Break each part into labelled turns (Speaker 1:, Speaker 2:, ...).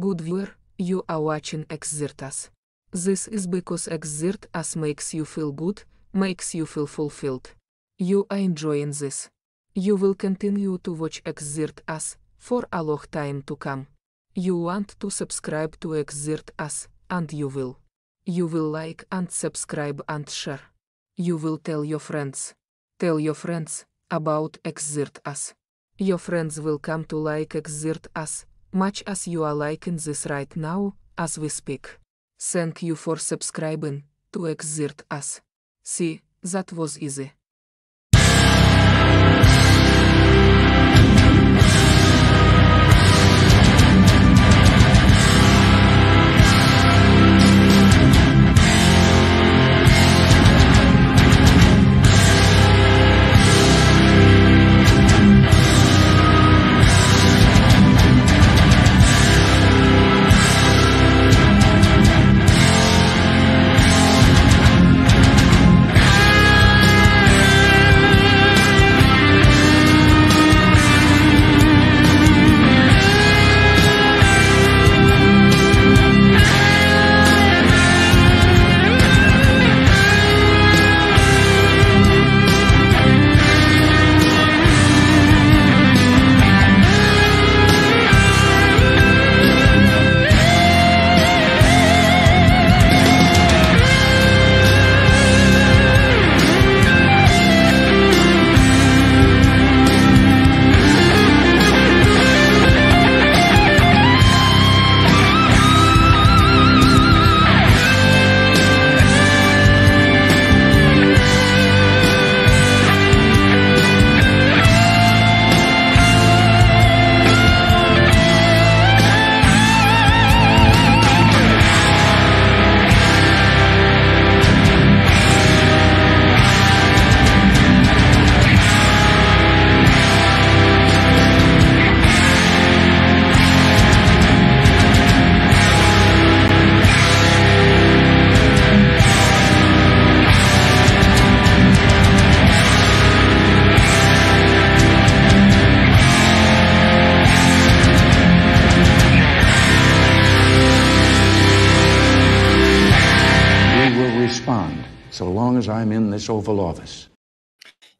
Speaker 1: Good viewer, you are watching Xirtus. This is because Xirtus makes you feel good, makes you feel fulfilled. You are enjoying this. You will continue to watch Xirtus for a long time to come. You want to subscribe to Xirtus, and you will. You will like and subscribe and share. You will tell your friends. Tell your friends about Xirtus. Your friends will come to like Xirtus, much as you are liking this right now, as we speak. Thank you for subscribing to Xirtus. See, that was easy.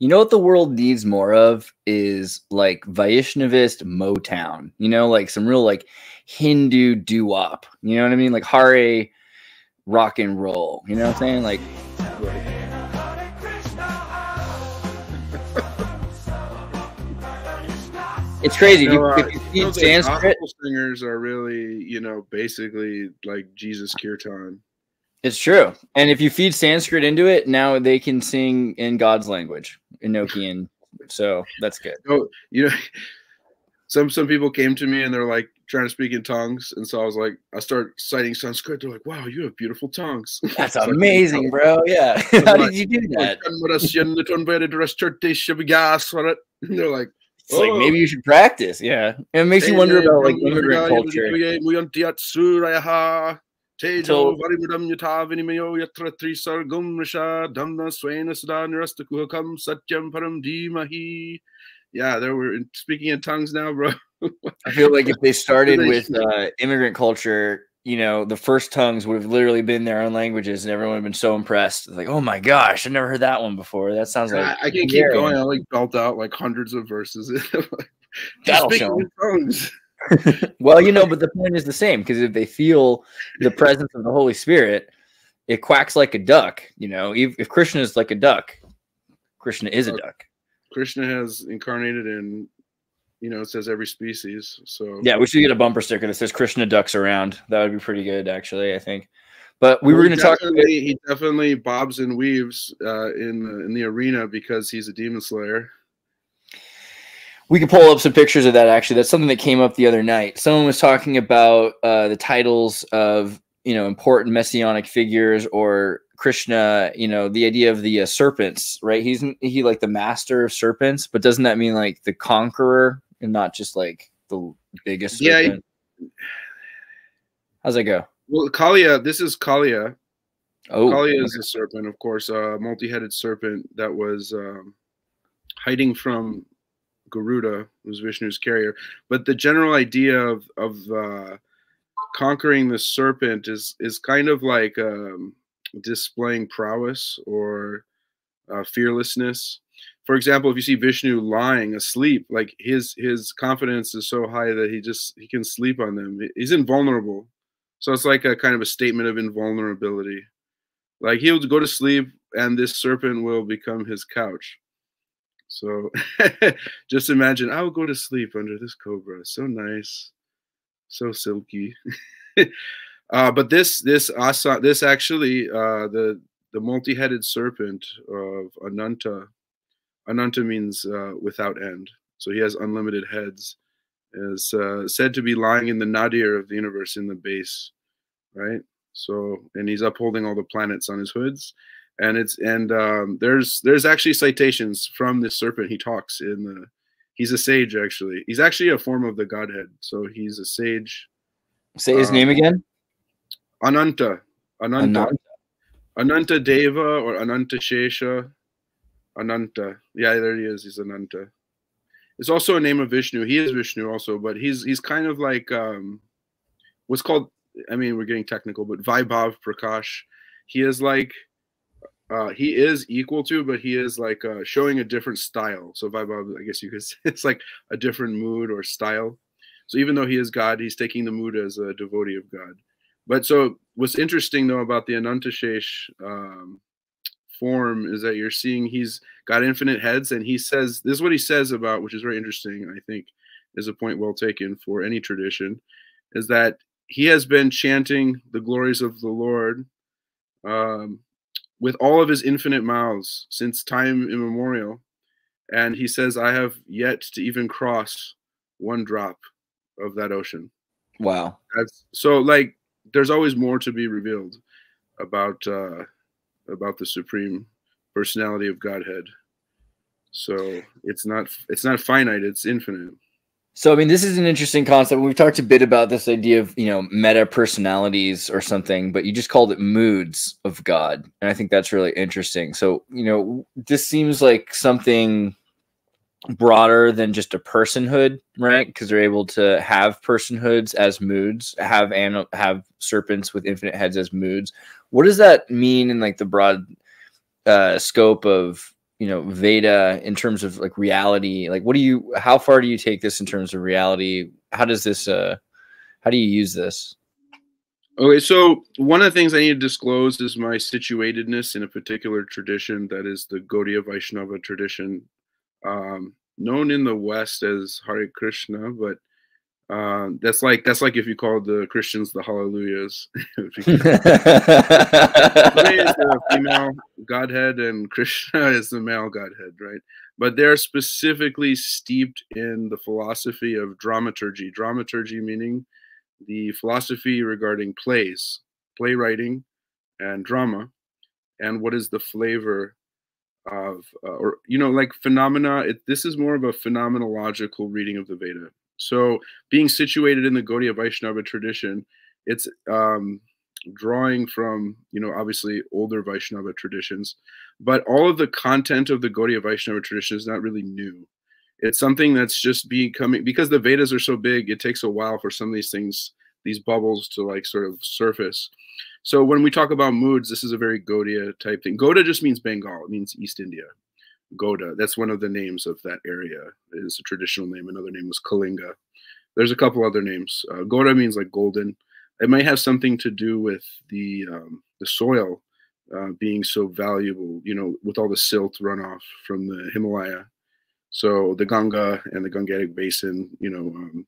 Speaker 2: You know what the world needs more of is like Vaishnavist Motown. You know, like some real like Hindu doo wop. You know what I mean? Like Hare rock and roll. You know what I'm saying? Like it's crazy. If
Speaker 3: You
Speaker 2: you,
Speaker 3: uh,
Speaker 2: if you
Speaker 3: you know,
Speaker 2: feed Sanskrit,
Speaker 3: singers are really, you know, basically like Jesus Kirtan.
Speaker 2: it's true. And if you feed Sanskrit into it, now they can sing in God's language, Enochian. So that's good.
Speaker 3: Oh, you know, some some people came to me and they're like trying to speak in tongues, and so I was like, I start citing Sanskrit. They're like, "Wow, you have beautiful tongues."
Speaker 2: That's
Speaker 3: like,
Speaker 2: amazing, bro. Yeah. How
Speaker 3: like-
Speaker 2: did you do that?
Speaker 3: And they're like,
Speaker 2: It's like
Speaker 3: Oh.
Speaker 2: maybe you should practice. Yeah. And it makes you wonder about like immigrant culture.
Speaker 3: Tejo varimudam yata vinimayo yatra trisargum risha damna swena sada nirastakuhakam satyam param dhimahi. Yeah, there we're speaking in tongues now, bro.
Speaker 2: I feel like if they started with uh, immigrant culture, you know, the first tongues would have literally been their own languages, and everyone would have been so impressed. It's like, oh my gosh, I never heard that one before. That sounds like
Speaker 3: I, I can keep going. I like belt out like hundreds of verses.
Speaker 2: That'll show
Speaker 3: tongues.
Speaker 2: well, you know, but the point is the same because if they feel the presence of the Holy Spirit, it quacks like a duck. You know, if, if Krishna is like a duck, Krishna is a duck.
Speaker 3: Krishna has incarnated in, you know, it says every species. So
Speaker 2: Yeah, we should get a bumper sticker that says Krishna ducks around. That would be pretty good, actually. I think. But we were
Speaker 3: Well,
Speaker 2: going
Speaker 3: he
Speaker 2: to talk.
Speaker 3: He definitely bobs and weaves uh, in the, in the arena because he's a demon slayer.
Speaker 2: We could pull up some pictures of that. Actually, that's something that came up the other night. Someone was talking about uh, the titles of you know important messianic figures or Krishna. You know, the idea of the uh, serpents, right? He's he like the master of serpents, but doesn't that mean like the conqueror and not just like the biggest?
Speaker 3: Yeah,
Speaker 2: serpent? How's that go?
Speaker 3: Well, Kalia, this is Kalia.
Speaker 2: Oh,
Speaker 3: Kalia is a serpent, of course, a multi-headed serpent that was um, hiding from Garuda, was Vishnu's carrier. But the general idea of of uh, conquering the serpent is is kind of like um, displaying prowess or uh, fearlessness. For example, if you see Vishnu lying asleep, like his his confidence is so high that he just he can sleep on them. He's invulnerable. So it's like a kind of a statement of invulnerability. Like he'll go to sleep and this serpent will become his couch. So just imagine, I will go to sleep under this cobra. So nice, so silky. uh, but this this asa this actually uh, the the multi-headed serpent of Ananta. Ananta means uh, without end. So he has unlimited heads. Is uh, said to be lying in the nadir of the universe in the base, right? So and he's upholding all the planets on his hoods and it's and um, there's there's actually citations from this serpent. He talks in the he's a sage actually. He's actually a form of the godhead. So he's a sage.
Speaker 2: Say his um, name again.
Speaker 3: Ananta. Ananta. Ananta. Ananta Deva or Ananta Shesha. Ananta. Yeah, there he is. He's Ananta. It's also a name of Vishnu. He is Vishnu also, but he's he's kind of like um, what's called. I mean, we're getting technical, but Vaibhav Prakash. He is like uh, he is equal to, but he is like uh, showing a different style. So Vaibhav, I guess you could say it's like a different mood or style. So even though he is God, he's taking the mood as a devotee of God. But so what's interesting though about the Anantashesh um, form is that you're seeing he's got infinite heads, and he says this is what he says about, which is very interesting. I think is a point well taken for any tradition, is that he has been chanting the glories of the Lord. Um, with all of his infinite mouths since time immemorial. And he says, I have yet to even cross one drop of that ocean.
Speaker 2: Wow.
Speaker 3: That's so like there's always more to be revealed about uh about the supreme personality of Godhead. So it's not it's not finite, it's infinite.
Speaker 2: So I mean, this is an interesting concept. We've talked a bit about this idea of you know meta personalities or something, but you just called it moods of God, and I think that's really interesting. So you know, this seems like something broader than just a personhood, right? Because they're able to have personhoods as moods, have have serpents with infinite heads as moods. What does that mean in like the broad uh, scope of you know veda in terms of like reality like what do you how far do you take this in terms of reality? How does this uh how do you use this?
Speaker 3: Okay so one of the things i need to disclose is my situatedness in a particular tradition that is the gaudiya vaishnava tradition um, known in the west as Hare krishna but uh, that's like that's like if you call the Christians the Hallelujahs. is the female godhead and Krishna is the male godhead, right? But they're specifically steeped in the philosophy of dramaturgy. Dramaturgy meaning the philosophy regarding plays, playwriting, and drama, and what is the flavor of, uh, or you know, like phenomena. It, this is more of a phenomenological reading of the Veda so being situated in the Gaudiya Vaishnava tradition, it's um, drawing from, you know, obviously older Vaishnava traditions, but all of the content of the Gaudiya Vaishnava tradition is not really new. It's something that's just becoming, because the Vedas are so big, it takes a while for some of these things, these bubbles to like sort of surface. So when we talk about moods, this is a very Gaudiya type thing. Gauda just means Bengal, it means East India. Goda. That's one of the names of that area. It's a traditional name. Another name was Kalinga. There's a couple other names. Uh, Goda means like golden. It might have something to do with the um, the soil uh, being so valuable. You know, with all the silt runoff from the Himalaya. So the Ganga and the Gangetic Basin. You know, um,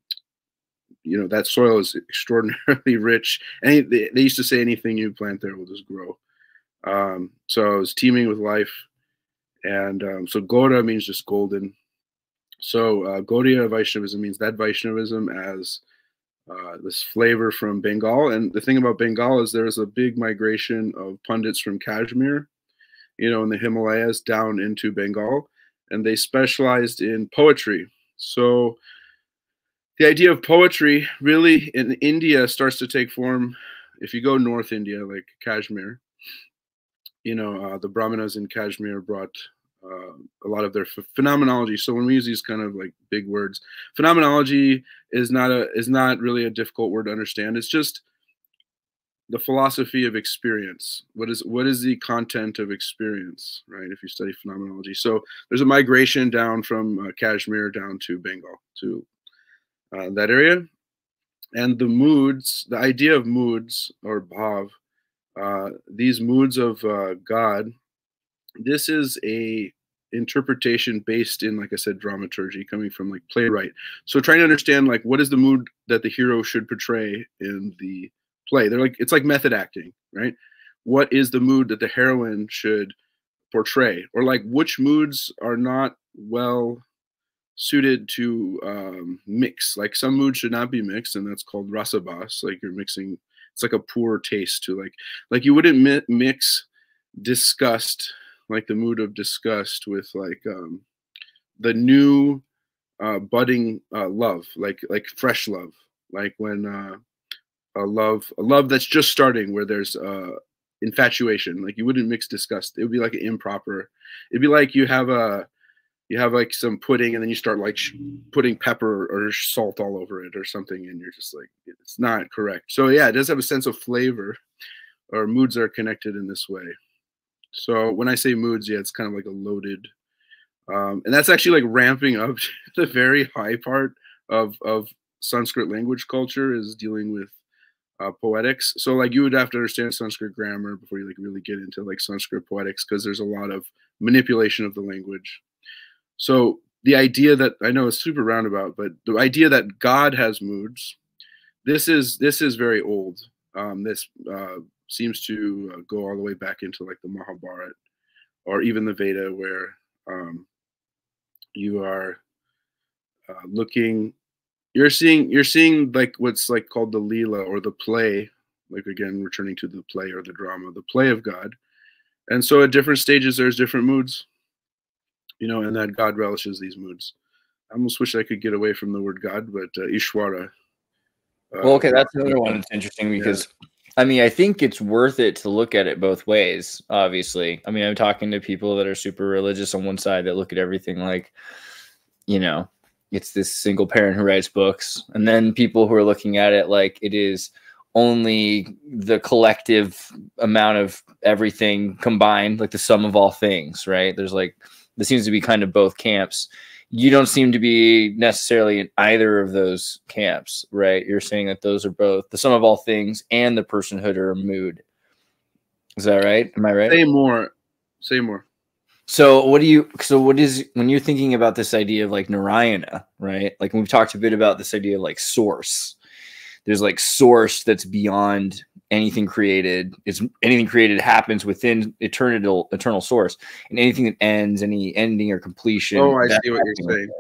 Speaker 3: you know that soil is extraordinarily rich. And they, they used to say anything you plant there will just grow. Um, so it's teeming with life and um, so Gora means just golden. So uh, Gaudiya Vaishnavism means that Vaishnavism as uh, this flavor from Bengal. And the thing about Bengal is there's a big migration of pundits from Kashmir, you know, in the Himalayas down into Bengal, and they specialized in poetry. So the idea of poetry really in India starts to take form if you go North India, like Kashmir you know, uh, the Brahmanas in Kashmir brought uh, a lot of their phenomenology. So when we use these kind of like big words, phenomenology is not a is not really a difficult word to understand. It's just the philosophy of experience. What is what is the content of experience, right? If you study phenomenology, so there's a migration down from uh, Kashmir down to Bengal to uh, that area, and the moods, the idea of moods or bhav, uh, these moods of uh, God this is a interpretation based in like i said dramaturgy coming from like playwright. So trying to understand like what is the mood that the hero should portray in the play? They're like it's like method acting right? What is the mood that the heroine should portray? Or like which moods are not well suited to um, mix? Like some moods should not be mixed and that's called rasabas like you're mixing it's like a poor taste to like like you wouldn't mi mix disgust like the mood of disgust with like um, the new uh, budding uh, love, like like fresh love, like when uh, a love a love that's just starting, where there's uh, infatuation. Like you wouldn't mix disgust; it would be like an improper. It'd be like you have a you have like some pudding and then you start like putting pepper or salt all over it or something and you're just like it's not correct so yeah it does have a sense of flavor or moods are connected in this way so when I say moods, yeah, it's kind of like a loaded, um, and that's actually like ramping up the very high part of of Sanskrit language culture is dealing with uh, poetics. So like you would have to understand Sanskrit grammar before you like really get into like Sanskrit poetics because there's a lot of manipulation of the language. So the idea that I know is super roundabout, but the idea that God has moods, this is this is very old. Um, this uh, seems to uh, go all the way back into like the Mahabharata or even the Veda, where um, you are uh, looking, you're seeing, you're seeing like what's like called the Leela or the play, like again returning to the play or the drama, the play of God, and so at different stages there's different moods, you know, and that God relishes these moods. I almost wish I could get away from the word God, but uh, Ishwara.
Speaker 2: Uh, well, okay, that's another one that's interesting because yeah. I mean, I think it's worth it to look at it both ways, obviously. I mean, I'm talking to people that are super religious on one side that look at everything like, you know, it's this single parent who writes books. And then people who are looking at it like it is only the collective amount of everything combined, like the sum of all things, right? There's like, there seems to be kind of both camps you don't seem to be necessarily in either of those camps, right? You're saying that those are both the sum of all things and the personhood or mood. Is that right? Am I right?
Speaker 3: Say more. Say more.
Speaker 2: So what do you so what is when you're thinking about this idea of like Narayana, right? Like we've talked a bit about this idea of like source. There's like source that's beyond anything created is anything created happens within eternal eternal source. And anything that ends any ending or completion
Speaker 3: oh i see what you're saying.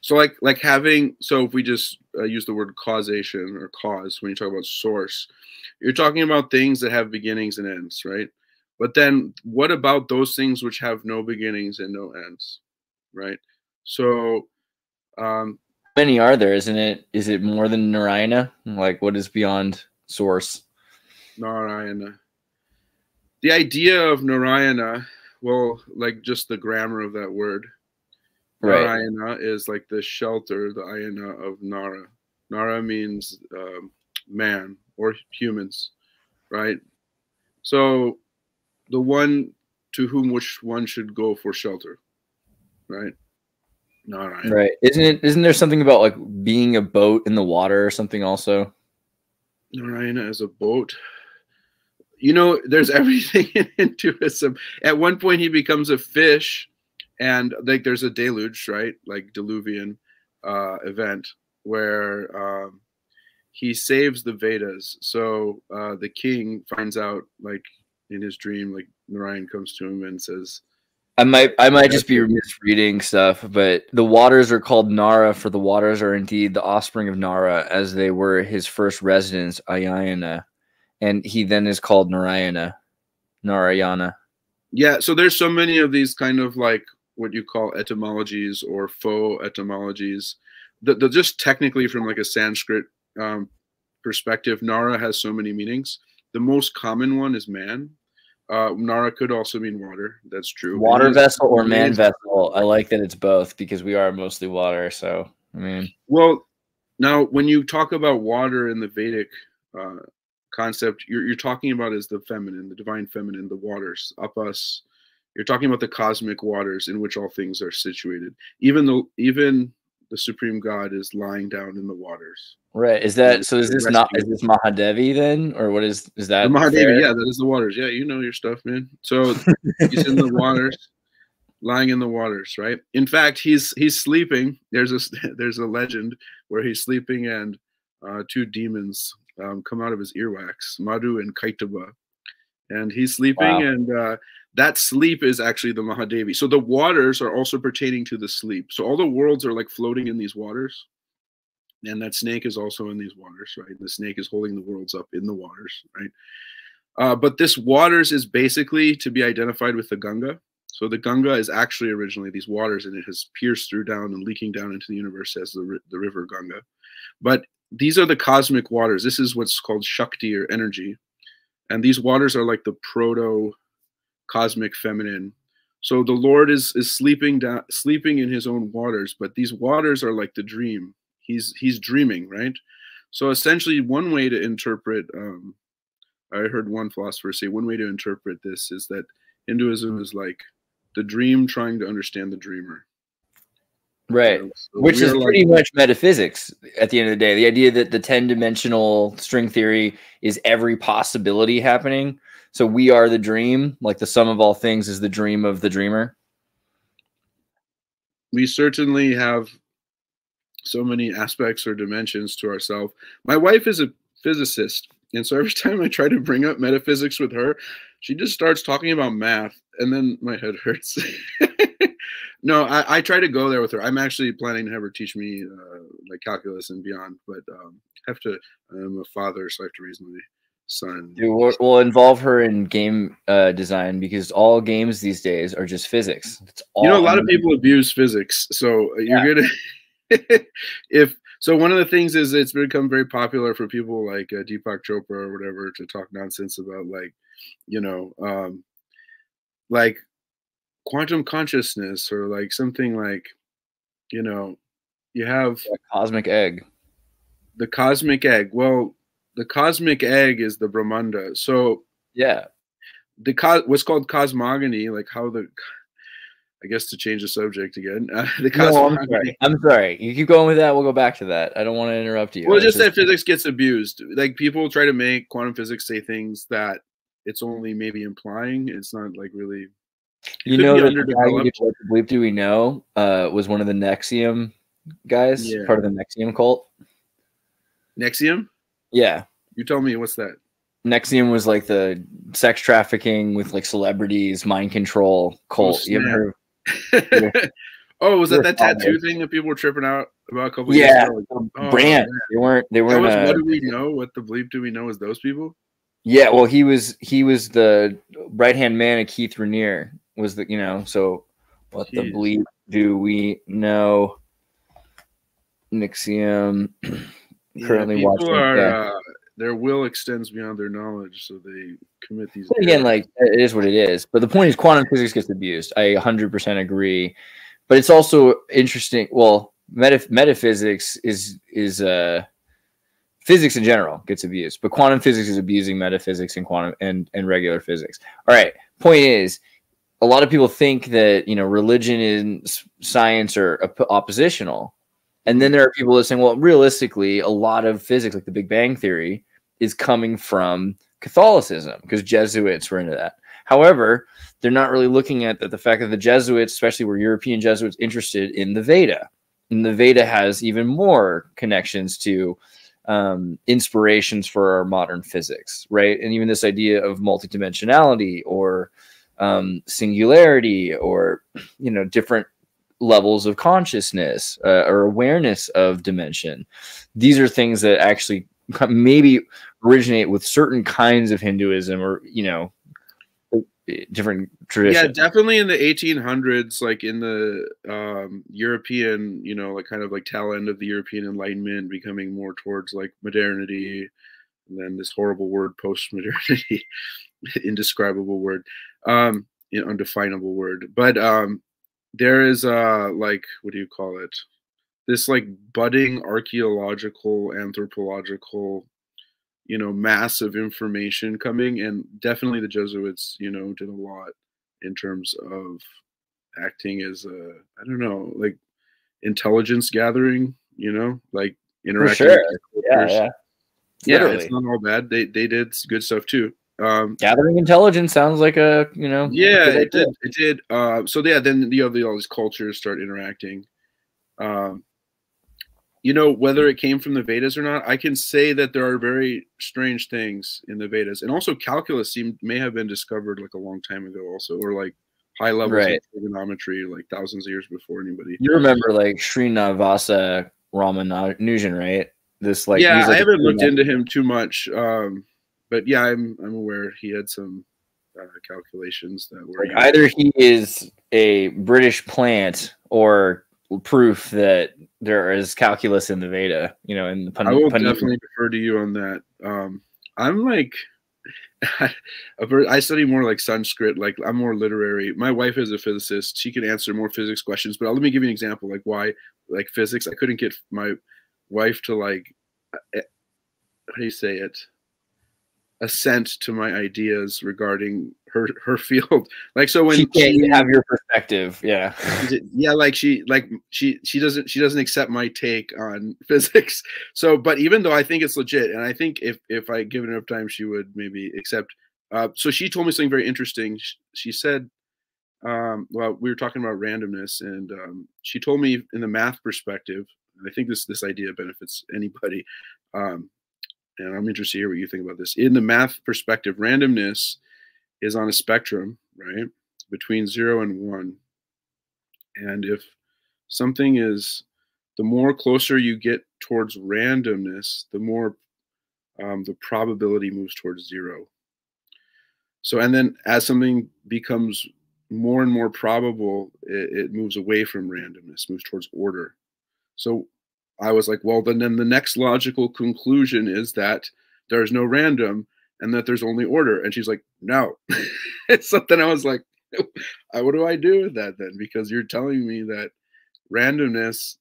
Speaker 3: So like like having so if we just uh, use the word causation or cause when you talk about source you're talking about things that have beginnings and ends right? But then what about those things which have no beginnings and no ends right? So um
Speaker 2: many are there? Isn't it is it more than narayana? Like what is beyond source
Speaker 3: Narayana. The idea of Narayana, well, like just the grammar of that word, right. Narayana is like the shelter, the ayana of Nara. Nara means um, man or humans, right? So the one to whom which one should go for shelter, right?
Speaker 2: Narayana. Right. Isn't it? Isn't there something about like being a boat in the water or something also?
Speaker 3: Narayana is a boat you know, there's everything in Hinduism. At one point, he becomes a fish, and like there's a deluge, right? Like diluvian uh, event where um, he saves the Vedas. So uh, the king finds out, like in his dream, like Narayan comes to him and says,
Speaker 2: I might I might just be misreading stuff, but the waters are called Nara, for the waters are indeed the offspring of Nara, as they were his first residence, Ayana and he then is called Narayana, Narayana.
Speaker 3: Yeah, so there's so many of these kind of like what you call etymologies or faux etymologies. The, the just technically from like a Sanskrit um, perspective, Nara has so many meanings. The most common one is man. Uh, Nara could also mean water. That's true.
Speaker 2: Water
Speaker 3: is-
Speaker 2: vessel or man vessel. I like that it's both because we are mostly water. So I mean,
Speaker 3: Well, now when you talk about water in the Vedic uh, concept, you're, you're talking about is the feminine, the divine feminine, the waters, upas. You're talking about the cosmic waters in which all things are situated. Even though even the supreme God is lying down in the waters.
Speaker 2: right? Is that so? Is this not? Is this Mahadevi then, or what is is that?
Speaker 3: The Mahadevi, yeah, that is the waters. Yeah, you know your stuff, man. So he's in the waters, lying in the waters, right? In fact, he's he's sleeping. There's a there's a legend where he's sleeping and uh, two demons um, come out of his earwax, Madhu and Kaitaba, and he's sleeping,
Speaker 2: Wow.
Speaker 3: and uh, that sleep is actually the Mahadevi. So the waters are also pertaining to the sleep. So all the worlds are like floating in these waters. And that snake is also in these waters, right? The snake is holding the worlds up in the waters, right? Uh, but this waters is basically to be identified with the Ganga. So the Ganga is actually originally these waters, and it has pierced through down and leaking down into the universe as the, the river Ganga. But these are the cosmic waters. This is what's called Shakti or energy. And these waters are like the proto cosmic feminine. So the Lord is is sleeping down sleeping in his own waters, but these waters are like the dream. He's he's dreaming, right? So essentially one way to interpret um I heard one philosopher say one way to interpret this is that Hinduism is like the dream trying to understand the dreamer.
Speaker 2: Right.
Speaker 3: So
Speaker 2: Which is
Speaker 3: like-
Speaker 2: pretty much metaphysics at the end of the day. The idea that the 10 dimensional string theory is every possibility happening. So we are the dream, like the sum of all things is the dream of the dreamer.
Speaker 3: we certainly have so many aspects or dimensions to ourselves. My wife is a physicist, and so every time I try to bring up metaphysics with her, she just starts talking about math, and then my head hurts. no, I, I try to go there with her. I'm actually planning to have her teach me uh, like calculus and beyond, but um, I have to. I'm a father, so I have to raise my son.
Speaker 2: Dude, we'll, we'll involve her in game uh, design because all games these days are just physics. It's all
Speaker 3: you know a lot of people abuse physics so uh, you're gonna if so one of the things is it's become very popular for people like uh, deepak chopra or whatever to talk nonsense about like you know um like quantum consciousness or like something like you know you have
Speaker 2: cosmic egg.
Speaker 3: the cosmic egg well the cosmic egg is the brahmanda so
Speaker 2: Yeah.
Speaker 3: the co- what's called cosmogony like how the i guess to change the subject again uh, the
Speaker 2: No, I'm sorry. I'm sorry. You keep going with that. We'll go back to that. I don't want to interrupt you.
Speaker 3: Well,
Speaker 2: It's
Speaker 3: just that physics gets abused. Like people try to make quantum physics say things that it's only maybe implying. It's not like really.
Speaker 2: You
Speaker 3: could
Speaker 2: know that the guy who did what the bleep do we know uh, was one of the NXIVM guys,
Speaker 3: Yeah.
Speaker 2: part of the NXIVM cult.
Speaker 3: NXIVM.
Speaker 2: Yeah.
Speaker 3: You tell me what's that?
Speaker 2: NXIVM was like the sex trafficking with like celebrities, mind control cult. you ever heard-
Speaker 3: oh, was that that tattoo thing that people were tripping out about a couple
Speaker 2: Yeah,
Speaker 3: years ago? Oh,
Speaker 2: brand.
Speaker 3: man.
Speaker 2: They weren't. They weren't.
Speaker 3: was,
Speaker 2: uh,
Speaker 3: what do we know? What the bleep do we know is those people?
Speaker 2: yeah. Well, he was. He was the right hand man of Keith Raniere. Was the you know? So what the bleep do we know?
Speaker 3: NXIVM
Speaker 2: Currently
Speaker 3: people
Speaker 2: watching.
Speaker 3: are.
Speaker 2: yeah.
Speaker 3: Uh, their will extends beyond their knowledge, so they commit these.
Speaker 2: But again, like it is what it is. But the point is, quantum physics gets abused. I 100% agree. But it's also interesting. Well, metaph- metaphysics is is uh, physics in general gets abused, but quantum physics is abusing metaphysics and quantum and and regular physics. All right. Point is, a lot of people think that you know religion and science are op- oppositional, and then there are people that are saying, well, realistically, a lot of physics, like the Big Bang theory, is coming from Catholicism because Jesuits were into that. However, they're not really looking at that the fact that the Jesuits, especially were European Jesuits, interested in the Veda, and the Veda has even more connections to um, inspirations for our modern physics, right? And even this idea of multidimensionality or um, singularity, or you know, different levels of consciousness uh, or awareness of dimension. These are things that actually maybe originate with certain kinds of Hinduism or you know different traditions.
Speaker 3: yeah definitely in the 1800s like in the um european you know like kind of like tail end of the european enlightenment becoming more towards like modernity and then this horrible word post-modernity, indescribable word, um, know, undefinable word. But um, there is uh like what do you call it? This like budding archaeological, anthropological, you know, massive information coming, and definitely the Jesuits, you know, did a lot in terms of acting as a I don't know, like intelligence gathering, you know, like interacting.
Speaker 2: sure. Yeah, yeah.
Speaker 3: Yeah,
Speaker 2: Literally.
Speaker 3: it's not all bad. They they did good stuff too. Um,
Speaker 2: Gathering intelligence sounds like a you know.
Speaker 3: yeah, it did. It did. Uh, so yeah, then you have the, all these cultures start interacting. Um, you know whether it came from the Vedas or not. I can say that there are very strange things in the Vedas, and also calculus seemed may have been discovered like a long time ago, also, or like high levels
Speaker 2: Right.
Speaker 3: of trigonometry, like thousands of years before anybody.
Speaker 2: You remember like Srinivasa Ramanujan, right? This like
Speaker 3: yeah,
Speaker 2: like,
Speaker 3: I haven't looked into him too much, um, but yeah, I'm I'm aware he had some uh, calculations that were
Speaker 2: Like either he is a British plant or proof that there is calculus in the Veda. You know, in the Pan-
Speaker 3: I will definitely refer to you on that. Um, I'm like, I study more like Sanskrit. Like I'm more literary. My wife is a physicist. She can answer more physics questions. But let me give you an example. Like why, like physics, I couldn't get my wife to like, eh, how do you say it? Assent to my ideas regarding her her field. Like so when
Speaker 2: she can't
Speaker 3: she-
Speaker 2: have your perspective. Yeah.
Speaker 3: yeah like she like she she doesn't she doesn't accept my take on physics so but even though i think it's legit and i think if if i give it enough time she would maybe accept uh so she told me something very interesting she, she said um well we were talking about randomness and um she told me in the math perspective and i think this this idea benefits anybody um and i'm interested to hear what you think about this in the math perspective randomness is on a spectrum right between zero and one and if something is, the more closer you get towards randomness, the more um, the probability moves towards zero. So, and then as something becomes more and more probable, it, it moves away from randomness, moves towards order. So I was like, well, then, then the next logical conclusion is that there's no random and that there's only order. And she's like, no. it's something I was like, what do I do with that then? Because you're telling me that randomness,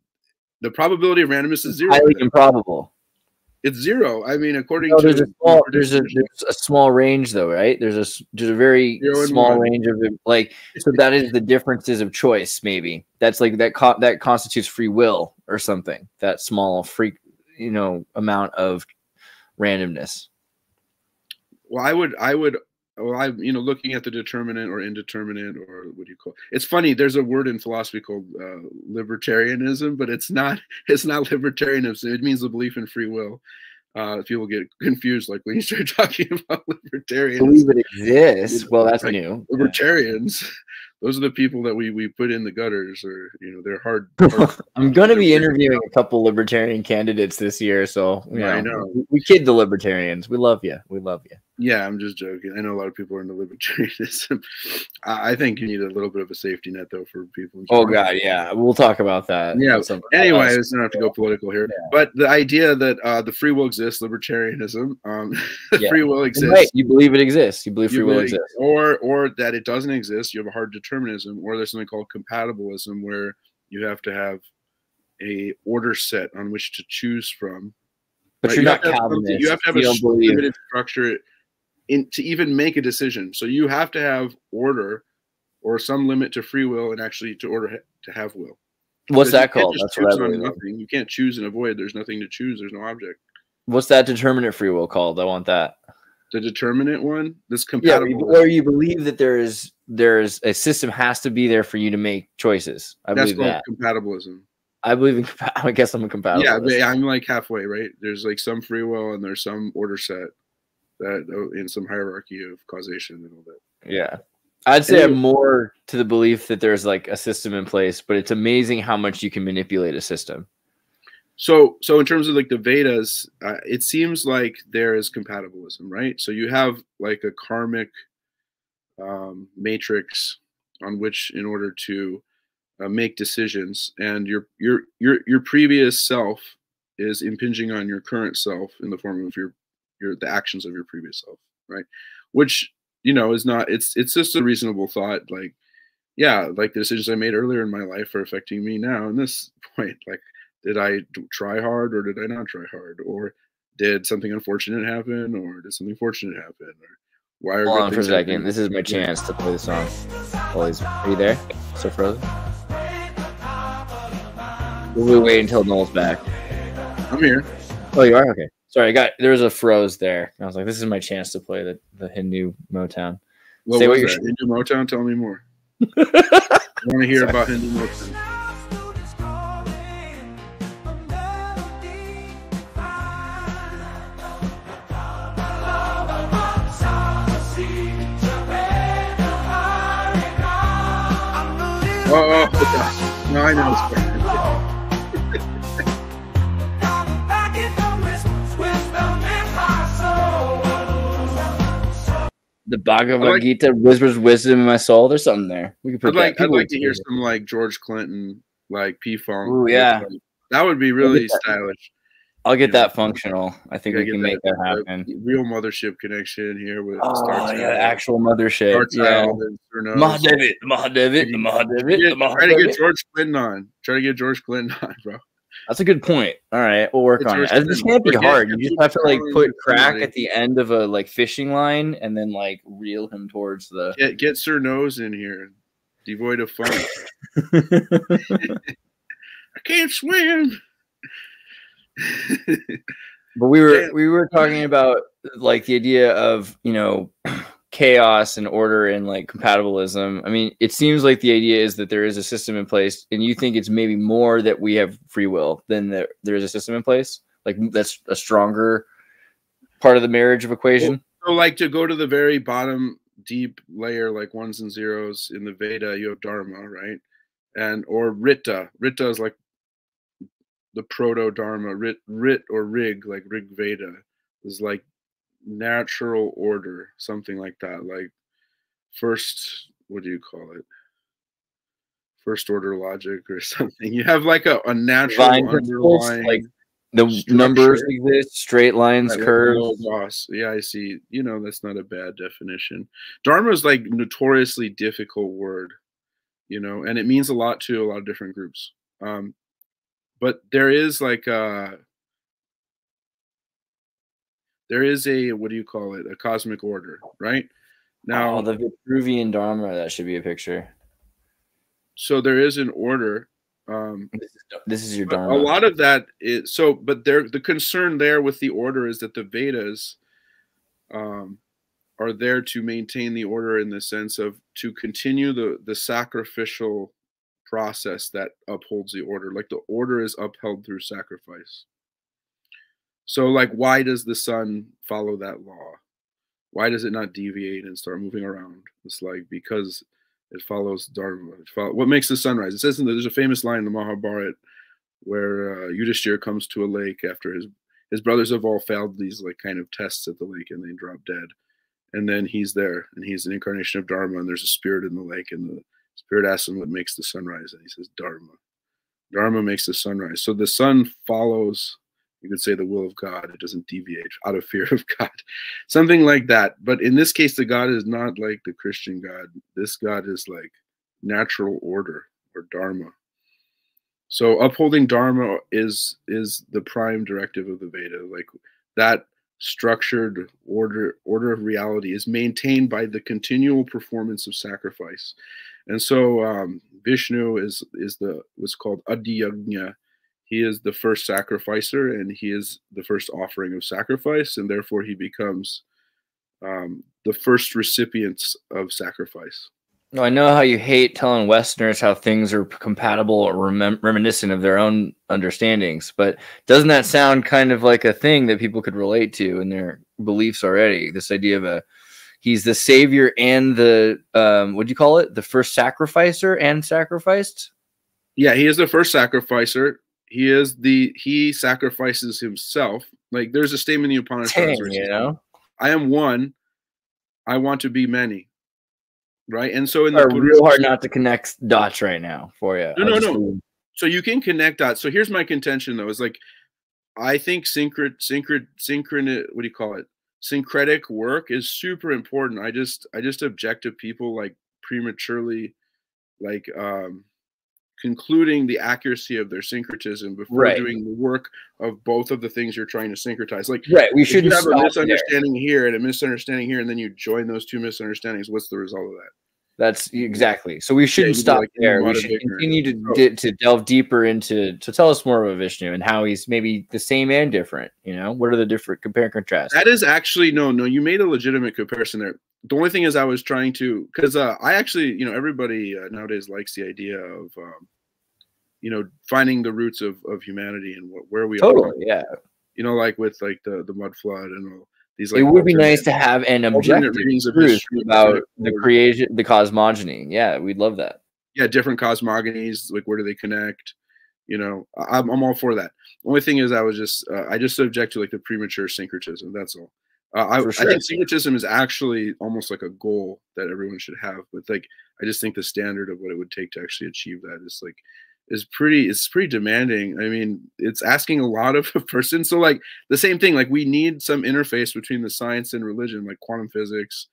Speaker 3: the probability of randomness is zero.
Speaker 2: Highly improbable.
Speaker 3: It's zero. I mean, according
Speaker 2: No,
Speaker 3: to
Speaker 2: there's a small there's a there's a small range though, right? There's a there's a very small
Speaker 3: one.
Speaker 2: range of like so that is the differences of choice. Maybe that's like that co- that constitutes free will or something. That small freak, you know amount of randomness.
Speaker 3: well, I would, I would, well, I, you know, looking at the determinant or indeterminate or what do you call? It's funny. There's a word in philosophy called uh, libertarianism, but it's not. It's not libertarianism. It means the belief in free will. Uh, people get confused, like when you start talking about libertarianism.
Speaker 2: Believe it exists. Well, that's
Speaker 3: Like,
Speaker 2: new.
Speaker 3: libertarians those are the people that we we put in the gutters or you know they're hard, hard
Speaker 2: I'm going to be interviewing a couple libertarian candidates this year, so you
Speaker 3: I
Speaker 2: know,
Speaker 3: know.
Speaker 2: we- we kid the libertarians. We love you. We love you.
Speaker 3: Yeah i'm just joking i know a lot of people are into libertarianism i I think you need a little bit of a safety net though for people
Speaker 2: Oh. God, yeah, we'll talk about that.
Speaker 3: Yeah, anyway not have to go political here but the idea that uh the free will exists libertarianism um
Speaker 2: Yeah.
Speaker 3: free will
Speaker 2: Right,
Speaker 3: exists
Speaker 2: you believe it exists. You believe
Speaker 3: you
Speaker 2: free will
Speaker 3: believe-
Speaker 2: exists.
Speaker 3: or or that it doesn't exist you have a hard determinism or there's something called compatibilism where you have to have a order set on which to choose from
Speaker 2: But
Speaker 3: Right,
Speaker 2: you're
Speaker 3: you
Speaker 2: not
Speaker 3: have to have
Speaker 2: Calvinist.
Speaker 3: You have to have
Speaker 2: You
Speaker 3: a
Speaker 2: don't
Speaker 3: limited structure in to even make a decision. So you have to have order or some limit to free will and actually to order to have will.
Speaker 2: What's that called? That's what I
Speaker 3: on nothing. You can't choose and avoid. There's nothing to choose. There's no object.
Speaker 2: What's that determinate free will called? I want that.
Speaker 3: The determinate one, this
Speaker 2: Yeah,
Speaker 3: compatible.
Speaker 2: or you believe that there is there is a system has to be there for you to make choices. I
Speaker 3: that's
Speaker 2: believe
Speaker 3: called
Speaker 2: that.
Speaker 3: compatibilism.
Speaker 2: I believe in. I guess I'm a compatibilist.
Speaker 3: Yeah, I'm like halfway, right? There's like some free will and there's some order set that in some hierarchy of causation and all that.
Speaker 2: Yeah. I'd say I'm more to the belief that there's like a system in place, but it's amazing how much you can manipulate a system.
Speaker 3: So, so in terms of like the Vedas, uh, it seems like there is compatibilism, right? So you have like a karmic um, matrix on which, in order to uh, make decisions, and your your your your previous self is impinging on your current self in the form of your your the actions of your previous self, right? Which you know is not it's it's just a reasonable thought. Like, yeah, like the decisions I made earlier in my life are affecting me now. In this point, like, did I try hard or did I not try hard, or did something unfortunate happen, or did something fortunate happen, or why are
Speaker 2: Hold on for a second. Happening? This is my chance to play the song. Always, are you there? So frozen. Will We'll wait until Nowl's back.
Speaker 3: I'm here.
Speaker 2: Oh, you are okay. Sorry, I got there was a froze there. I was like, this is my chance to play the, the Hindu Motown.
Speaker 3: What Say what that? Hindu Motown? Tell me more. I want to hear Sorry. about Hindu Motown. Oh, oh, no, I know.
Speaker 2: The Bhagavad like, Gita whispers wisdom in my soul. There's something there.
Speaker 3: We could put I'd like, I'd like to hear some like George Clinton, like P Funk.
Speaker 2: Oh yeah,
Speaker 3: that would be really stylish.
Speaker 2: I'll get that functional. I think we can that, make that uh, happen.
Speaker 3: Real mothership connection here with
Speaker 2: oh, Star yeah, actual mothership. Yeah. Mahadevi, Mahadevi, Mahadevi,
Speaker 3: Mahadevi. Try to get George Clinton on. Try to get George Clinton on, bro.
Speaker 2: That's a good point. All right, we'll work it's on it. This can't be hard. You just have to like put crack at the end of a like fishing line and then like reel him towards the.
Speaker 3: Get, get Sir Nose in here, devoid of fun. I can't swim.
Speaker 2: but we were we were talking about like the idea of you know chaos and order and like compatibilism. I mean, it seems like the idea is that there is a system in place, and you think it's maybe more that we have free will than that there is a system in place. Like that's a stronger part of the marriage of equation.
Speaker 3: So, like to go to the very bottom deep layer, like ones and zeros in the Veda, you have Dharma, right? And or Rita. Rita is like the proto Dharma. Rit, Rit or Rig, like Rig Veda, is like natural order, something like that. Like first, what do you call it? First order logic or something. You have like a, a natural underlying
Speaker 2: like the structure. numbers exist, straight lines, right, curves.
Speaker 3: Yeah, I see. You know, that's not a bad definition. Dharma is like notoriously difficult word, you know, and it means a lot to a lot of different groups. Um, but there is like uh there is a what do you call it? A cosmic order right? Now
Speaker 2: oh, the vitruvian dharma that should be a picture.
Speaker 3: So there is an order um
Speaker 2: this is, this is your dharma
Speaker 3: a lot of that is so but there the concern there with the order is that the vedas um are there to maintain the order in the sense of to continue the the sacrificial process that upholds the order like the order is upheld through sacrifice so, like, why does the sun follow that law? Why does it not deviate and start moving around? It's like because it follows Dharma. It follow, what makes the sunrise? It says in the, there's a famous line in the Mahabharata where uh, Yudhishthir comes to a lake after his his brothers have all failed these like kind of tests at the lake and they drop dead. And then he's there and he's an incarnation of Dharma and there's a spirit in the lake and the spirit asks him what makes the sunrise and he says Dharma. Dharma makes the sunrise. So the sun follows you could say the will of God. It doesn't deviate out of fear of God, something like that. But in this case, the God is not like the Christian God. This God is like natural order or dharma. So upholding dharma is is the prime directive of the Veda. Like that structured order order of reality is maintained by the continual performance of sacrifice. And so um, Vishnu is is the what's called adiyagnya he is the first sacrificer and he is the first offering of sacrifice and therefore he becomes um, the first recipients of sacrifice
Speaker 2: no, I know how you hate telling Westerners how things are compatible or rem- reminiscent of their own understandings, but doesn't that sound kind of like a thing that people could relate to in their beliefs already? This idea of a he's the savior and the um, what do you call it? The first sacrificer and sacrificed.
Speaker 3: Yeah, he is the first sacrificer he is the he sacrifices himself. Like there's a statement in the Upanishads.
Speaker 2: you know,
Speaker 3: I am one. I want to be many. Right, and so in the
Speaker 2: real hard not to connect dots right now for you.
Speaker 3: No, no, no. So you can connect dots. So here's my contention though: is like I think syncret syncret synchron what do you call it? Syncretic work is super important. I just I just object to people like prematurely like um concluding the accuracy of their syncretism before
Speaker 2: Right.
Speaker 3: doing the work of both of the things you're trying to syncretize. Like
Speaker 2: Right. We shouldn't
Speaker 3: have a
Speaker 2: stop there.
Speaker 3: misunderstanding here and a misunderstanding here, and then you join those two misunderstandings. What's the result of that?
Speaker 2: That's exactly. So we shouldn't
Speaker 3: you'd
Speaker 2: stop
Speaker 3: like
Speaker 2: there. We should continue to,
Speaker 3: Oh.
Speaker 2: di- to delve deeper into to tell us more about Vishnu and how he's maybe the same and different. You know, what are the different compare and contrast?
Speaker 3: That is actually no, no. You made a legitimate comparison there. The only thing is, I was trying to because uh, I actually, you know, everybody uh, nowadays likes the idea of, um, you know, finding the roots of of humanity and what, where we
Speaker 2: Totally.
Speaker 3: are.
Speaker 2: Totally, yeah.
Speaker 3: You know, like with like the the mud flood and all these. Like
Speaker 2: it would be nice to have an objective truth about the creation, the cosmogony. Yeah, we'd love that.
Speaker 3: yeah, different cosmogonies. Like where do they connect? You know, I'm I'm all for that. Only thing is, I was just uh, I just object to like the premature syncretism. That's all. Uh, I,
Speaker 2: For
Speaker 3: I think syncretism is actually almost like a goal that everyone should have, but like I just think the standard of what it would take to actually achieve that is like is pretty it's pretty demanding. I mean, it's asking a lot of a person. So like the same thing, like we need some interface between the science and religion, like quantum physics,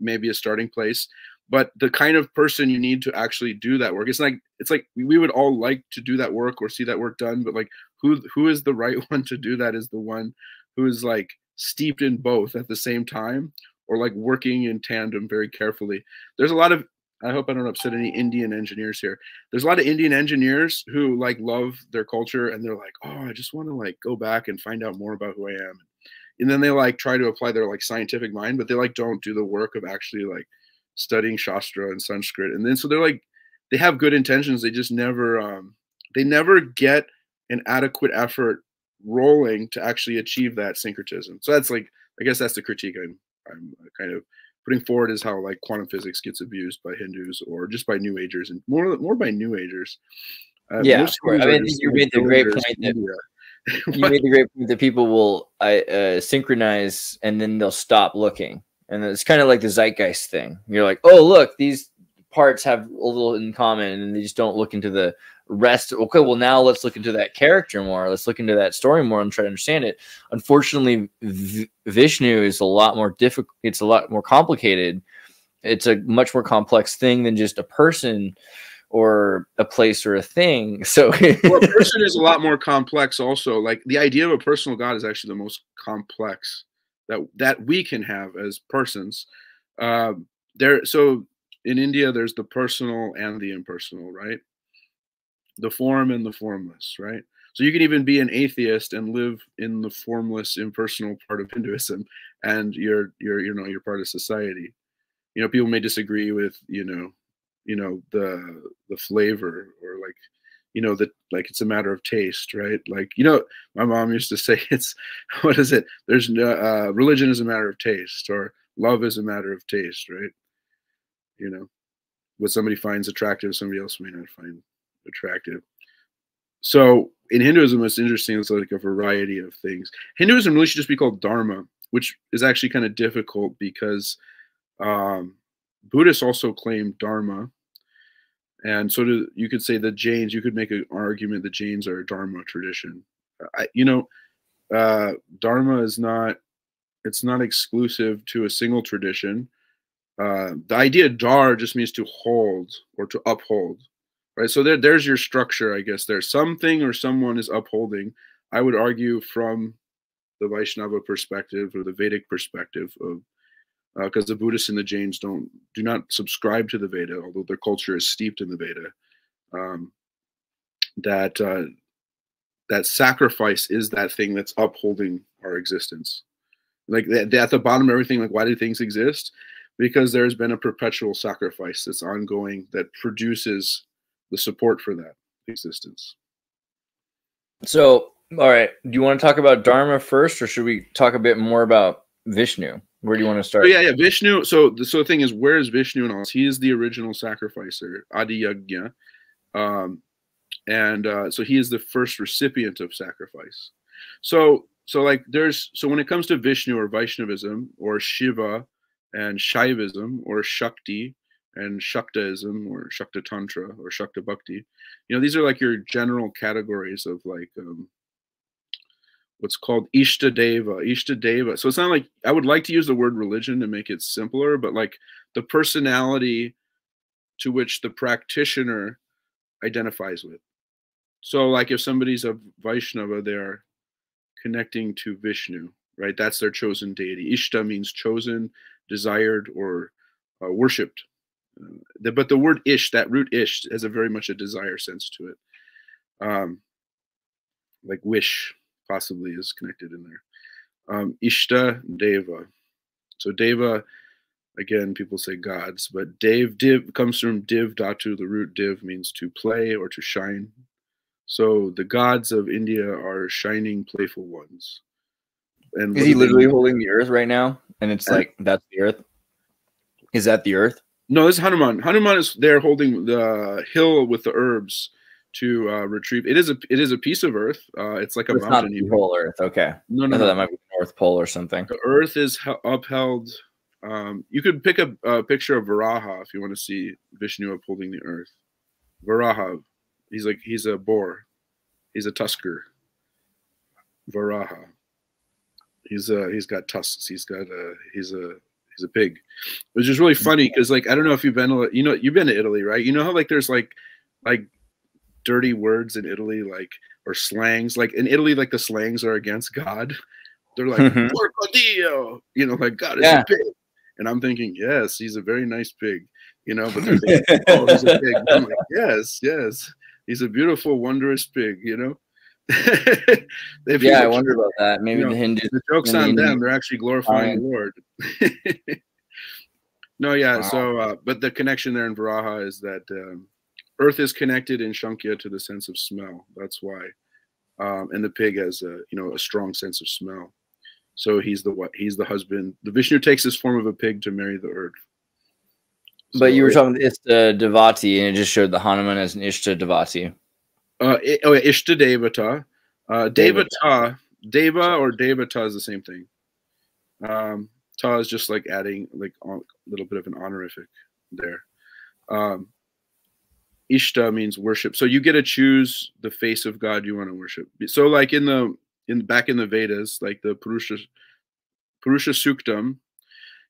Speaker 3: maybe a starting place. But the kind of person you need to actually do that work, it's like it's like we would all like to do that work or see that work done, but like who who is the right one to do that is the one who is like steeped in both at the same time or like working in tandem very carefully. There's a lot of I hope I don't upset any Indian engineers here. There's a lot of Indian engineers who like love their culture and they're like, "Oh, I just want to like go back and find out more about who I am." And then they like try to apply their like scientific mind, but they like don't do the work of actually like studying Shastra and Sanskrit. And then so they're like they have good intentions, they just never um they never get an adequate effort rolling to actually achieve that syncretism. So that's like I guess that's the critique I'm I'm kind of putting forward is how like quantum physics gets abused by Hindus or just by New Agers and more more by New Agers. Uh,
Speaker 2: Yeah, of course. I mean, you made the great point that- you made the great point that people will uh, synchronize and then they'll stop looking, and it's kind of like the zeitgeist thing. You're like, oh look, these parts have a little in common, and they just don't look into the rest. Okay, well now let's look into that character more. Let's look into that story more and try to understand it. Unfortunately, v- Vishnu is a lot more difficult. It's a lot more complicated. It's a much more complex thing than just a person or a place or a thing. So
Speaker 3: well, a person is a lot more complex. Also, like the idea of a personal God is actually the most complex that that we can have as persons. Um, there, so in India, there's the personal and the impersonal, right? The form and the formless, right? So you can even be an atheist and live in the formless, impersonal part of Hinduism, and you're you're you know you're part of society. You know, people may disagree with you know, you know the the flavor or like you know that like it's a matter of taste right like you know my mom used to say it's what is it there's no uh, religion is a matter of taste or love is a matter of taste right you know what somebody finds attractive somebody else may not find attractive so in hinduism it's interesting it's like a variety of things hinduism really should just be called dharma which is actually kind of difficult because um buddhists also claim dharma and so do, you could say the Jains. You could make an argument that Jains are a Dharma tradition. I, you know, uh, Dharma is not. It's not exclusive to a single tradition. Uh, the idea dar just means to hold or to uphold, right? So there, there's your structure, I guess. There's something or someone is upholding. I would argue from the Vaishnava perspective or the Vedic perspective of because uh, the Buddhists and the Jains don't do not subscribe to the Veda, although their culture is steeped in the Veda. Um, that uh, that sacrifice is that thing that's upholding our existence. Like at the bottom of everything, like why do things exist? Because there's been a perpetual sacrifice that's ongoing that produces the support for that existence.
Speaker 2: So, all right. Do you want to talk about Dharma first, or should we talk a bit more about Vishnu? Where do you want to start?
Speaker 3: Oh, yeah, yeah. Vishnu. So the so the thing is, where is Vishnu and all this? He is the original sacrificer, Adi Yagya. Um, and uh, so he is the first recipient of sacrifice. So so like there's so when it comes to Vishnu or Vaishnavism or Shiva and Shaivism or Shakti and Shaktaism or Shakta Tantra or Shakta Bhakti, you know these are like your general categories of like um, what's called Ishtadeva. Ishtadeva. So it's not like I would like to use the word religion to make it simpler, but like the personality to which the practitioner identifies with. So, like if somebody's a Vaishnava, they're connecting to Vishnu, right? That's their chosen deity. Ishta means chosen, desired, or uh, worshipped. The, but the word ish, that root ish, has a very much a desire sense to it. Um, like wish, possibly, is connected in there. Um, Ishta Deva. So Deva again people say gods but dev div comes from div Dhatu. the root div means to play or to shine so the gods of india are shining playful ones
Speaker 2: and is he literally holding the earth right now and it's like that's the earth is that the earth
Speaker 3: no this is hanuman hanuman is there holding the hill with the herbs to uh, retrieve it is a it is a piece of earth uh, it's like a
Speaker 2: it's mountain not whole earth okay
Speaker 3: no no, no.
Speaker 2: that might be the north pole or something
Speaker 3: the earth is upheld um, you could pick a, a, picture of Varaha if you want to see Vishnu upholding the earth. Varaha, he's like he's a boar, he's a tusker. Varaha, he's a he's got tusks. He's got a he's a he's a pig, which is really funny because like I don't know if you've been to you know you've been to Italy right? You know how like there's like like dirty words in Italy like or slangs like in Italy like the slangs are against God. They're like mm-hmm. you know, like God is yeah. a pig. And I'm thinking, yes, he's a very nice pig, you know, but they're thinking, oh, he's a pig. I'm like, yes, yes, he's a beautiful, wondrous pig, you know.
Speaker 2: yeah, I wonder about that. Maybe you know, the Hindus.
Speaker 3: The joke's on Hindu. them. They're actually glorifying the Lord. no, yeah. Wow. So, uh, but the connection there in Varaha is that um, Earth is connected in Sankhya to the sense of smell. That's why, um, and the pig has a you know a strong sense of smell. So he's the what? He's the husband. The Vishnu takes this form of a pig to marry the earth.
Speaker 2: So but you were talking it's the Devati, and it just showed the Hanuman as an Ishta Devati.
Speaker 3: Uh, oh, Ishta Devata. Uh, Devata, Deva or Devata is the same thing. Um, Ta is just like adding like a little bit of an honorific there. Um, Ishta means worship. So you get to choose the face of God you want to worship. So like in the in back in the Vedas, like the Purusha Purusha Suktam,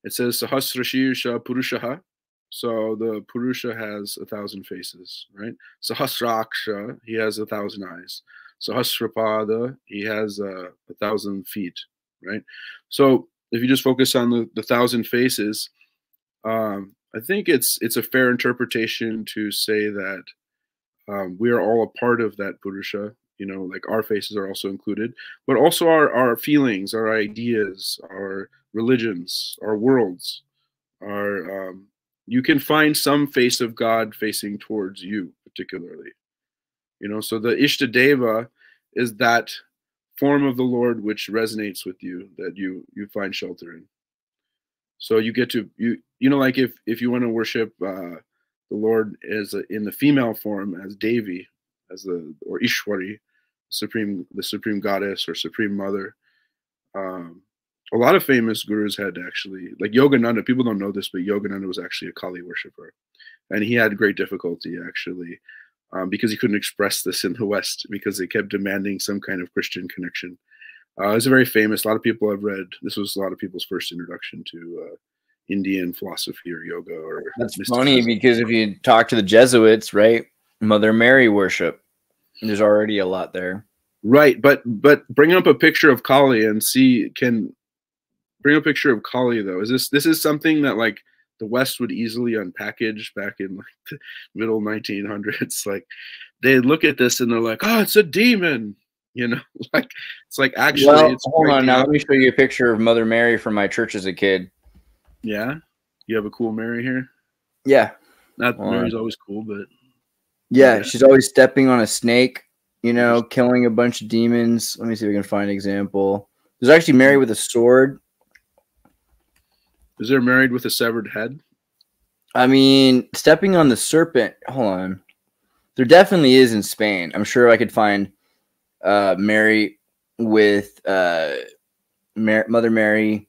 Speaker 3: it says Sahasrashirsha Purushaha. So the Purusha has a thousand faces, right? Sahasraksha, he has a thousand eyes. Sahasrapada, he has a thousand feet, right? So if you just focus on the, the thousand faces, um, I think it's it's a fair interpretation to say that um, we are all a part of that Purusha you know like our faces are also included but also our our feelings our ideas our religions our worlds our um, you can find some face of god facing towards you particularly. You know so the ishtadeva is that form of the lord which resonates with you that you you find shelter in. So you get to you you know like if if you want to worship uh the lord as a, in the female form as devi as the or ishwari supreme the supreme goddess or supreme mother um, a lot of famous gurus had actually like yogananda people don't know this but yogananda was actually a kali worshiper and he had great difficulty actually um, because he couldn't express this in the west because they kept demanding some kind of christian connection uh, it's a very famous a lot of people have read this was a lot of people's first introduction to uh, indian philosophy or yoga or
Speaker 2: that's mysticism. funny because if you talk to the jesuits right mother mary worship there's already a lot there.
Speaker 3: Right, but but bring up a picture of Kali and see can bring a picture of Kali though. Is this this is something that like the West would easily unpackage back in like the middle 1900s? Like they look at this and they're like, oh, it's a demon. You know, like it's like actually. Well, it's
Speaker 2: hold on now. Let me show you a picture of Mother Mary from my church as a kid.
Speaker 3: Yeah, you have a cool Mary here.
Speaker 2: Yeah,
Speaker 3: not Mary's always cool, but
Speaker 2: yeah, she's always stepping on a snake, you know, killing a bunch of demons. Let me see if we can find an example. There's actually Mary with a sword.
Speaker 3: Is there married with a severed head?
Speaker 2: I mean, stepping on the serpent. Hold on. There definitely is in Spain. I'm sure I could find uh, Mary with uh, Mar- Mother Mary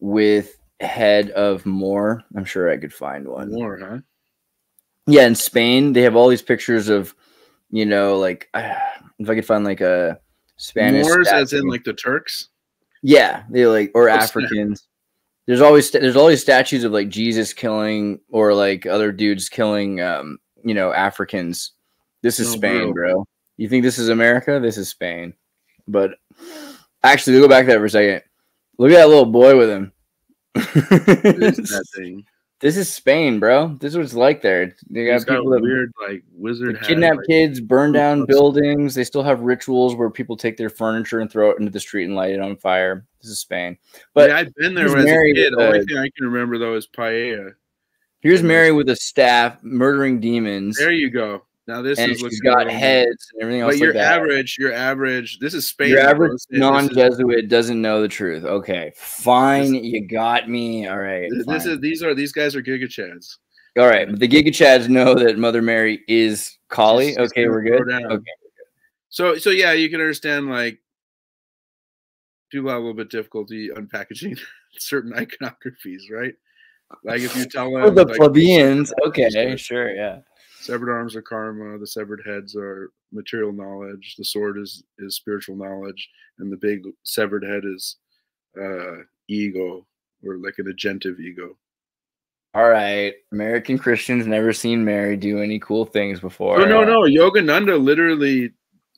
Speaker 2: with head of Moor. I'm sure I could find one.
Speaker 3: Moor, huh?
Speaker 2: yeah, in Spain they have all these pictures of, you know, like if I could find like a Spanish.
Speaker 3: Moors, as in like the Turks.
Speaker 2: yeah, they like or
Speaker 3: What's that?
Speaker 2: Africans. There's always there's always statues of like Jesus killing or like other dudes killing um you know Africans. This is
Speaker 3: Oh,
Speaker 2: Spain,
Speaker 3: bro.
Speaker 2: bro. You think this is America? This is Spain. But actually, go back that for a second. Look at that little boy with him.
Speaker 3: What is that thing?
Speaker 2: this is Spain, bro. This is what it's like there. They got
Speaker 3: He's got
Speaker 2: people that
Speaker 3: weird like
Speaker 2: they
Speaker 3: wizard
Speaker 2: kidnap
Speaker 3: like-
Speaker 2: kids, burn down buildings. They still have rituals where people take their furniture and throw it into the street and light it on fire. This is Spain. But
Speaker 3: yeah, I've been there when I was a kid. The only thing I can remember though is paella.
Speaker 2: here's Mary with a staff murdering demons,
Speaker 3: There you go. Now this
Speaker 2: and
Speaker 3: is
Speaker 2: she's got heads and everything else
Speaker 3: But your
Speaker 2: like that.
Speaker 3: average, your average. This is Spain.
Speaker 2: Your average
Speaker 3: This is-
Speaker 2: non-Jesuit doesn't know the truth. Okay, fine, you got me. All right,
Speaker 3: This,
Speaker 2: fine.
Speaker 3: is these are these guys are giga chads.
Speaker 2: all right. But the Giga Chads know that Mother Mary is Kali.
Speaker 3: She's- she's
Speaker 2: Okay,
Speaker 3: gonna
Speaker 2: we're good. Okay,
Speaker 3: So so yeah, you can understand like people have a little bit difficulty unpackaging certain iconographies, right? Like if you tell oh, them
Speaker 2: for the
Speaker 3: like,
Speaker 2: plebeians. Okay, sure, yeah.
Speaker 3: Severed arms are karma, the severed heads are material knowledge, the sword is is spiritual knowledge, and the big severed head is uh ego or like an agentive ego.
Speaker 2: All right. American Christians never seen Mary do any cool things before.
Speaker 3: No, no,
Speaker 2: Uh,
Speaker 3: no, Yogananda literally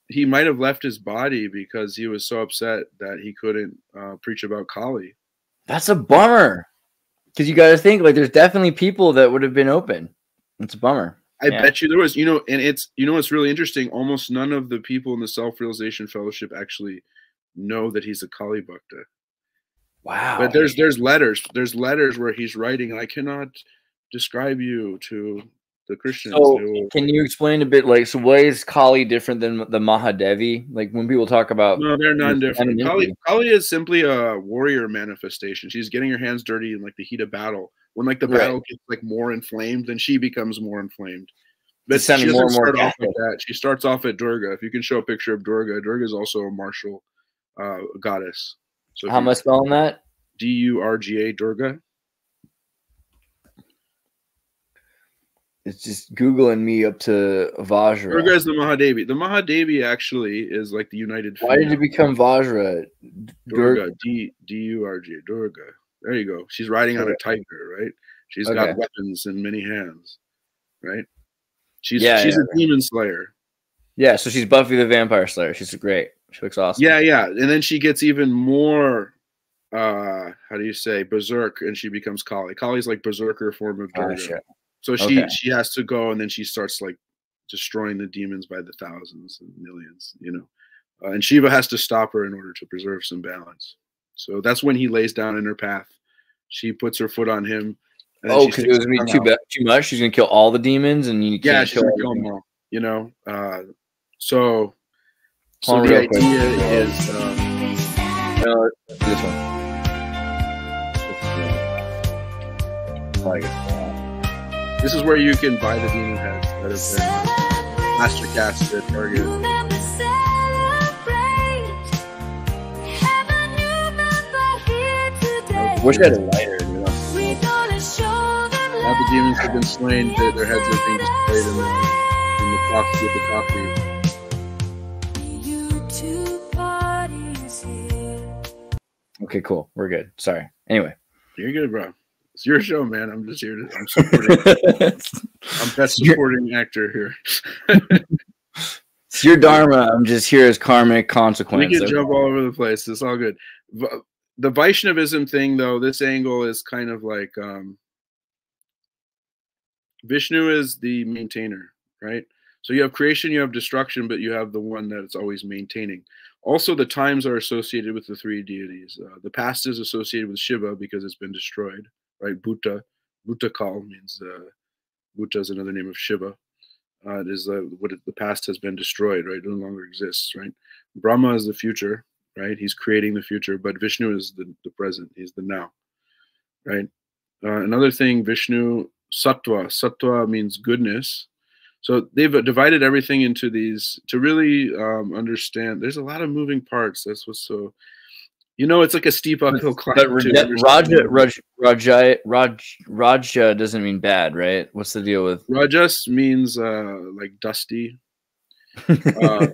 Speaker 3: he might have left his body because he was so upset that he couldn't uh, preach about Kali.
Speaker 2: That's a bummer. Because you got to think like there's definitely people that would have been open. It's a bummer.
Speaker 3: I
Speaker 2: Yeah.
Speaker 3: bet you there was, you know, and it's you know what's really interesting. Almost none of the people in the Self Realization Fellowship actually know that he's a Kali Bhakta.
Speaker 2: Wow.
Speaker 3: But there's there's letters, there's letters where he's writing, I cannot describe you to the Christians.
Speaker 2: so can you explain a bit like so why is Kali different than the Mahadevi? Like when people talk about
Speaker 3: no, they're non different. Kali. Kali is simply a warrior manifestation. She's getting her hands dirty in like the heat of battle. When like the
Speaker 2: Right.
Speaker 3: battle gets like more inflamed, then she becomes more inflamed. But she doesn't
Speaker 2: more and more
Speaker 3: start off
Speaker 2: Catholic.
Speaker 3: that. She starts off at Durga. If you can show a picture of Durga, Durga is also a martial uh, goddess. So
Speaker 2: how
Speaker 3: you-
Speaker 2: am I spelling that?
Speaker 3: D U R G A Durga.
Speaker 2: It's just googling me up to Vajra.
Speaker 3: Durga is the Mahadevi. The Mahadevi actually is like the united.
Speaker 2: Why did
Speaker 3: female.
Speaker 2: it become Vajra? Durga.
Speaker 3: Durga? D D U R G A Durga. There you go. She's riding on a tiger, right? She's
Speaker 2: Okay.
Speaker 3: got weapons in many hands, right? She's
Speaker 2: Yeah,
Speaker 3: she's
Speaker 2: yeah,
Speaker 3: a demon slayer.
Speaker 2: Yeah, so she's Buffy the Vampire Slayer. She's great. She looks awesome.
Speaker 3: Yeah, yeah. And then she gets even more uh how do you say berserk and she becomes Kali. Kali's like berserker form of Durga.
Speaker 2: Gotcha.
Speaker 3: So she
Speaker 2: Okay.
Speaker 3: she has to go and then she starts like destroying the demons by the thousands and millions, you know. Uh, and Shiva has to stop her in order to preserve some balance. So that's when he lays down in her path. She puts her foot on him.
Speaker 2: Oh, because it was gonna be too too much. She's gonna kill all the demons, and you
Speaker 3: Yeah, she's
Speaker 2: kill.
Speaker 3: gonna kill them all. You know. Uh, so so
Speaker 2: Hold
Speaker 3: the
Speaker 2: real quick.
Speaker 3: idea is um,
Speaker 2: No, this one. Like
Speaker 3: this is where you can buy the demon heads that have been master cast at
Speaker 2: Wish I had a lighter. You know?
Speaker 3: Now the demons have been slain, their, their heads are being displayed in the in the coffee with the coffee.
Speaker 2: Okay, cool. We're good. Sorry. Anyway,
Speaker 3: You're good, bro. It's your show, man. I'm just here to I'm supporting I'm best
Speaker 2: You're-
Speaker 3: supporting actor here.
Speaker 2: it's your dharma. I'm just here as karmic consequence.
Speaker 3: We
Speaker 2: consequence.
Speaker 3: can jump all over the place. It's all good. V- The Vaishnavism thing, though, this angle is kind of like um, Vishnu is the maintainer, right? So you have creation, you have destruction, but you have the one that's always maintaining. Also, the times are associated with the three deities. Uh, the past is associated with Shiva because it's been destroyed, right? Bhuta, Bhuta Kal means uh, Bhuta is another name of Shiva. Uh, it is uh, what it, the past has been destroyed, right? It no longer exists, right? Brahma is the future, right? He's creating the future, but Vishnu is the, the present. He's the now, right? Uh, another thing, Vishnu, Sattva. Sattva means goodness. So they've divided everything into these to really um, understand. There's a lot of moving parts. That's what's so, you know, it's like a steep uphill climb.
Speaker 2: But Raja, Raja, Raj, Raja, Raj, Raja doesn't mean bad, right? What's the deal with?
Speaker 3: Rajas means uh, like dusty. Uh,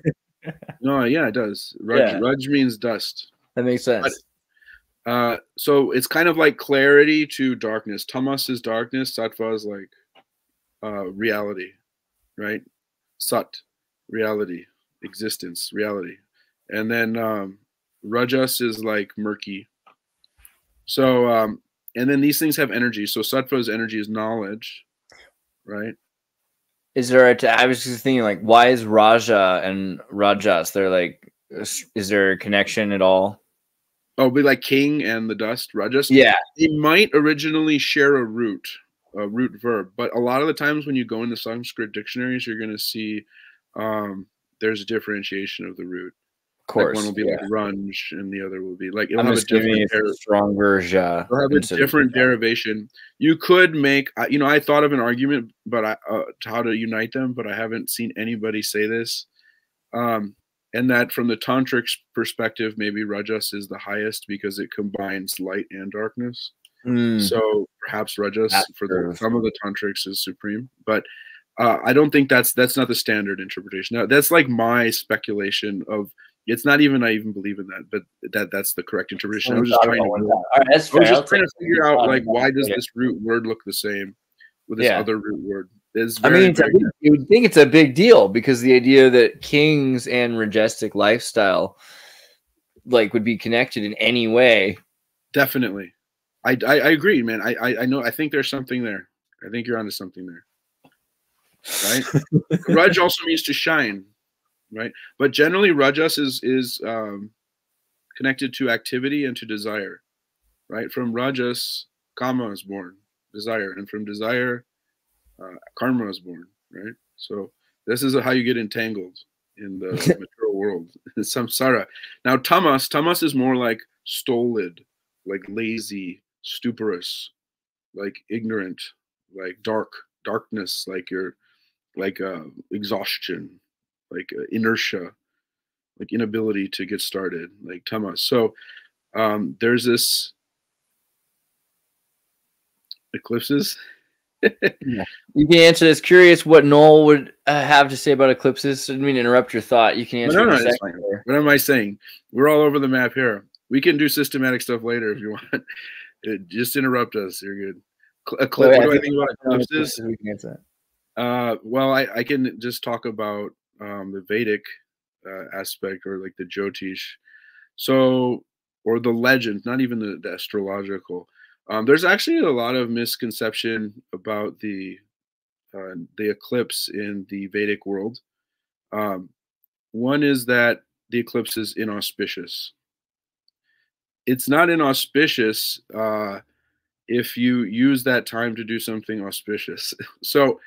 Speaker 3: no, yeah, it does. Raj,
Speaker 2: Yeah.
Speaker 3: Raj means dust.
Speaker 2: That makes sense.
Speaker 3: Uh, so it's kind of like clarity to darkness. Tamas is darkness. Sattva is like uh, reality, right? Sat, reality, existence, reality, and then um, Rajas is like murky. So um, and then these things have energy. So Sattva's energy is knowledge, right?
Speaker 2: Is there a? T- I was just thinking, like, why is Raja and Rajas? They're like, is there a connection at all?
Speaker 3: Oh, be like king and the dust, Rajas.
Speaker 2: Yeah.
Speaker 3: they might originally share a root, a root verb, but a lot of the times when you go into Sanskrit dictionaries, you're going to see um, there's a differentiation of the root.
Speaker 2: Of course.
Speaker 3: like one will be
Speaker 2: yeah.
Speaker 3: like runge, and the other will be like it'll
Speaker 2: I'm
Speaker 3: have a different. der-
Speaker 2: stronger ja.
Speaker 3: it'll have a different derivation. You could make, you know, I thought of an argument, but I uh, how to unite them, but I haven't seen anybody say this. Um, and that from the tantric perspective, maybe Rajas is the highest because it combines light and darkness.
Speaker 2: Mm.
Speaker 3: So perhaps Rajas
Speaker 2: That's
Speaker 3: for the, some of the tantrics is supreme, but uh, I don't think that's that's not the standard interpretation. Now, that's like my speculation of. It's not even I even believe in that, but that that's the correct interpretation. I was just trying to.
Speaker 2: All right, that's
Speaker 3: I was just trying to figure out like why does
Speaker 2: Yeah.
Speaker 3: this root word look the same with this
Speaker 2: Yeah.
Speaker 3: other root word? It's
Speaker 2: I mean, it's
Speaker 3: very-
Speaker 2: big, you would think it's a big deal because the idea that kings and majestic lifestyle like would be connected in any way.
Speaker 3: definitely. I, I I agree, man. I, I I know. I think there's something there. I think you're onto something there. Right. Raj also means to shine, right? But generally, Rajas is is um, connected to activity and to desire, right? From Rajas, Kama is born, desire, and from desire, uh, Karma is born, right? So this is how you get entangled in the material world, in samsara. Now tamas, tamas is more like stolid, like lazy, stuporous, like ignorant, like dark, darkness, like you're like uh, exhaustion, like uh, inertia, like inability to get started, like tamas. So um, there's this eclipses.
Speaker 2: You can answer this. Curious what Nowl would uh, have to say about eclipses. I didn't mean to interrupt your thought. You can answer.
Speaker 3: no, no,
Speaker 2: a
Speaker 3: it's
Speaker 2: second
Speaker 3: fine.
Speaker 2: here.
Speaker 3: What am I saying? We're all over the map here. We can do systematic stuff later if you want. Uh, Just interrupt us. You're good. Eclipse,
Speaker 2: Well, yeah,
Speaker 3: what do
Speaker 2: I
Speaker 3: think about eclipses?
Speaker 2: We can answer that.
Speaker 3: Uh, well, I, I can just talk about um, the Vedic uh, aspect or like the Jyotish. So, or the legend, not even the, the astrological. Um, there's actually a lot of misconception about the uh, the eclipse in the Vedic world. Um, one is that the eclipse is inauspicious. It's not inauspicious uh, if you use that time to do something auspicious. So,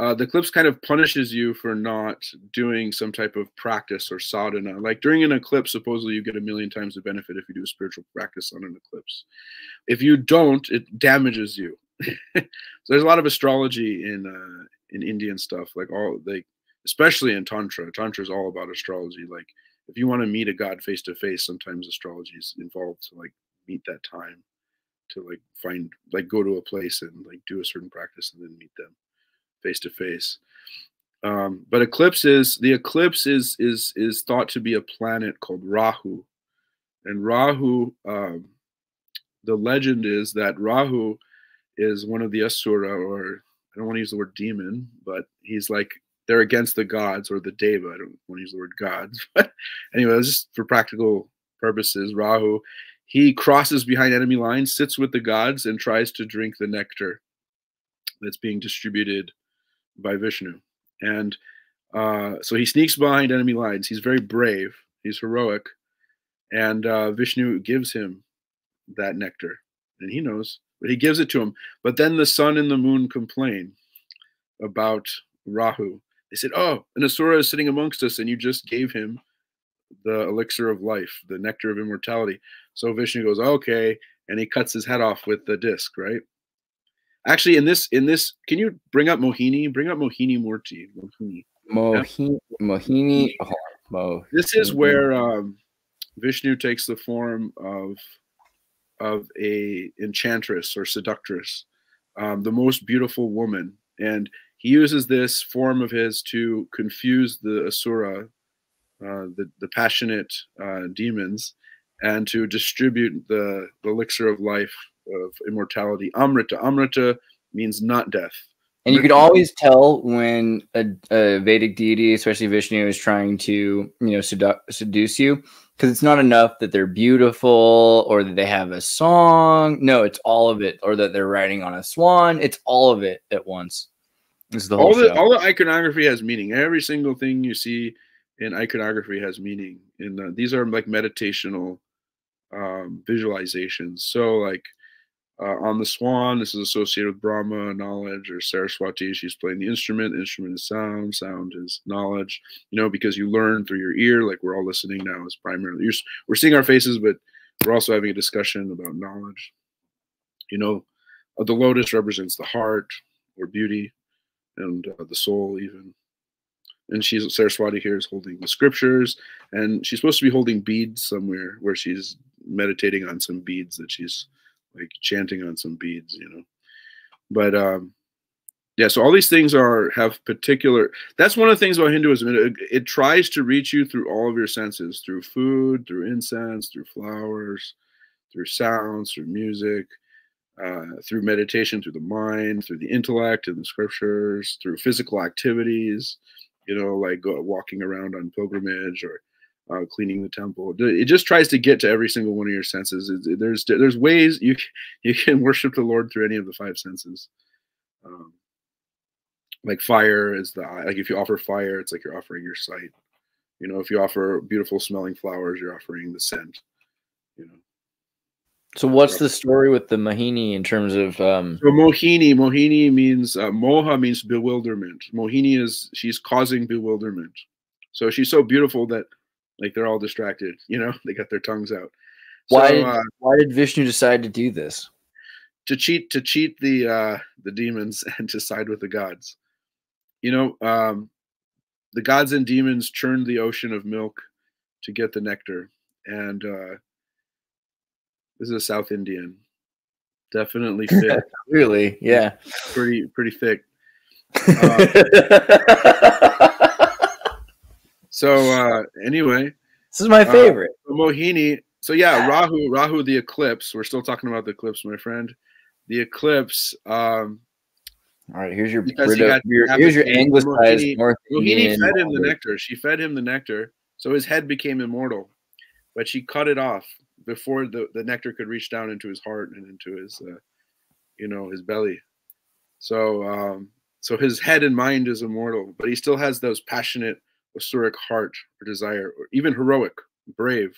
Speaker 3: uh, the eclipse kind of punishes you for not doing some type of practice or sadhana. Like during an eclipse, supposedly you get a million times the benefit if you do a spiritual practice on an eclipse. If you don't, it damages you. so there's a lot of astrology in uh, in Indian stuff, like all like especially in tantra. Tantra is all about astrology. Like if you want to meet a god face to face, sometimes astrology is involved to like meet that time to like find like go to a place and like do a certain practice and then meet them face to face. Um, but eclipse is the eclipse is is is thought to be a planet called Rahu, and Rahu. Um, the legend is that Rahu is one of the asura, or I don't want to use the word demon, but he's like they're against the gods or the deva. I don't want to use the word gods, but anyway, just for practical purposes, Rahu. He crosses behind enemy lines, sits with the gods, and tries to drink the nectar that's being distributed by Vishnu. And uh, so he sneaks behind enemy lines. He's very brave. He's heroic. And uh, Vishnu gives him that nectar. And he knows, but he gives it to him. But then the sun and the moon complain about Rahu. They said, Oh, an Asura is sitting amongst us, and you just gave him the elixir of life, the nectar of immortality. So Vishnu goes, Okay. And he cuts his head off with the disc, right? Actually, in this, in this, can you bring up Mohini? Bring up Mohini Murti. Mohini.
Speaker 2: Mohini. Mohini. Oh, Mo.
Speaker 3: This is where um, Vishnu takes the form of of a enchantress or seductress, um, the most beautiful woman, and he uses this form of his to confuse the asura uh, the the passionate uh, demons, and to distribute the, the elixir of life of immortality. Amrita. Amrita means not death.
Speaker 2: And you could always tell when a, a, Vedic deity, especially Vishnu, is trying to, you know, sedu- seduce you, because it's not enough that they're beautiful or that they have a song. No, it's all of it, or that they're riding on a swan. It's all of it at once.
Speaker 3: This is the all the show. all the iconography has meaning. Every single thing you see in iconography has meaning. And uh, these are like meditational um, visualizations. So, like uh, on the swan, this is associated with Brahma knowledge, or Saraswati, she's playing the instrument. Instrument is sound. Sound is knowledge. You know, because you learn through your ear. Like we're all listening now is primarily we're seeing our faces, but we're also having a discussion about knowledge. You know, uh, the lotus represents the heart or beauty, and uh, the soul even. And she's Saraswati here is holding the scriptures, and she's supposed to be holding beads somewhere where she's meditating on some beads that she's like chanting on some beads, you know. But um, yeah, so all these things are have particular. That's one of the things about Hinduism. It, it tries to reach you through all of your senses, through food, through incense, through flowers, through sounds, through music, uh, through meditation, through the mind, through the intellect and the scriptures, through physical activities. You know, like go, walking around on pilgrimage or uh, cleaning the temple. It just tries to get to every single one of your senses. It, there's there's ways you you can worship the Lord through any of the five senses. Um, like fire is the like if you offer fire, it's like you're offering your sight. You know, if you offer beautiful smelling flowers, you're offering the scent. You know.
Speaker 2: So what's the story with the Mohini in terms of um
Speaker 3: so Mohini, Mohini means uh, moha means bewilderment. Mohini is she's causing bewilderment. So she's so beautiful that like they're all distracted. You know, they got their tongues out.
Speaker 2: Why? So, did, uh, why did Vishnu decide to do this?
Speaker 3: To cheat, to cheat the uh, the demons and to side with the gods. You know, um, the gods and demons churned the ocean of milk to get the nectar, and uh, this is a South Indian, definitely thick.
Speaker 2: really, yeah,
Speaker 3: pretty pretty thick. Uh, So uh, anyway,
Speaker 2: this is my uh, favorite.
Speaker 3: Uh, Mohini. So yeah, Rahu, Rahu, the eclipse. We're still talking about the eclipse, my friend. The eclipse. Um,
Speaker 2: all right, here's your, your here's your anglicized Mohini,
Speaker 3: Mohini fed him the nectar. She fed him the nectar, so his head became immortal. But she cut it off before the, the nectar could reach down into his heart and into his, uh, you know, his belly. So, um, so his head and mind is immortal, but he still has those passionate Asuric heart or desire, or even heroic, brave.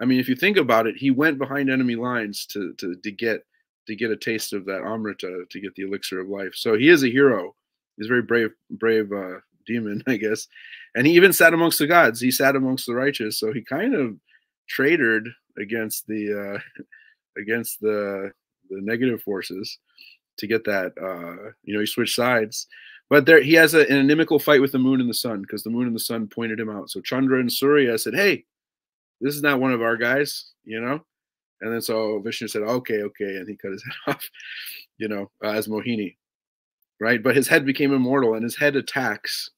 Speaker 3: I mean, if you think about it, he went behind enemy lines to to, to get to get a taste of that Amrita, to get the elixir of life. So he is a hero. He's a very brave, brave uh, demon, I guess. And he even sat amongst the gods. He sat amongst the righteous. So he kind of traitored against the uh, against the the negative forces to get that. Uh, you know, he switched sides. But there, he has a, an inimical fight with the moon and the sun because the moon and the sun pointed him out. So Chandra and Surya said, "Hey, this is not one of our guys," you know. And then so Vishnu said, "Okay, okay," and he cut his head off, you know, uh, as Mohini, right? But his head became immortal, and his head attacks.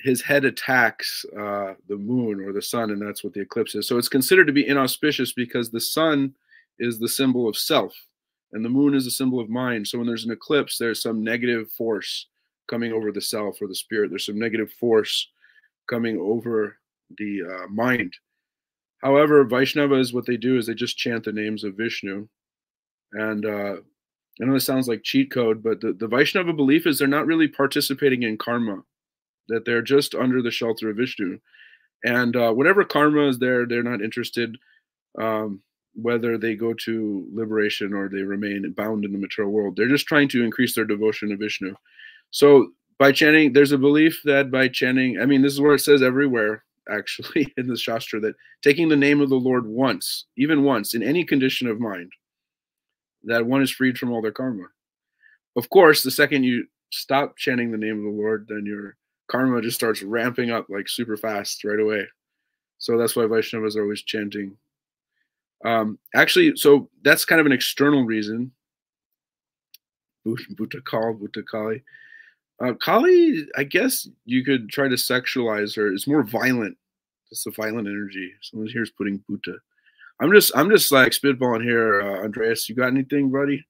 Speaker 3: His head attacks uh, the moon or the sun, and that's what the eclipse is. So it's considered to be inauspicious because the sun is the symbol of self, and the moon is a symbol of mind. So when there's an eclipse, there's some negative force coming over the self or the spirit. There's some negative force coming over the uh, mind. However, Vaishnavas, what they do is they just chant the names of Vishnu. And uh, I know it sounds like cheat code, but the, the Vaishnava belief is they're not really participating in karma, that they're just under the shelter of Vishnu. And uh, whatever karma is there, they're not interested. Um, whether they go to liberation or they remain bound in the material world. They're just trying to increase their devotion to Vishnu. So by chanting, there's a belief that by chanting, I mean, this is where it says everywhere, actually, in the Shastra, that taking the name of the Lord once, even once, in any condition of mind, that one is freed from all their karma. Of course, the second you stop chanting the name of the Lord, then your karma just starts ramping up like super fast right away. So that's why Vaishnavas are always chanting um, actually, so that's kind of an external reason. Bhutakal, Bhutakali. Uh, Kali, I guess you could try to sexualize her. It's more violent. It's a violent energy. Someone here is putting Buddha. I'm just, I'm just like spitballing here. Uh, Andreas, you got anything, buddy?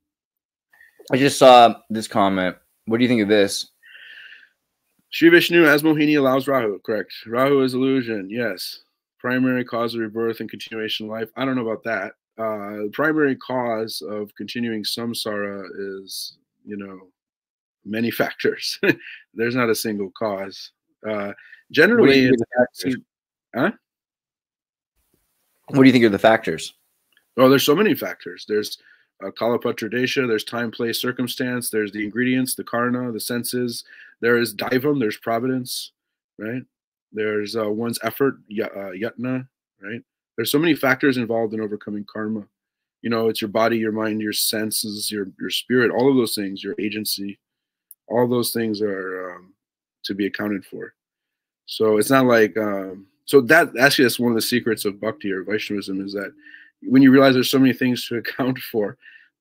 Speaker 2: I just saw this comment. What do you think of this?
Speaker 3: Sri Vishnu as Mohini allows Rahu. Correct. Rahu is illusion. Yes. Primary cause of rebirth and continuation of life. I don't know about that. Uh, the primary cause of continuing samsara is, you know, many factors. There's not a single cause. Uh, generally,
Speaker 2: huh? What do you think are the factors?
Speaker 3: Oh, there's so many factors. There's uh, Kalapatra Desha, there's time, place, circumstance, there's the ingredients, the karna, the senses, there is daivam, there's providence, right? There's uh, one's effort, uh, yatna, right? There's so many factors involved in overcoming karma. You know, it's your body, your mind, your senses, your your spirit, all of those things, your agency, all those things are um, to be accounted for. So it's not like um, so that actually that's one of the secrets of bhakti or Vaishnavism is that when you realize there's so many things to account for,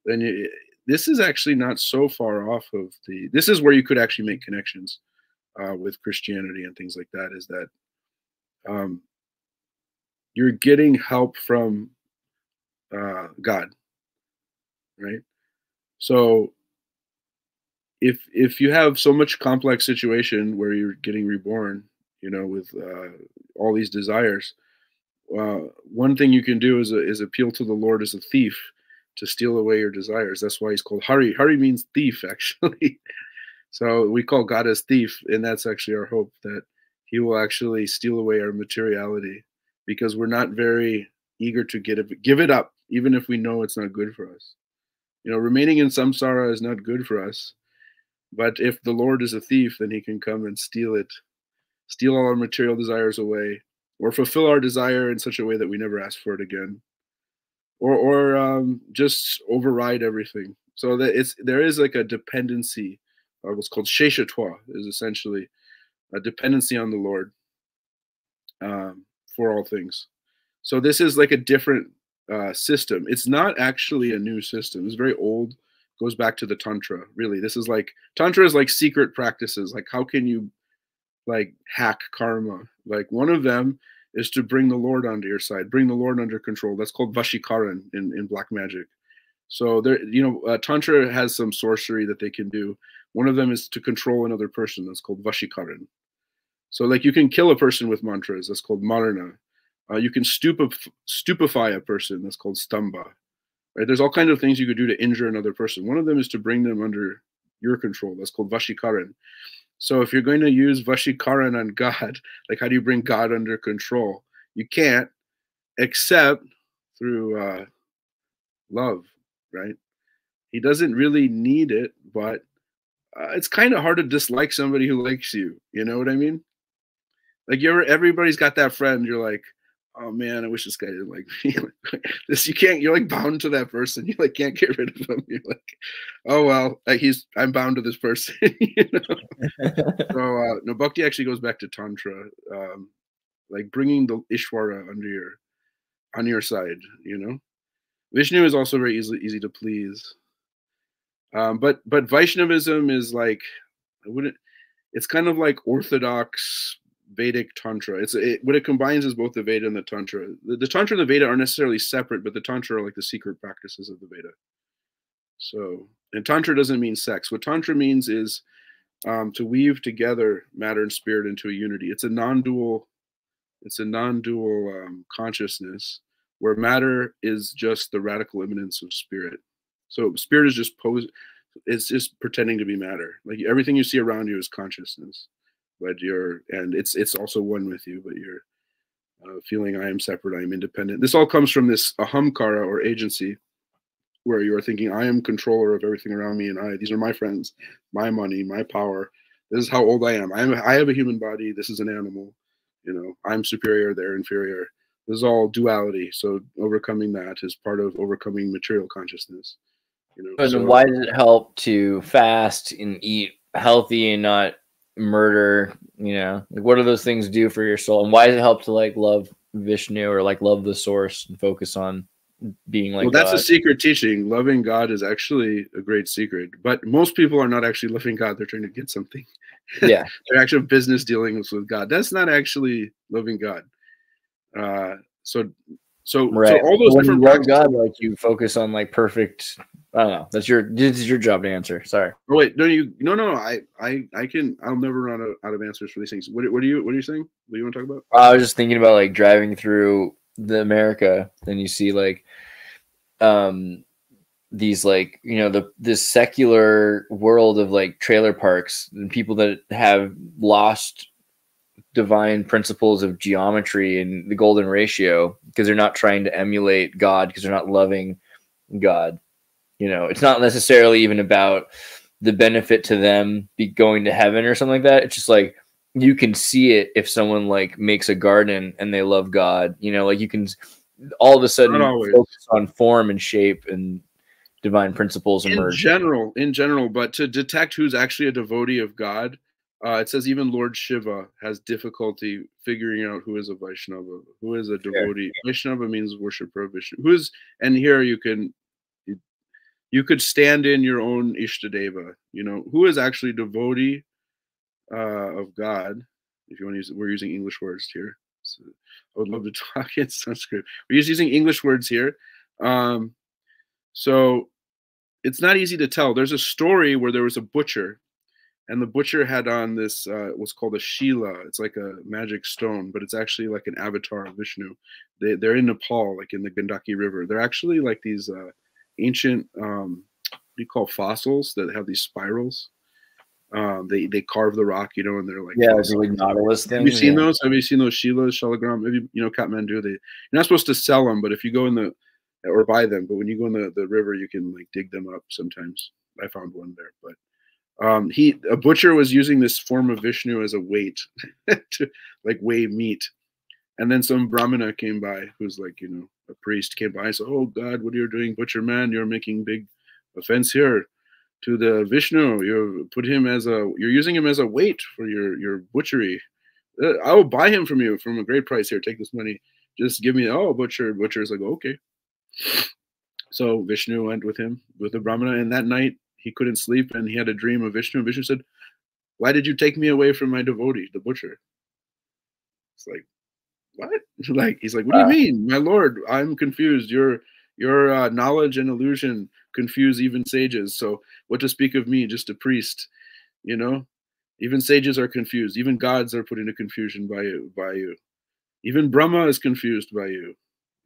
Speaker 3: then you, this is actually not so far off of the. This is where you could actually make connections uh, with Christianity and things like that. Is that um, you're getting help from uh, God, right? So if if you have so much complex situation where you're getting reborn, you know, with uh, all these desires, uh, one thing you can do is is appeal to the Lord as a thief to steal away your desires. That's why he's called Hari. Hari means thief, actually. So we call God as thief, and that's actually our hope that He will actually steal away our materiality because we're not very eager to get it, give it up, even if we know it's not good for us. You know, remaining in samsara is not good for us. But if the Lord is a thief, then he can come and steal it, steal all our material desires away, or fulfill our desire in such a way that we never ask for it again or or um, just override everything. So that it's there is like a dependency, or what's called sheshatwa, is essentially a dependency on the Lord um, for all things. So this is like a different uh, system. It's not actually a new system. It's very old. Goes back to the tantra. Really, this is like tantra is like secret practices. Like how can you like hack karma? Like one of them is to bring the Lord onto your side, bring the Lord under control. That's called Vashikaran in, in black magic. So there, you know, uh, Tantra has some sorcery that they can do. One of them is to control another person. That's called Vashikaran. So like you can kill a person with mantras. That's called Marana. Uh, you can stupef- stupefy a person. That's called Stamba. Right? There's all kinds of things you could do to injure another person. One of them is to bring them under your control. That's called Vashikaran. So if you're going to use Vashikaran on God, like how do you bring God under control? You can't, except through uh, love, right? He doesn't really need it, but uh, it's kind of hard to dislike somebody who likes you. You know what I mean? Like you're everybody's got that friend. You're like, oh man, I wish this guy didn't like me. this you can't. You're like bound to that person. You like can't get rid of him. You're like, oh well, he's I'm bound to this person. you know. so uh, no, bhakti actually goes back to tantra, um, like bringing the Ishwara under your on your side. You know, Vishnu is also very easy easy to please. Um, but but Vaishnavism is like I wouldn't. It's kind of like orthodox Vedic Tantra. It's it, what it combines is both the Veda and the Tantra. The, the, Tantra and the Veda are necessarily separate, but the Tantra are like the secret practices of the Veda. So, and Tantra doesn't mean sex. What Tantra means is um, to weave together matter and spirit into a unity. It's a non-dual. It's a non-dual um, consciousness where matter is just the radical immanence of spirit. So spirit is just pose. It's just pretending to be matter. Like everything you see around you is consciousness but you're and it's it's also one with you but you're uh, feeling i am separate i am independent this all comes from this ahamkara or agency where you're thinking i am controller of everything around me and i these are my friends my money my power this is how old i am i am i have a human body this is an animal you know i'm superior they're inferior this is all duality so overcoming that is part of overcoming material consciousness
Speaker 2: you know so, why does it help to fast and eat healthy and not murder you know like what do those things do for your soul and why does it help to like love vishnu or like love the source and focus on being like
Speaker 3: well, that's
Speaker 2: God.
Speaker 3: a secret teaching. Loving God is actually a great secret, but most people are not actually loving God. They're trying to get something.
Speaker 2: yeah.
Speaker 3: They're actually business dealings with God. That's not actually loving God. Uh, so, so,
Speaker 2: Right.
Speaker 3: so all those
Speaker 2: when you
Speaker 3: different practices-
Speaker 2: God, like you focus on like perfect. I don't know. That's your this is your job to answer. Sorry.
Speaker 3: Oh, wait, no, you, no, no, I, I, I can, I'll never run out, out of answers for these things. What, what are you, what are you saying? What do you want to talk about?
Speaker 2: I was just thinking about like driving through the America, and you see like, um, these like you know the this secular world of like trailer parks and people that have lost divine principles of geometry and the golden ratio because they're not trying to emulate God because they're not loving God. You know, it's not necessarily even about the benefit to them be going to heaven or something like that. It's just like you can see it if someone like makes a garden and they love God. You know, like you can all of a sudden focus on form and shape and divine principles emerge.
Speaker 3: in general, in general, but to detect who's actually a devotee of God, uh, it says even Lord Shiva has difficulty figuring out who is a Vaishnava, who is a devotee. Vaishnava means worshiper of Vishnu. Who is, and here you can, you, you could stand in your own Ishtadeva. You know, who is actually devotee uh, of God? If you want to use, we're using English words here. So I would love to talk in Sanskrit. We're just using English words here. Um, so it's not easy to tell. There's a story where there was a butcher, and the butcher had on this uh, what's called a shila. It's like a magic stone, but it's actually like an avatar of Vishnu. They, they're in Nepal, like in the Gandaki River. They're actually like these uh, ancient, um, what do you call fossils that have these spirals. Um, they they carve the rock, you know, and they're like
Speaker 2: yeah, it's like Nautilus thing.
Speaker 3: Have you seen
Speaker 2: yeah.
Speaker 3: those? Have you seen those shilas, Shalagram? Maybe you know Kathmandu. They you're not supposed to sell them, but if you go in the or buy them, but when you go in the, the river, you can like dig them up sometimes. I found one there, but um, he a butcher was using this form of Vishnu as a weight to like weigh meat, and then some brahmana came by who's like you know a priest came by and said, "Oh God, what are you doing, butcher man? You're making big offense here." To the Vishnu, you put him as a you're using him as a weight for your your butchery. Uh, I will buy him from you from a great price. Here, take this money. Just give me. Oh, butcher. Butcher is like okay. So Vishnu went with him with the Brahmana, and that night he couldn't sleep, and he had a dream of Vishnu. And Vishnu said, "Why did you take me away from my devotee, the butcher?" It's like, what? like he's like, "What
Speaker 2: Wow.
Speaker 3: do you mean, my lord? I'm confused. Your your uh, knowledge and illusion confuse even sages. So what to speak of me, just a priest? You know, even sages are confused. Even gods are put into confusion by you. By you, even Brahma is confused by you.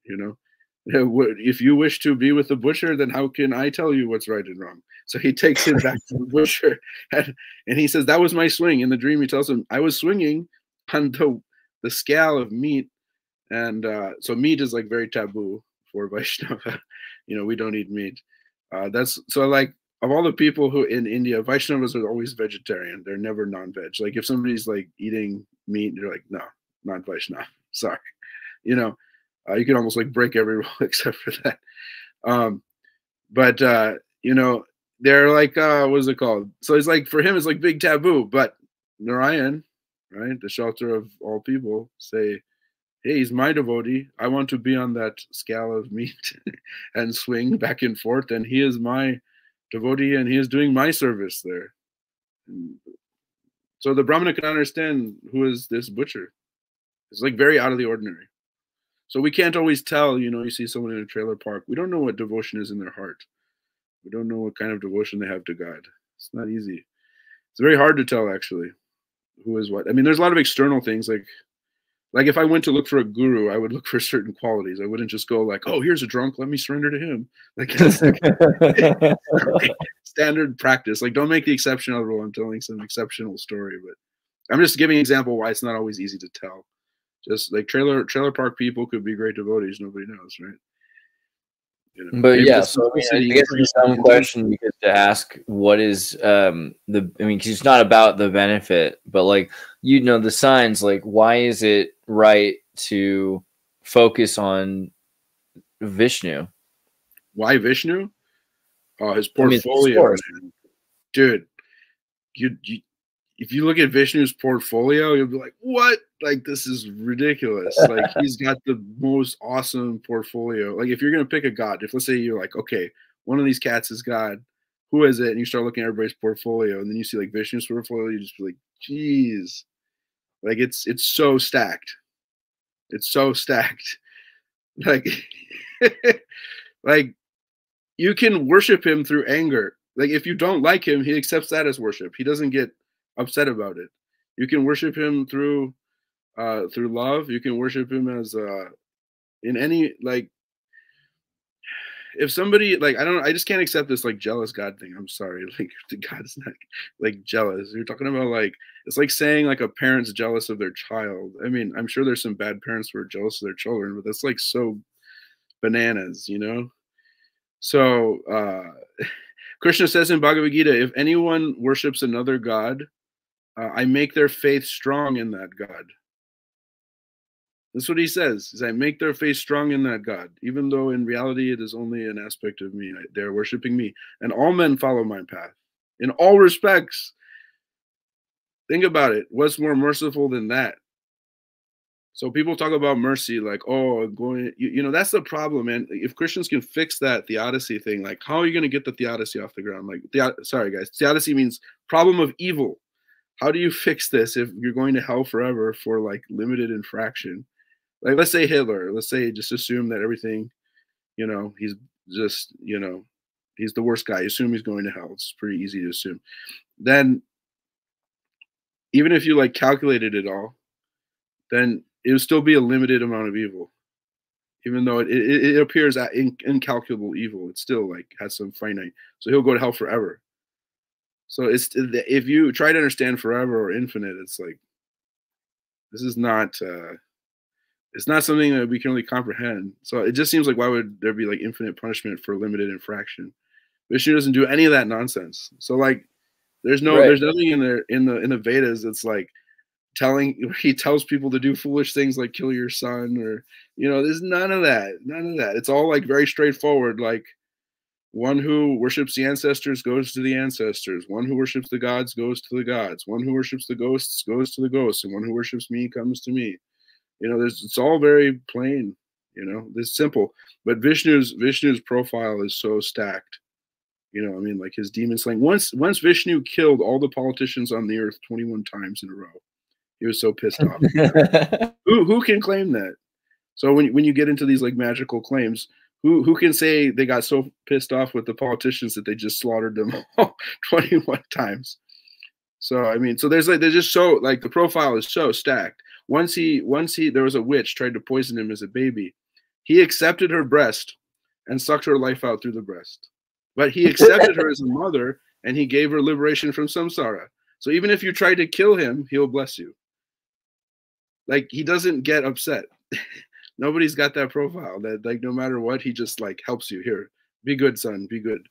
Speaker 3: You know." If you wish to be with the butcher, then how can I tell you what's right and wrong? So he takes him back to the butcher, and, and he says, "That was my swing." In the dream, he tells him, "I was swinging on the the scale of meat, and uh, so meat is like very taboo for Vaishnava. you know, we don't eat meat. Uh, that's so like of all the people who in India, Vaishnavas are always vegetarian. They're never non-veg. Like if somebody's like eating meat, you're like, no, not Vaishnava. Sorry, you know." Uh, you can almost like break every rule except for that. Um, but uh, you know, they're like, uh, what's it called? So it's like for him, it's like big taboo. But Narayan, right, the shelter of all people, say, "Hey, he's my devotee. I want to be on that scale of meat and swing back and forth, and he is my devotee, and he is doing my service there." And so the Brahmana can understand who is this butcher. It's like very out of the ordinary. So we can't always tell, you know, you see someone in a trailer park, we don't know what devotion is in their heart. We don't know what kind of devotion they have to God. It's not easy. It's very hard to tell actually who is what. I mean, there's a lot of external things like like if I went to look for a guru, I would look for certain qualities. I wouldn't just go like, "Oh, here's a drunk, let me surrender to him." Like standard practice. Like don't make the exception out of the rule. I'm telling some exceptional story, but I'm just giving an example why it's not always easy to tell. Just like trailer trailer park people could be great devotees, nobody knows, right? You know,
Speaker 2: But yeah, so I, mean, I guess it's dumb question because to ask what is um the I mean, 'cause it's not about the benefit, but like you know the signs. Like, why is it right to focus on Vishnu?
Speaker 3: Why Vishnu? Oh, his
Speaker 2: I mean,
Speaker 3: portfolio, dude. You, you if you look at Vishnu's portfolio, you'll be like, what? Like, this is ridiculous. like, he's got the most awesome portfolio. Like, if you're going to pick a god, if let's say you're like, okay, one of these cats is God, who is it? And you start looking at everybody's portfolio, and then you see like Vishnu's portfolio, you just be like, geez. Like, it's it's so stacked. It's so stacked. Like, like you can worship him through anger. Like, if you don't like him, he accepts that as worship. He doesn't get upset about it. You can worship him through uh through love. You can worship him as uh in any like if somebody like I don't I just can't accept this like jealous God thing. I'm sorry. Like God's not like jealous. You're talking about like it's like saying like a parent's jealous of their child. I mean, I'm sure there's some bad parents who are jealous of their children, but that's like so bananas, you know? So uh Krishna says in Bhagavad Gita, if anyone worships another God, uh, I make their faith strong in that God. That's what he says. Is I make their faith strong in that God, even though in reality it is only an aspect of me. They're worshiping me, and all men follow my path in all respects. Think about it. What's more merciful than that? So people talk about mercy, like, oh, going, you, you know, that's the problem, man. If Christians can fix that theodicy thing, like, how are you going to get the theodicy off the ground? Like, the, sorry, guys, theodicy means problem of evil how do you fix this if you're going to hell forever for like limited infraction? Like let's say Hitler, let's say just assume that everything, you know, he's just, you know, he's the worst guy. Assume he's going to hell. It's pretty easy to assume. Then even if you like calculated it all, then it would still be a limited amount of evil. Even though it, it, it appears in, incalculable evil, it still like has some finite. So he'll go to hell forever. So it's if you try to understand forever or infinite, it's like this is not uh it's not something that we can really comprehend. So it just seems like why would there be like infinite punishment for limited infraction? Vishnu doesn't do any of that nonsense. So like there's no right. there's nothing in there in the in the Vedas that's like telling he tells people to do foolish things like kill your son or you know there's none of that none of that it's all like very straightforward like one who worships the ancestors goes to the ancestors. One who worships the gods goes to the gods. One who worships the ghosts goes to the ghosts. And one who worships me comes to me. You know, there's it's all very plain. You know, it's simple. But Vishnu's Vishnu's profile is so stacked. You know, I mean, like his demon slaying. Once once Vishnu killed all the politicians on the earth 21 times in a row. He was so pissed off. who who can claim that? So when when you get into these like magical claims, who who can say they got so pissed off with the politicians that they just slaughtered them 21 times? So I mean, so there's like they're just so like the profile is so stacked. Once he once he there was a witch tried to poison him as a baby. He accepted her breast and sucked her life out through the breast. But he accepted her as a mother and he gave her liberation from samsara. So even if you try to kill him, he'll bless you. Like he doesn't get upset. nobody's got that profile that like no matter what he just like helps you. Here be good son. Be good.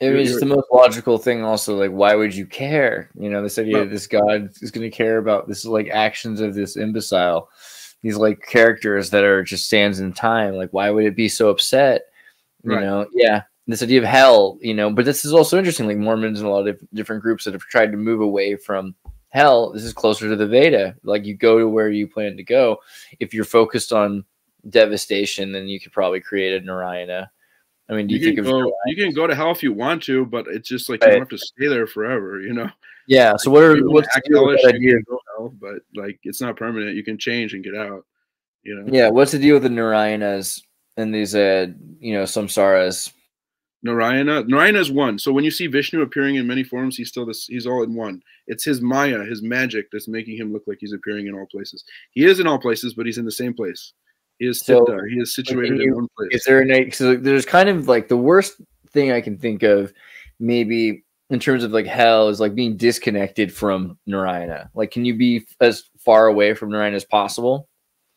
Speaker 2: It was the most logical thing also like why would you care? You know this idea this god is going to care about this like actions of this imbecile. These like characters that are just stands in time. Like why would it be so upset? You right. know yeah. This idea of hell you know but this is also interesting like mormons and a lot of different groups that have tried to move away from hell this is closer to the veda. Like you go to where you plan to go. If you're focused on devastation, then you could probably create a Narayana. I mean, do you,
Speaker 3: you
Speaker 2: think
Speaker 3: go, you can go to hell if you want to, but it's just like right. you don't have to stay there forever, you know?
Speaker 2: Yeah. So what are what's the idea?
Speaker 3: Hell, but like it's not permanent. You can change and get out. You know.
Speaker 2: Yeah. What's the deal with the Narayanas and these uh you know samsaras?
Speaker 3: Narayana. Narayana is one. So when you see Vishnu appearing in many forms, he's still this. He's all in one. It's his Maya, his magic, that's making him look like he's appearing in all places. He is in all places, but he's in the same place. He is so, He is situated you, in one place.
Speaker 2: Is there a so there's kind of like the worst thing I can think of, maybe in terms of like hell is like being disconnected from Narayana. Like, can you be as far away from Narayana as possible?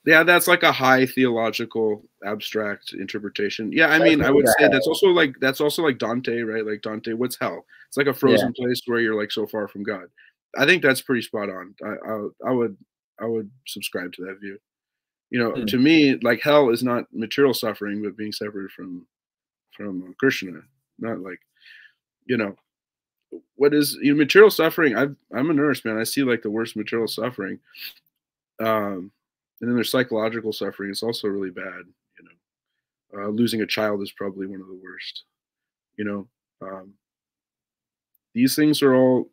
Speaker 3: Yeah, that's like a high theological abstract interpretation. Yeah, I mean, I would say that's also like that's also like Dante, right? Like Dante, what's hell? It's like a frozen yeah. place where you're like so far from God. I think that's pretty spot on. I, I, I would I would subscribe to that view you know mm. to me like hell is not material suffering but being separated from from krishna not like you know what is you know, material suffering? I've, I'm a nurse, man. I see like the worst material suffering. Um, and then there's psychological suffering. It's also really bad. You know, uh, losing a child is probably one of the worst. You know, um, these things are all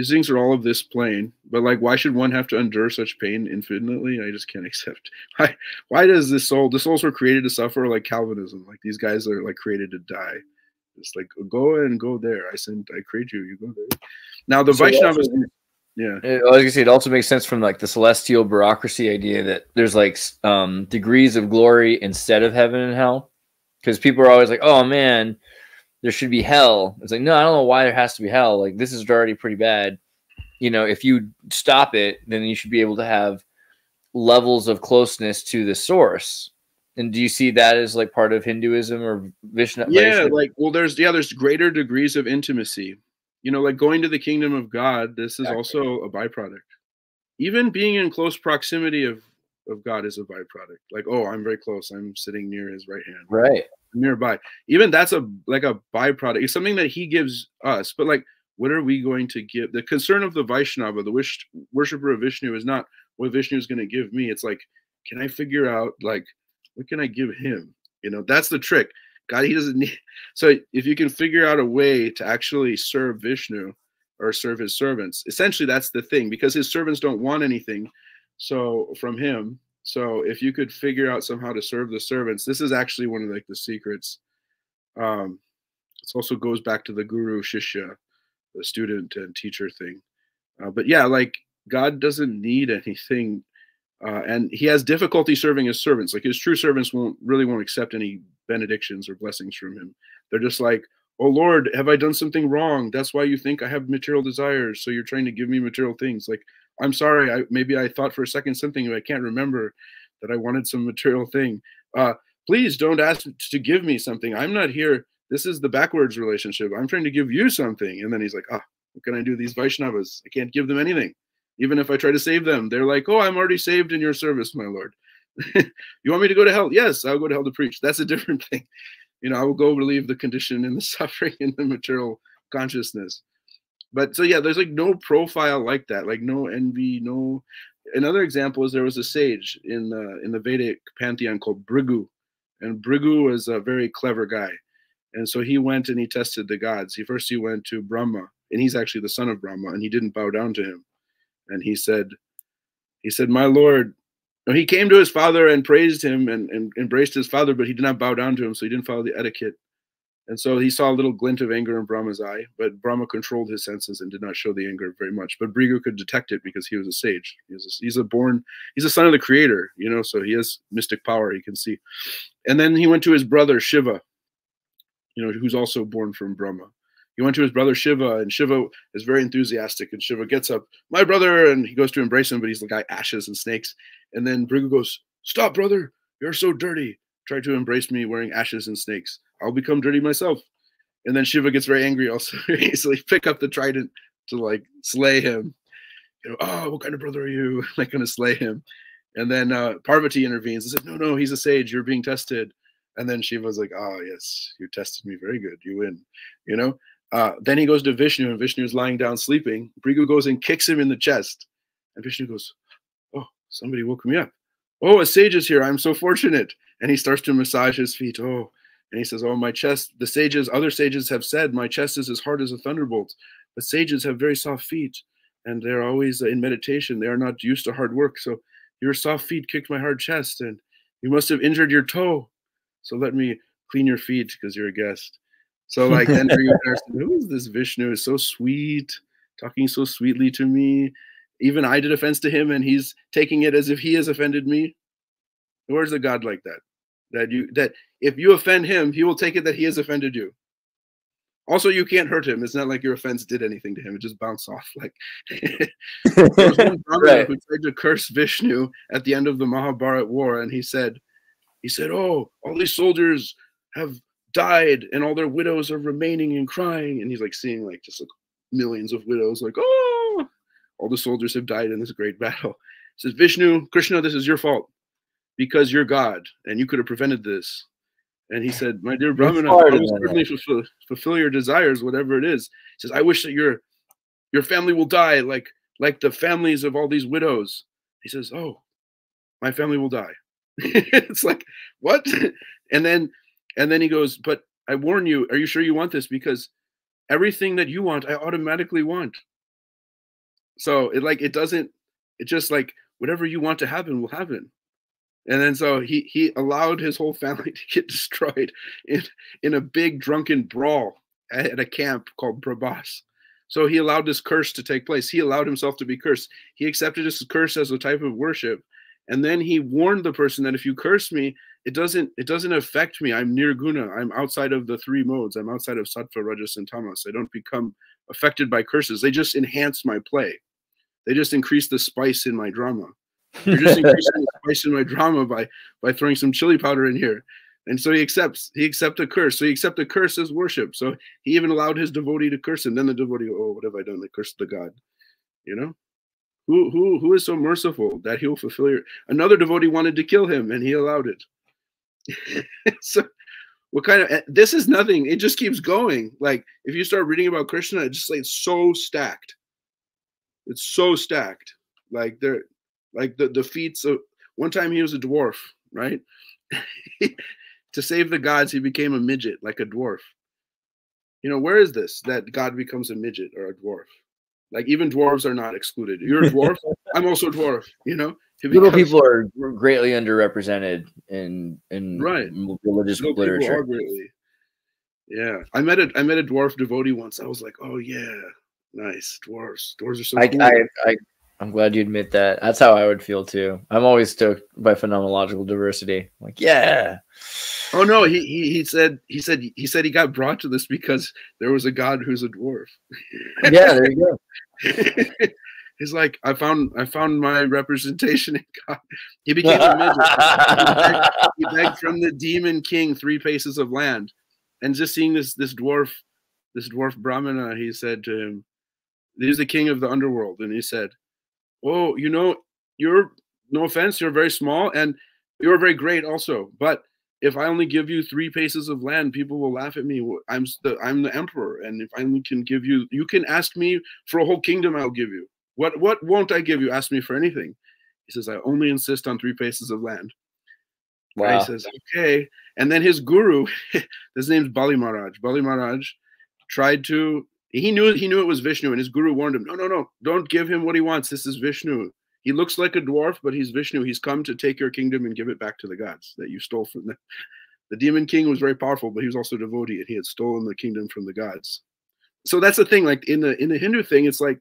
Speaker 3: these things are all of this plane but like why should one have to endure such pain infinitely? I just can't accept why why does this soul the souls were created to suffer like calvinism. Like these guys are like created to die. It's like go and go there. I sent i create you. You go there. Now the so vaishnavas yeah.
Speaker 2: I was gonna say it also makes sense from like the celestial bureaucracy idea that there's like um degrees of glory instead of heaven and hell. Because people are always like oh man there should be hell. It's like, no, I don't know why there has to be hell. Like this is already pretty bad. You know, if you stop it, then you should be able to have levels of closeness to the source. And do you see that as like part of Hinduism or Vishnu?
Speaker 3: Yeah, like well, there's yeah, there's greater degrees of intimacy. You know, like going to the kingdom of God. This is exactly. also a byproduct. Even being in close proximity of of God is a byproduct. Like, oh, I'm very close. I'm sitting near His right hand.
Speaker 2: Right
Speaker 3: nearby. Even that's a like a byproduct. It's something that he gives us. But like, what are we going to give? The concern of the Vaishnava, the wish, worshiper of Vishnu, is not what Vishnu is going to give me. It's like, can I figure out like what can I give him? You know, that's the trick. God, he doesn't need. So if you can figure out a way to actually serve Vishnu or serve his servants, essentially that's the thing because his servants don't want anything. So from him, so if you could figure out somehow to serve the servants, this is actually one of like the secrets. Um, it also goes back to the guru shishya, the student and teacher thing. Uh, but yeah, like God doesn't need anything, uh, and He has difficulty serving His servants. Like His true servants won't really won't accept any benedictions or blessings from Him. They're just like, "Oh Lord, have I done something wrong? That's why you think I have material desires. So you're trying to give me material things." Like I'm sorry. I maybe I thought for a second something I can't remember that I wanted some material thing. Uh, please don't ask to give me something. I'm not here. This is the backwards relationship. I'm trying to give you something. And then he's like, ah, what can I do? These Vaishnavas, I can't give them anything. Even if I try to save them, they're like, oh, I'm already saved in your service, my Lord. you want me to go to hell? Yes, I'll go to hell to preach. That's a different thing. You know, I will go relieve the condition and the suffering in the material consciousness but so yeah there's like no profile like that like no envy no another example is there was a sage in the in the vedic pantheon called Bhrigu, and Bhrigu was a very clever guy. And so he went and he tested the gods. He first he went to brahma and he's actually the son of brahma and he didn't bow down to him. And he said he said my lord he came to his father and praised him and, and embraced his father but he did not bow down to him so he didn't follow the etiquette and so he saw a little glint of anger in Brahma's eye, but Brahma controlled his senses and did not show the anger very much. But Bhrigu could detect it because he was a sage. He's a, he's a born, he's a son of the creator, you know, so he has mystic power, he can see. And then he went to his brother Shiva, you know, who's also born from Brahma. He went to his brother Shiva, and Shiva is very enthusiastic. And Shiva gets up, my brother, and he goes to embrace him, but he's the guy ashes and snakes. And then Bhrigu goes, Stop, brother, you're so dirty. Try to embrace me wearing ashes and snakes. I'll become dirty myself. And then Shiva gets very angry also. so he pick up the trident to like slay him. You know, oh, what kind of brother are you? like gonna slay him. And then uh, Parvati intervenes and says, No, no, he's a sage. You're being tested. And then Shiva's like, Oh, yes, you tested me very good. You win. You know? Uh, then he goes to Vishnu, and Vishnu is lying down sleeping. Bhrigu goes and kicks him in the chest. And Vishnu goes, Oh, somebody woke me up. Oh, a sage is here. I'm so fortunate. And he starts to massage his feet. Oh, and he says, Oh, my chest, the sages, other sages have said, my chest is as hard as a thunderbolt. But sages have very soft feet, and they're always in meditation. They are not used to hard work. So your soft feet kicked my hard chest, and you must have injured your toe. So let me clean your feet because you're a guest. So, like, then who is this Vishnu? Is so sweet, talking so sweetly to me. Even I did offense to him, and he's taking it as if he has offended me. Where's a God like that? That you that if you offend him, he will take it that he has offended you. Also, you can't hurt him. It's not like your offense did anything to him. It just bounced off. Like there was one right. who tried to curse Vishnu at the end of the Mahabharat war, and he said, he said, "Oh, all these soldiers have died, and all their widows are remaining and crying." And he's like seeing like just like millions of widows, like, "Oh, all the soldiers have died in this great battle." He says, "Vishnu, Krishna, this is your fault." Because you're God and you could have prevented this. And he said, My dear Brahmana, I will certainly fulfill, fulfill your desires, whatever it is. He says, I wish that your your family will die like like the families of all these widows. He says, Oh, my family will die. it's like, what? And then and then he goes, But I warn you, are you sure you want this? Because everything that you want, I automatically want. So it like it doesn't, it just like whatever you want to happen will happen. And then so he he allowed his whole family to get destroyed in in a big drunken brawl at a camp called Prabhas. So he allowed this curse to take place. He allowed himself to be cursed. He accepted this curse as a type of worship. And then he warned the person that if you curse me, it doesn't it doesn't affect me. I'm nirguna. I'm outside of the three modes. I'm outside of sattva, rajas, and tamas. I don't become affected by curses. They just enhance my play. They just increase the spice in my drama. You're just increasing the spice in my drama by by throwing some chili powder in here. And so he accepts, he accepts a curse. So he accepts a curse as worship. So he even allowed his devotee to curse him. Then the devotee, oh, what have I done? They cursed the God. You know? Who who who is so merciful that he'll fulfill your another devotee wanted to kill him and he allowed it. so what kind of eh, this is nothing. It just keeps going. Like if you start reading about Krishna, it's just like so stacked. It's so stacked. Like there like the, the feats of one time he was a dwarf, right? to save the gods, he became a midget, like a dwarf. You know, where is this that God becomes a midget or a dwarf? Like even dwarves are not excluded. You're a dwarf. I'm also a dwarf. You know, He
Speaker 2: Little people are greatly underrepresented in in
Speaker 3: Right.
Speaker 2: religious
Speaker 3: little
Speaker 2: literature.
Speaker 3: are greatly. Yeah, I met a I met a dwarf devotee once. I was like, oh yeah, nice dwarves. Dwarves are so
Speaker 2: I,
Speaker 3: cool.
Speaker 2: I, I, I'm glad you admit that. That's how I would feel too. I'm always stoked by phenomenological diversity. Like, yeah,
Speaker 3: Oh no, he, he he said he said he said he got brought to this because there was a god who's a dwarf.
Speaker 2: yeah. There you go.
Speaker 3: He's like, I found I found my representation in God. He became a midget. he begged from the demon king three paces of land, and just seeing this this dwarf, this dwarf brahmana, he said to him, "He's the king of the underworld," and he said, "Oh, you know, you're no offense, you're very small, and you're very great also, but." If I only give you three paces of land, people will laugh at me. I'm the I'm the emperor, and if I only can give you, you can ask me for a whole kingdom. I'll give you. What what won't I give you? Ask me for anything. He says, I only insist on three paces of land. And
Speaker 2: Wow.
Speaker 3: He says, okay. And then his guru, his name's Bali Maharaj. Bali Maharaj tried to, he knew he knew it was Vishnu, and his guru warned him, no, no, no, don't give him what he wants. This is Vishnu. He looks like a dwarf, but he's Vishnu. He's come to take your kingdom and give it back to the gods that you stole from them. The demon king was very powerful, but he was also a devotee, and he had stolen the kingdom from the gods. So that's the thing. Like in the in the Hindu thing, it's like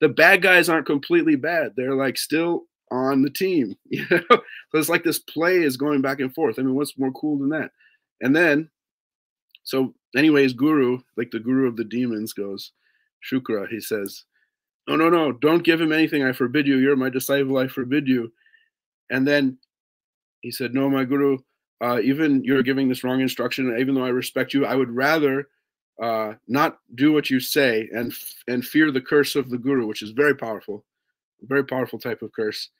Speaker 3: the bad guys aren't completely bad. They're like still on the team. You know, so it's like this play is going back and forth. I mean, what's more cool than that? And then, so anyways, Guru, like the Guru of the demons, goes, Shukra. He says, "No, no, no! Don't give him anything. I forbid you. You're my disciple. I forbid you." And then he said, "No, my Guru. Uh, even you're giving this wrong instruction. Even though I respect you, I would rather." uh, not do what you say and and fear the curse of the guru, which is very powerful, very powerful type of curse,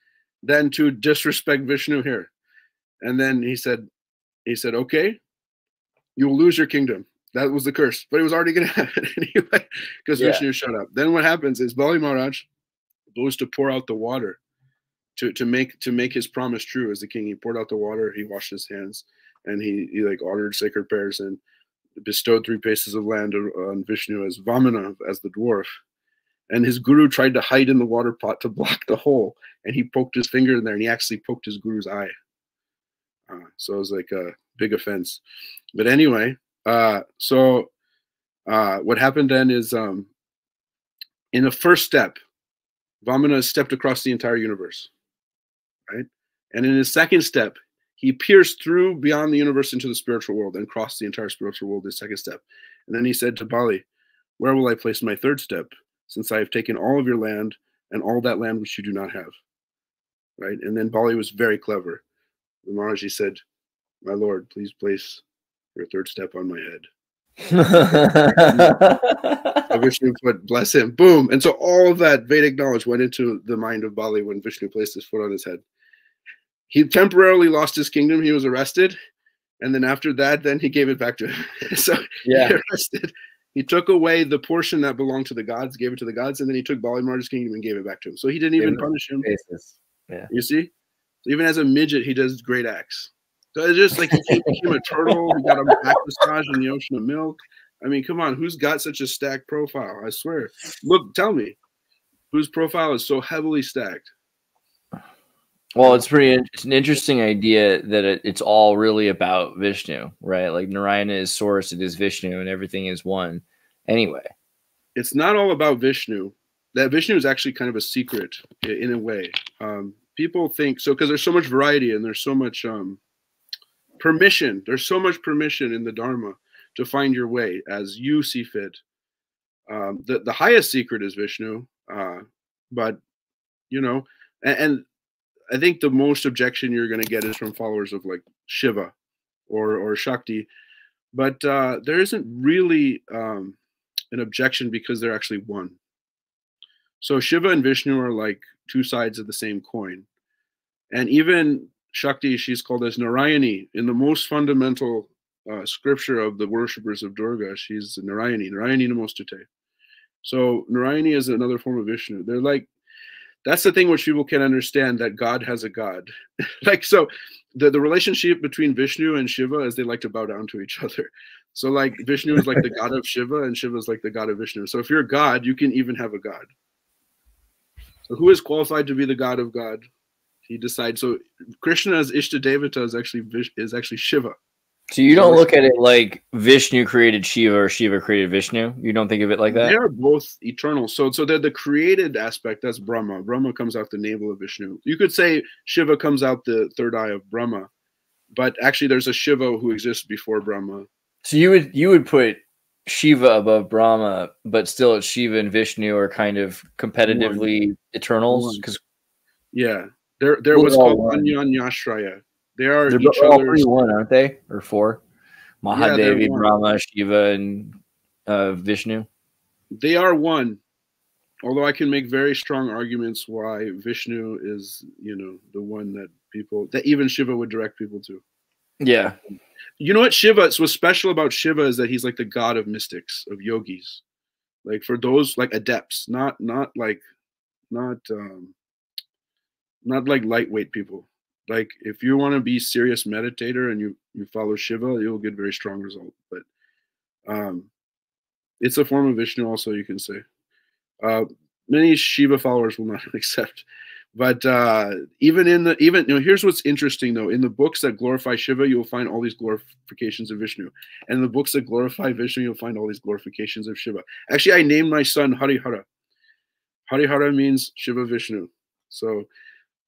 Speaker 3: than to disrespect Vishnu here. And then he said, he said, okay, you'll lose your kingdom. That was the curse, but it was already going to happen anyway because
Speaker 2: Yeah.
Speaker 3: Vishnu shut up. Then what happens is Bali Maharaj goes to pour out the water to to make to make his promise true as the king. He poured out the water. He washed his hands and he he like ordered sacred prayers and bestowed three paces of land on Vishnu as Vamana, as the dwarf. And his guru tried to hide in the water pot to block the hole, and he poked his finger in there, and he actually poked his guru's eye. Uh, so it was like a big offense. But anyway, uh, so uh, what happened then is um, in the first step, Vamana stepped across the entire universe, right? And in his second step, he pierced through beyond the universe into the spiritual world and crossed the entire spiritual world his second step and then he said to bali where will i place my third step since i have taken all of your land and all that land which you do not have right and then bali was very clever the maharaji said my lord please place your third step on my head Vishnu put bless him, boom. And so all of that Vedic knowledge went into the mind of Bali when Vishnu placed his foot on his head. He temporarily lost his kingdom. He was arrested. And then after that, then he gave it back to him. so
Speaker 2: Yeah.
Speaker 3: he arrested. He took away the portion that belonged to the gods, gave it to the gods, and then he took Bali Balimar's kingdom and gave it back to him. So he didn't even punish him.
Speaker 2: Basis.
Speaker 3: You see? So even as a midget, he does great acts. So it's just like he became a turtle, he got a back massage in the ocean of milk. I mean, come on, who's got such a stacked profile? I swear. Look, tell me, whose profile is so heavily stacked?
Speaker 2: Well, it's pretty. It's an interesting idea that it, it's all really about Vishnu, right? Like Narayana is source, it is Vishnu, and everything is one. Anyway,
Speaker 3: It's not all about Vishnu. That Vishnu is actually kind of a secret in a way. Um, people think so because there's so much variety and there's so much um, permission. There's so much permission in the Dharma to find your way as you see fit. Um, the the highest secret is Vishnu, uh, but you know, and, and I think the most objection you're going to get is from followers of like Shiva or or Shakti, but uh, there isn't really um, an objection because they're actually one. So Shiva and Vishnu are like two sides of the same coin, and even Shakti, she's called as Narayani in the most fundamental uh, scripture of the worshippers of Durga. She's Narayani, Narayani Namostute. So Narayani is another form of Vishnu. They're like, that's the thing which people can understand that God has a God. like so, the the relationship between Vishnu and Shiva is they like to bow down to each other. So like Vishnu is like the god of Shiva and Shiva is like the god of Vishnu. So if you're a god, you can even have a god. Who is qualified to be the god of God? He decides. So Krishna's Ishtadevata is actually is actually Shiva.
Speaker 2: so you don't look at it like Vishnu created Shiva or Shiva created Vishnu. You don't think of it like that.
Speaker 3: They are both eternal. So so they're the created aspect. That's Brahma. Brahma comes out the navel of Vishnu. You could say Shiva comes out the third eye of Brahma, but actually there's a Shiva who exists before Brahma.
Speaker 2: So you would you would put Shiva above Brahma, but still it's Shiva and Vishnu are kind of competitively eternals because
Speaker 3: Yeah, there there was
Speaker 2: all
Speaker 3: called
Speaker 2: one.
Speaker 3: Anyanyashraya. They are
Speaker 2: they're
Speaker 3: each
Speaker 2: all three one, aren't they? Or four? Mahadevi,
Speaker 3: one.
Speaker 2: Brahma, Shiva, and uh, Vishnu.
Speaker 3: They are one. Although I can make very strong arguments why Vishnu is, you know, the one that people that even Shiva would direct people to.
Speaker 2: Yeah.
Speaker 3: You know what Shiva? So what's special about Shiva is that he's like the god of mystics, of yogis, like for those like adepts, not not like, not um, not like lightweight people. Like if you want to be serious meditator and you you follow Shiva, you'll get very strong result. But um, it's a form of Vishnu, also you can say. Uh, many Shiva followers will not accept but uh, even in the even you know here's what's interesting though. In the books that glorify shiva you'll find all these glorifications of vishnu. And the books that glorify vishnu you'll find all these glorifications of shiva. Actually i named my son harihara. Harihara means shiva vishnu. So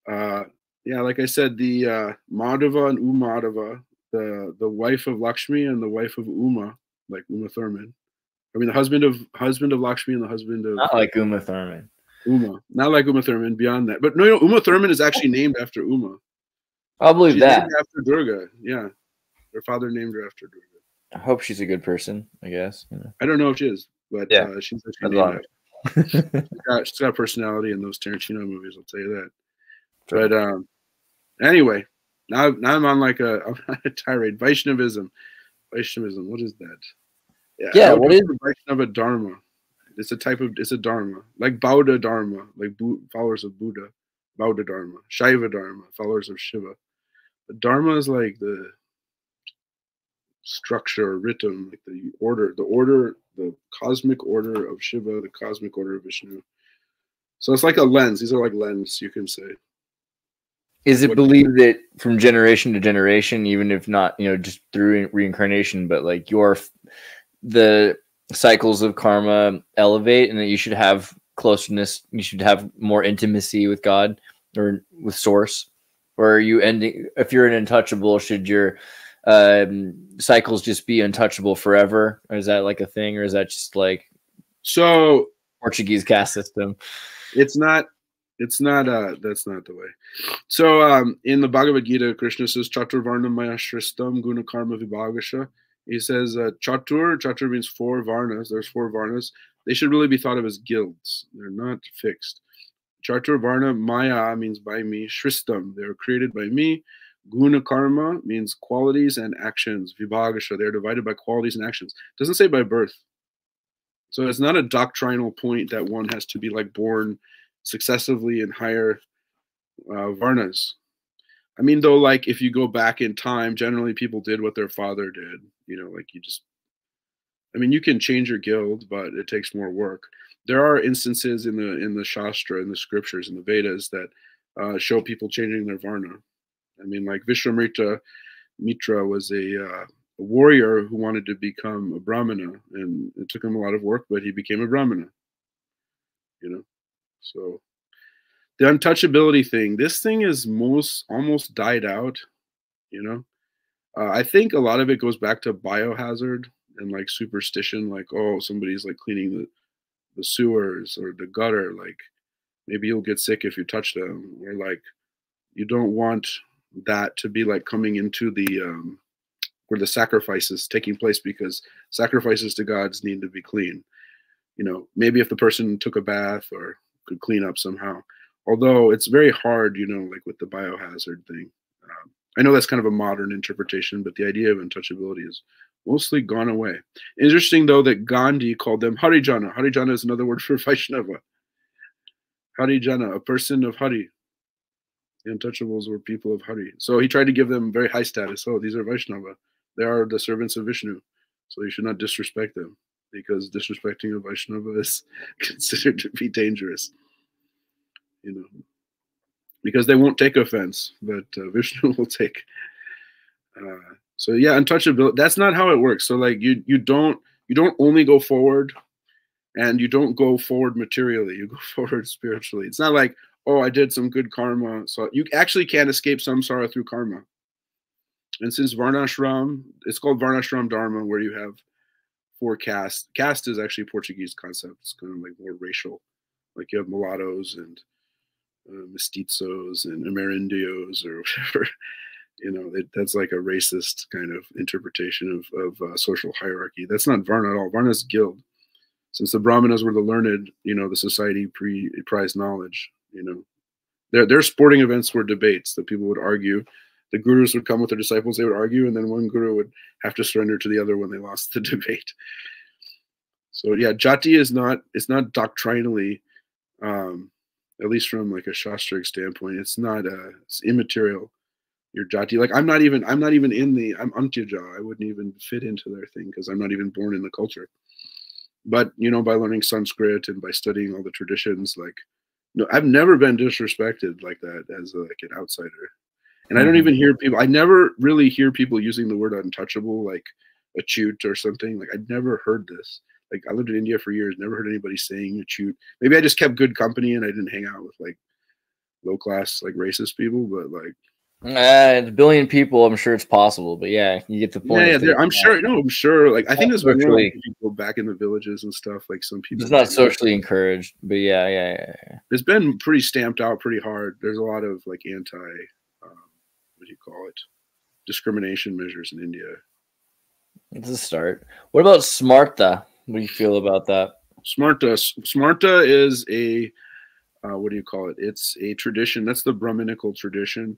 Speaker 3: uh, yeah like i said the uh, madhava and umadhava the the wife of lakshmi and the wife of uma like uma thurman. I mean the husband of husband of lakshmi and the husband of
Speaker 2: Not like Uma Thurman.
Speaker 3: Uma, not like Uma Thurman. Beyond that, but no, no, Uma Thurman is actually named after Uma.
Speaker 2: I'll believe
Speaker 3: She's
Speaker 2: that.
Speaker 3: named after Durga. Yeah, her father named her after Durga.
Speaker 2: I hope she's a good person, I guess. you know.
Speaker 3: I don't know if she is, but
Speaker 2: Yeah,
Speaker 3: uh, she's actually named after. She's got, she's got personality in those Tarantino movies. I'll tell you that. But um, anyway, now now I'm on like a, I'm on a tirade. Vaishnavism, Vaishnavism. What is that?
Speaker 2: Yeah,
Speaker 3: I would
Speaker 2: what is-
Speaker 3: Vaishnava Dharma? It's a type of it's a Dharma like Bauddha Dharma, like Bu- followers of Buddha. Bauddha Dharma, Shaiva Dharma, followers of Shiva. The Dharma is like the structure, or rhythm, like the order, the order, the cosmic order of Shiva, the cosmic order of Vishnu. So it's like a lens. These are like lens, you can say.
Speaker 2: Is it
Speaker 3: What-
Speaker 2: believed that from generation to generation, even if not, you know, just through reincarnation, but like your the cycles of karma elevate, and that you should have closeness, you should have more intimacy with God or with Source, or are you ending? If you're an untouchable, should your um, cycles just be untouchable forever? Or is that like a thing, or is that just like
Speaker 3: So
Speaker 2: Portuguese caste system?
Speaker 3: it's not it's not uh that's not the way so um in the bhagavad gita krishna says chaturvarnam maya shristam guna karma vibhagasha he says uh, chatur chatur means four varnas there's four varnas they should really be thought of as guilds they're not fixed chatur varna maya means by me shristam they were created by me Guna karma means qualities and actions. Vibhagasha, they're divided by qualities and actions. It doesn't say by birth. So it's not a doctrinal point that one has to be like born successively in higher uh, varnas. I mean, though, like if you go back in time, generally people did what their father did. You know, like you just, I mean, you can change your guild, but it takes more work. There are instances in the in the Shastra, in the scriptures, in the Vedas that uh, show people changing their varna. I mean, like Vishwamitra Mitra was a, uh, a warrior who wanted to become a brahmana, and it took him a lot of work, but he became a brahmana. You know, so the untouchability thing, this thing is most almost died out. You know, uh, I think a lot of it goes back to biohazard and like superstition, like oh somebody's like cleaning the the sewers or the gutter, like maybe you'll get sick if you touch them, or like you don't want that to be like coming into the um, where the sacrifices taking place because sacrifices to gods need to be clean. You know, maybe if the person took a bath or could clean up somehow. Although it's very hard, you know, like with the biohazard thing. Um, I know that's kind of a modern interpretation, but the idea of untouchability is mostly gone away. Interesting though that Gandhi called them Harijana. Harijana is another word for Vaishnava. Harijana, a person of Hari, the untouchables were people of Hari. So he tried to give them very high status. Oh, these are Vaishnava. They are the servants of Vishnu. So you should not disrespect them because disrespecting a Vaishnava is considered to be dangerous. You know, because they won't take offense, but uh, Vishnu will take. Uh, so yeah, untouchability. That's not how it works. So like you you don't you don't only go forward, and you don't go forward materially. You go forward spiritually. It's not like oh, I did some good karma. So you actually can't escape samsara through karma. And since Varnashram, it's called Varnashram Dharma, where you have four castes. Caste is actually a Portuguese concept. It's kind of like more racial. Like you have mulattoes and uh, mestizos and amerindios or whatever. You know, it, that's like a racist kind of interpretation of, of uh, social hierarchy. That's not Varna at all. Varna's guild. Since the Brahmanas were the learned, you know, the society pre prized knowledge. You know, their their sporting events were debates that people would argue. The gurus would come with their disciples, they would argue, and then one guru would have to surrender to the other when they lost the debate. So yeah, jati is not it's not doctrinally, um, at least from like a shastric standpoint, it's not uh, it's immaterial. Your jati, like I'm not even I'm not even in the I'm antyaja. I wouldn't even fit into their thing because I'm not even born in the culture. But you know, by learning Sanskrit and by studying all the traditions, like no, I've never been disrespected like that as a, like an outsider. And I don't mm-hmm. even hear people. I never really hear people using the word untouchable, like achyut or something. Like I'd never heard this. Like I lived in India for years, never heard anybody saying achyut. Maybe I just kept good company and I didn't hang out with like low class, like racist people. But like
Speaker 2: uh, a billion people, I'm sure it's possible, but yeah, you get the point.
Speaker 3: Yeah, yeah I'm sure. No, I'm sure. Like I think there's more people back in the villages and stuff. Like some people.
Speaker 2: It's not socially encouraged, but yeah, yeah, yeah, yeah,
Speaker 3: It's been pretty stamped out pretty hard. There's a lot of like anti, um, what do you call it, discrimination measures in India.
Speaker 2: It's a start. What about Smarta? What do you feel about that?
Speaker 3: Smarta, Smarta is a, uh, what do you call it? It's a tradition. That's the Brahminical tradition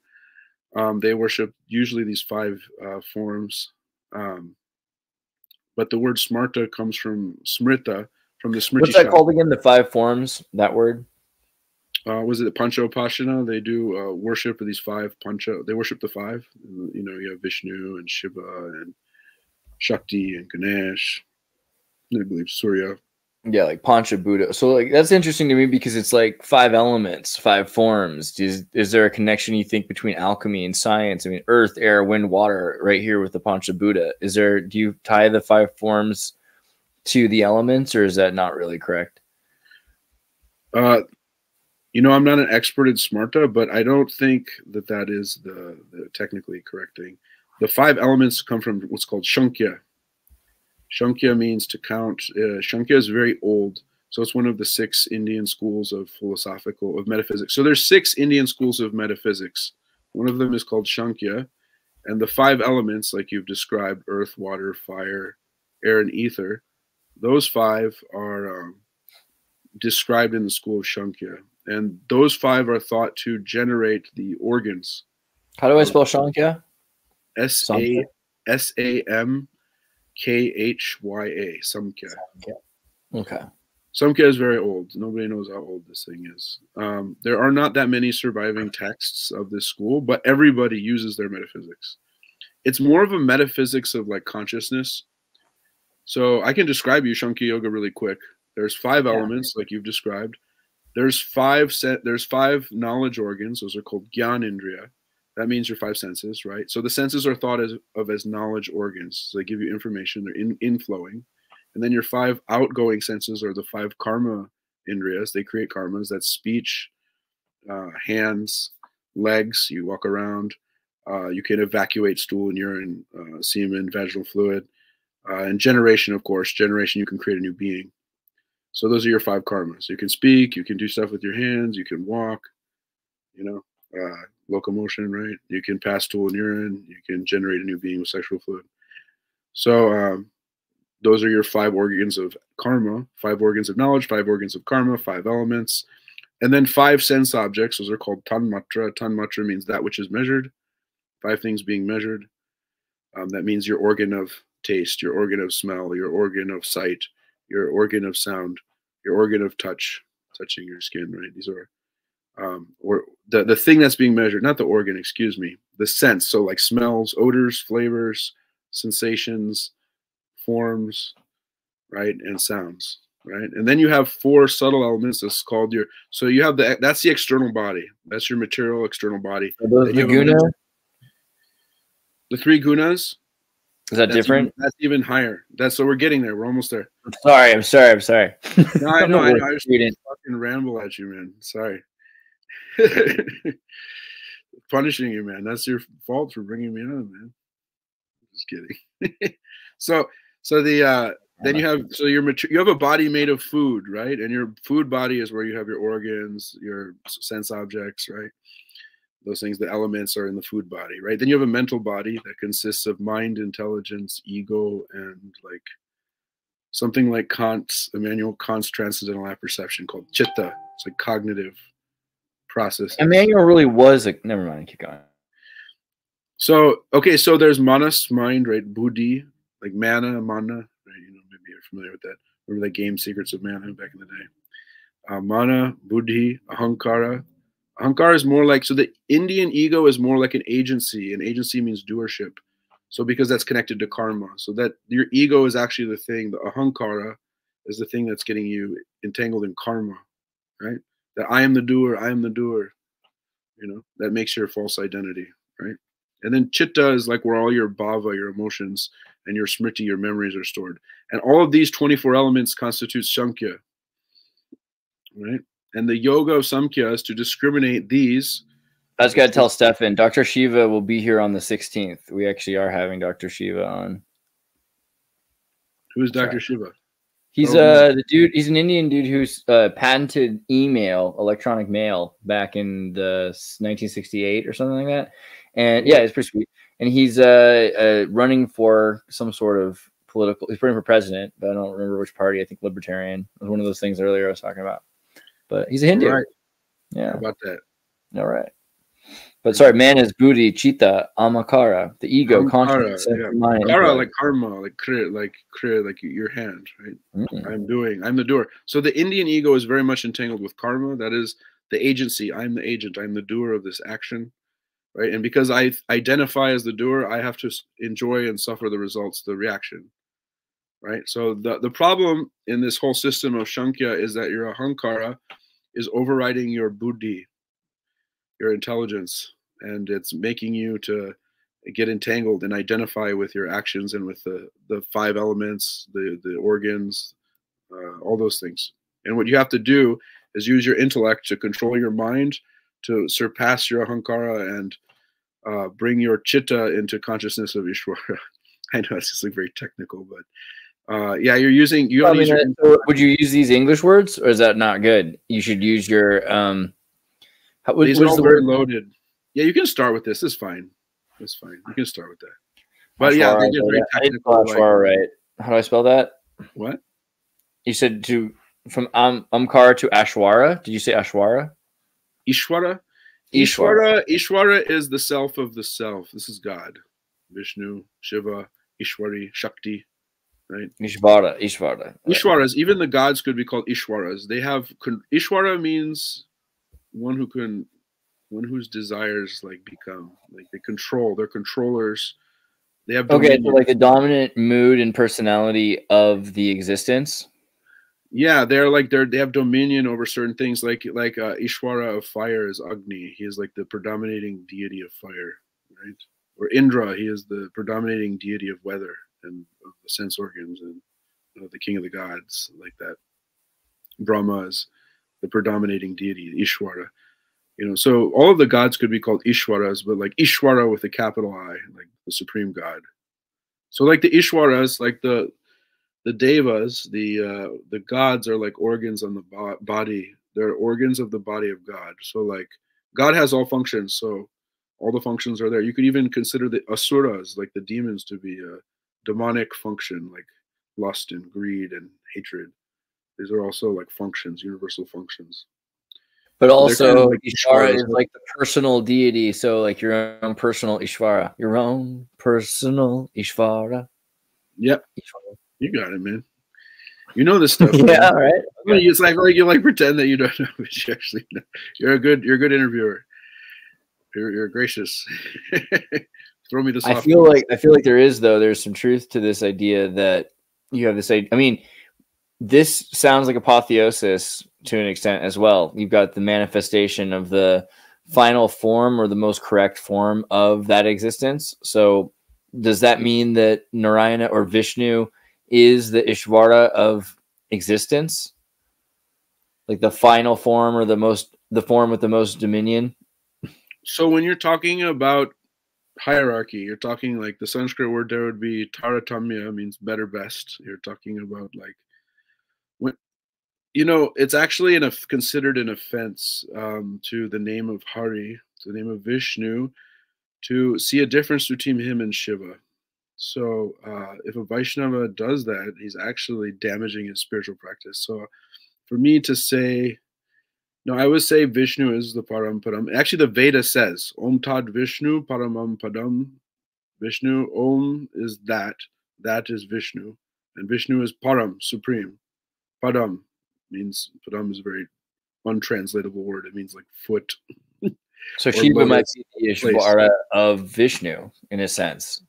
Speaker 3: um, they worship usually these five uh, forms. Um, but the word smarta comes from smrita, from the smriti.
Speaker 2: What's that called again? The five forms, that word?
Speaker 3: Uh, was it Panchopashana? They do uh, worship of these five pancha. They worship the five. You know, you have Vishnu and Shiva and Shakti and Ganesh. I believe Surya.
Speaker 2: Yeah, like Panchabhuta. So like that's interesting to me because it's like five elements, five forms. Is is there a connection you think between alchemy and science? I mean, earth, air, wind, water, right here with the Panchabhuta. Is there do you tie the five forms to the elements, or is that not really correct?
Speaker 3: Uh, you know, I'm not an expert in Smarta, but I don't think that that is the, the technically correct thing. The five elements come from what's called Sankhya, Sankhya means to count. Uh, Sankhya is very old. So it's one of the six Indian schools of philosophical, of metaphysics. So there's six Indian schools of metaphysics. One of them is called Sankhya. And the five elements, like you've described, earth, water, fire, air, and ether, those five are um, described in the school of Sankhya. And those five are thought to generate the organs
Speaker 2: How do I spell Sankhya?
Speaker 3: S A? S A M K H Y A. Samkhya.
Speaker 2: Okay.
Speaker 3: Samkhya is very old. Nobody knows how old this thing is. Um, there are not that many surviving texts of this school, but everybody uses their metaphysics. It's more of a metaphysics of like consciousness. So I can describe you Sankhya Yoga really quick. There's five
Speaker 2: Yeah.
Speaker 3: elements, like you've described. There's five set. There's five knowledge organs. Those are called Gyan Indriya. That means your five senses, right? So the senses are thought as, of as knowledge organs. So they give you information. They're in, inflowing. And then your five outgoing senses are the five karma indriyas. They create karmas. That's speech, uh, hands, legs. You walk around. Uh, you can evacuate stool and urine, uh, semen, vaginal fluid, uh, and generation. Of course, generation. You can create a new being. So those are your five karmas. You can speak. You can do stuff with your hands. You can walk. You know, uh, locomotion. Right. You can pass stool and urine. You can generate a new being with sexual fluid. So um, those are your five organs of karma, five organs of knowledge, five organs of karma, five elements, and then five sense objects. Those are called tanmatra. Tanmatra means that which is measured. Five things being measured. Um, that means your organ of taste, your organ of smell, your organ of sight, your organ of sound, your organ of touch, touching your skin. Right? These are um, or the the thing that's being measured, not the organ. Excuse me. The sense. So like smells, odors, flavors, sensations forms, right, and sounds, right? And then you have four subtle elements. That's called your. So you have the that's the external body. That's your material external body.
Speaker 2: The guna?
Speaker 3: The three gunas.
Speaker 2: Is that
Speaker 3: That's
Speaker 2: different?
Speaker 3: Even, that's even higher. That's so we're getting there. We're almost there.
Speaker 2: I'm sorry. I'm sorry. I'm sorry.
Speaker 3: No, I know. I know. I just fucking ramble at you, man. Sorry. Punishing you, man. That's your fault for bringing me on, man. Just kidding. so, so the uh then you have so your mature you have a body made of food, right? And your food body is where you have your organs, your sense objects, right? Those things, the elements are in the food body, right? Then you have a mental body that consists of mind, intelligence, ego, and like something like Kant's Immanuel Kant's transcendental apperception called chitta. It's like cognitive process.
Speaker 2: Emmanuel really was a. Never mind. Keep going.
Speaker 3: So okay, so there's manas, mind, right? Buddhi, like mana, mana, right? You know, maybe you're familiar with that. Remember that game, Secrets of Mana, back in the day. Uh, mana, buddhi, ahankara. Ahankara is more like so the Indian ego is more like an agency, and agency means doership. So because that's connected to karma, so that your ego is actually the thing. The ahankara is the thing that's getting you entangled in karma, right? That I am the doer, I am the doer. You know that makes your false identity, right? And then chitta is like where all your bhava, your emotions, and your smriti, your memories are stored. And all of these 24 elements constitute Sankhya. Right? And the yoga of Samkhya is to discriminate these.
Speaker 2: I just got to tell Stefan, Dr. Shiva will be here on the 16th. We actually are having Dr. Shiva on.
Speaker 3: Who's Dr.
Speaker 2: Sorry.
Speaker 3: Shiva?
Speaker 2: He's
Speaker 3: Oh,
Speaker 2: uh the dude. He's an Indian dude who's uh, patented email, electronic mail, back in the 1968 or something like that. And yeah, it's pretty sweet. And he's uh, uh running for some sort of political. He's running for president, but I don't remember which party. I think Libertarian was one of those things earlier I was talking about. But he's a Hindu.
Speaker 3: Right.
Speaker 2: Yeah.
Speaker 3: How about that?
Speaker 2: All right. But sorry, man is Buddhi, Chitta, Ahankara, the ego,
Speaker 3: Ahankara,
Speaker 2: consciousness,
Speaker 3: yeah.
Speaker 2: mind,
Speaker 3: Kara, like karma, like kriya, like kriya, like your hand, right?
Speaker 2: Mm.
Speaker 3: I'm doing, I'm the doer. So the Indian ego is very much entangled with karma. That is the agency. I'm the agent. I'm the doer of this action, right? And because I identify as the doer, I have to enjoy and suffer the results, the reaction, right? So the the problem in this whole system of Sankhya is that your ahankara is overriding your buddhi, your intelligence, and it's making you to get entangled and identify with your actions and with the the five elements, the the organs, uh, all those things. And what you have to do is use your intellect to control your mind, to surpass your ahankara and uh, bring your chitta into consciousness of Ishvara. I know it's just like very technical, but uh, yeah, you're using you
Speaker 2: I mean,
Speaker 3: your
Speaker 2: uh, would you use these English words, or is that not good? You should use your um. How, what,
Speaker 3: these
Speaker 2: what
Speaker 3: are all very
Speaker 2: word?
Speaker 3: loaded. Yeah, you can start with this. It's fine. It's fine. You can start with that. But yeah, they get very technical. Like,
Speaker 2: right. How do I spell that?
Speaker 3: what?
Speaker 2: You said to from um Umkar to Ashwara. Did you say Ashwara?
Speaker 3: Ishvara.
Speaker 2: Ishvara,
Speaker 3: Ishvara is the self of the self. This is God. Vishnu, Shiva, Ishwari, Shakti, right?
Speaker 2: Ishvara. Ishvara.
Speaker 3: Ishwaras, even the gods could be called Ishwaras. They have Ishwara means one who can, one whose desires like become like they control. They're controllers. They have
Speaker 2: Okay, so like the dominant mood and personality of the existence.
Speaker 3: yeah, they're like they're they have dominion over certain things. Like like uh, Ishwara of fire is Agni. He is like the predominating deity of fire, right? Or Indra, he is the predominating deity of weather and of the sense organs and uh, the king of the gods, like that. Brahma is the predominating deity, Ishwara. You know, so all of the gods could be called Ishwaras, but like Ishwara with a capital I, like the supreme god. So like the Ishwaras, like the the devas, the uh, the gods are like organs on the bo- body. They're organs of the body of God. So like God has all functions. So all the functions are there. You could even consider the asuras, like the demons, to be a demonic function, like lust and greed and hatred. These are also like functions, universal functions.
Speaker 2: But
Speaker 3: kind
Speaker 2: also,
Speaker 3: of like
Speaker 2: Ishvara is like the personal deity. So, like your own personal Ishvara, your own personal Ishvara.
Speaker 3: Yep,
Speaker 2: Ishvara.
Speaker 3: you got it, man. You know this stuff. man.
Speaker 2: Yeah, right.
Speaker 3: I mean, It's like like you like pretend that you don't know, but you actually know. You're a good you're a good interviewer. You're you're gracious. Throw me the.
Speaker 2: I feel like I feel like there is though. There's some truth to this idea that you have this. idea. I mean, this sounds like apotheosis to an extent as well. You've got the manifestation of the final form or the most correct form of that existence. So, does that mean that Narayana or Vishnu is the Ishvara of existence? Like the final form or the most the form with the most dominion?
Speaker 3: So when you're talking about hierarchy, you're talking like the Sanskrit word there would be taratamya means better best. You're talking about like you know it's actually an considered an offense um, to the name of Hari, to the name of Vishnu, to see a difference between him and Shiva. So uh, if a Vaishnava does that, he's actually damaging his spiritual practice. So for me to say no, I would say Vishnu is the Param Padam. Actually, the Veda says Om Tad Vishnu Paramam Padam. Vishnu, Om is that. That is Vishnu. And Vishnu is Param, supreme. Padam means, Padam is a very untranslatable word. It means like foot.
Speaker 2: So Shiva might be the. Ishvara of Vishnu in a sense.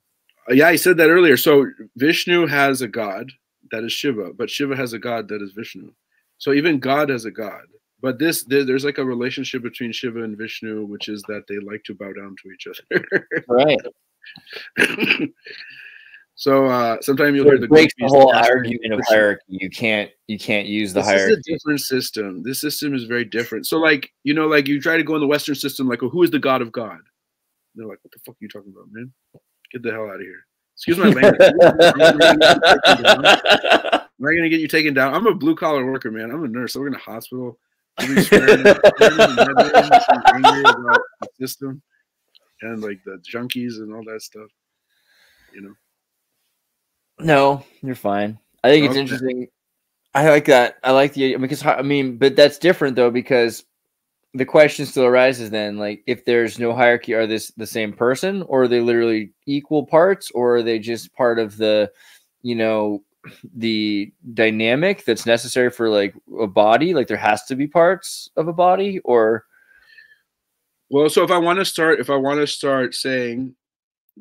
Speaker 3: Uh, yeah, I said that earlier. So Vishnu has a god that is Shiva, but Shiva has a god that is Vishnu. So even God has a god. But this there, there's like a relationship between Shiva and Vishnu, which is that they like to bow down to each other.
Speaker 2: Right.
Speaker 3: so uh sometimes you'll
Speaker 2: So
Speaker 3: hear the
Speaker 2: breaks the whole argument of hierarchy. You can't you can't use the
Speaker 3: this
Speaker 2: hierarchy.
Speaker 3: is a different system. This system is very different. So like you know, like you try to go in the Western system, like, well, who is the God of God? they're like, what the fuck are you talking about, man? Get the hell out of here. Excuse my language. Am I gonna get you taken down? I'm a blue collar worker, man. I'm a nurse. I work in a hospital. I'll be swearing- swearing in the bedroom, I'm angry about the system and like the junkies and all that stuff. You know.
Speaker 2: No, you're fine. I think it's
Speaker 3: Okay.
Speaker 2: interesting. I like that. I like the because I mean, but that's different though because the question still arises then like if there's no hierarchy are this the same person or are they literally equal parts or are they just part of the you know the dynamic that's necessary for like a body like there has to be parts of a body or
Speaker 3: Well, so if I want to start, if I want to start saying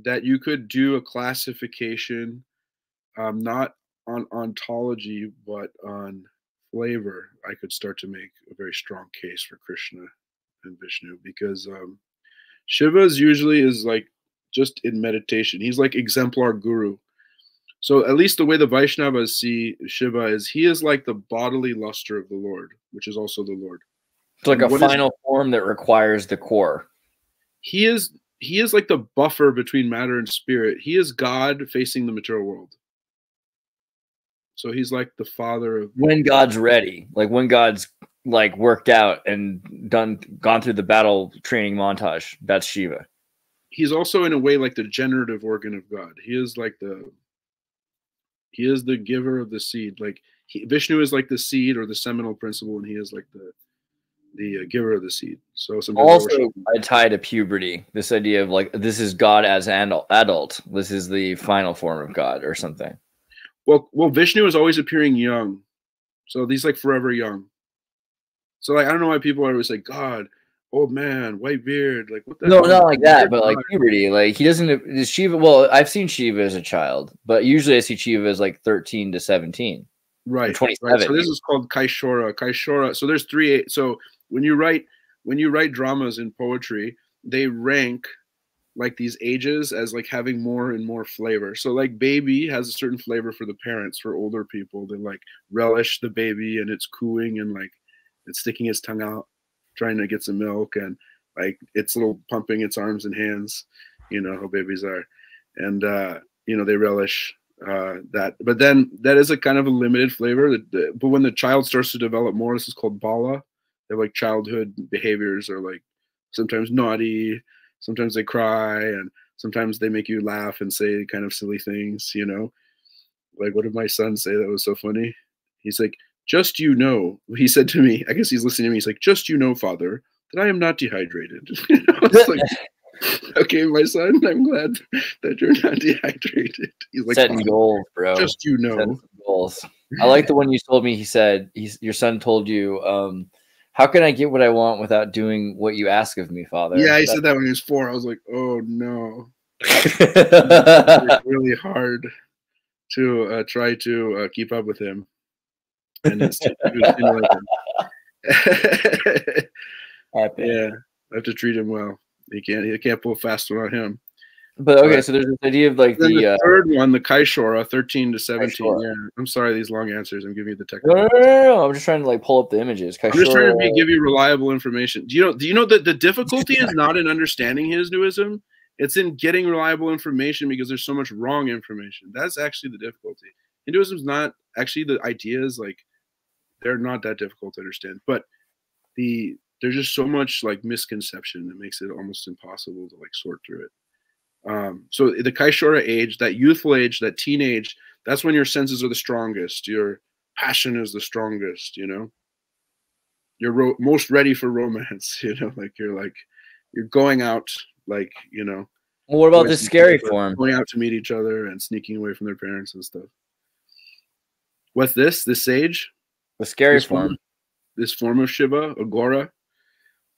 Speaker 3: that you could do a classification, um, not on ontology but on flavor, I could start to make a very strong case for Krishna and Vishnu because um, Shiva's usually is like just in meditation. He's like exemplar guru. So at least the way the Vaishnavas see Shiva is he is like the bodily luster of the Lord, which is also the Lord.
Speaker 2: it's like a
Speaker 3: What is-
Speaker 2: final form that requires the core
Speaker 3: he is he is like the buffer between matter and spirit. He is God facing the material world. So he's like the father of
Speaker 2: when god's ready like when god's like worked out and done gone through the battle training montage that's shiva
Speaker 3: he's also in a way like the generative organ of God. He is like the he is the giver of the seed. Like he, Vishnu is like the seed or the seminal principle, and he is like the the uh, giver of the seed. So
Speaker 2: Also, I tie to puberty. This idea of like this is God as an adult. This is the final form of God or something.
Speaker 3: Well, well, Vishnu is always appearing young, so he's like forever young. So like I don't know why people are always like God, old man, white beard, like what the
Speaker 2: No,
Speaker 3: hell?
Speaker 2: not like that, but like puberty. Like he doesn't. Is Shiva? Well, I've seen Shiva as a child, but usually I see Shiva as like thirteen to seventeen.
Speaker 3: right,
Speaker 2: 27.
Speaker 3: right. So this is called Kaishora. Kaishora. So there's three. So when you write when you write dramas in poetry, they rank like these ages as like having more and more flavor. So like baby has a certain flavor for the parents. For older people, they like relish the baby and it's cooing and like it's sticking its tongue out, trying to get some milk and like it's little pumping its arms and hands. You know how babies are, and uh, you know they relish uh, that. But then that is a kind of a limited flavor. That, that- but when the child starts to develop more, this is called bala. They have like childhood behaviors are like sometimes naughty, sometimes they cry, and sometimes they make you laugh and say kind of silly things. You know, like what did my son say that was so funny? He's like, "Just you know," he said to me. I guess he's listening to me. He's like, "Just you know, father, that I am not dehydrated." Like, okay, my son, I'm glad that you're not dehydrated. He's like,
Speaker 2: Setting goals, bro.
Speaker 3: just you know.
Speaker 2: goals. I like the one you told me. He said, he's, "Your son told you, um, how can I get what I want without doing what you ask of me, Father?"
Speaker 3: Yeah, he
Speaker 2: That-
Speaker 3: said that when he was four. I was like, oh no, it's really hard to uh, try to uh, keep up with him. And it's it yeah, I have to treat him well. He can't he can't pull fast one on him.
Speaker 2: But okay,
Speaker 3: Right.
Speaker 2: so there's this idea of like
Speaker 3: the,
Speaker 2: the. Uh,
Speaker 3: third one, the Kaishora, 13 to 17.
Speaker 2: Kaishora.
Speaker 3: Yeah, I'm sorry, these long answers. I'm giving you the technical.
Speaker 2: no, no, no, no, I'm just trying to like pull up the images.
Speaker 3: I'm just trying to be, give you reliable information. Do you know? Do you know that the difficulty is not in understanding Hinduism? It's in getting reliable information because there's so much wrong information. That's actually the difficulty. Hinduism's not actually the ideas like they're not that difficult to understand, but the there's just so much like misconception that makes it almost impossible to like sort through it. Um, so the Kaishora age, that youthful age, that teenage, that's when your senses are the strongest. Your passion is the strongest. You know you're ro- most ready for romance you know like you're like you're going out like you know
Speaker 2: Well, what about the scary form?
Speaker 3: going out to meet each other and sneaking away from their parents and stuff what's this this sage
Speaker 2: The scary
Speaker 3: this
Speaker 2: form.
Speaker 3: form, this form of shiva aghora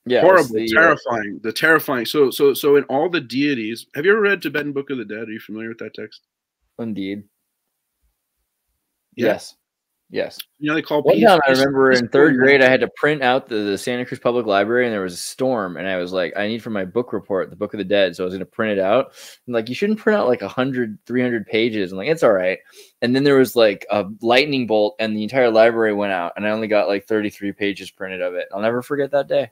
Speaker 2: Yeah.
Speaker 3: horrible
Speaker 2: the, uh,
Speaker 3: terrifying the terrifying so so so in all the deities have you ever read tibetan book of the dead are you familiar with that text
Speaker 2: Indeed.
Speaker 3: Yeah.
Speaker 2: Yes. Yes.
Speaker 3: you know they call
Speaker 2: One time I remember in third grade, I had to print out the, the Santa Cruz Public Library and there was a storm. And I was like, I need for my book report, the Book of the Dead. So I was going to print it out. And like, you shouldn't print out like 100, 300 pages. I'm like, it's all right. And then there was like a lightning bolt and the entire library went out. And I only got like 33 pages printed of it. I'll never forget that day.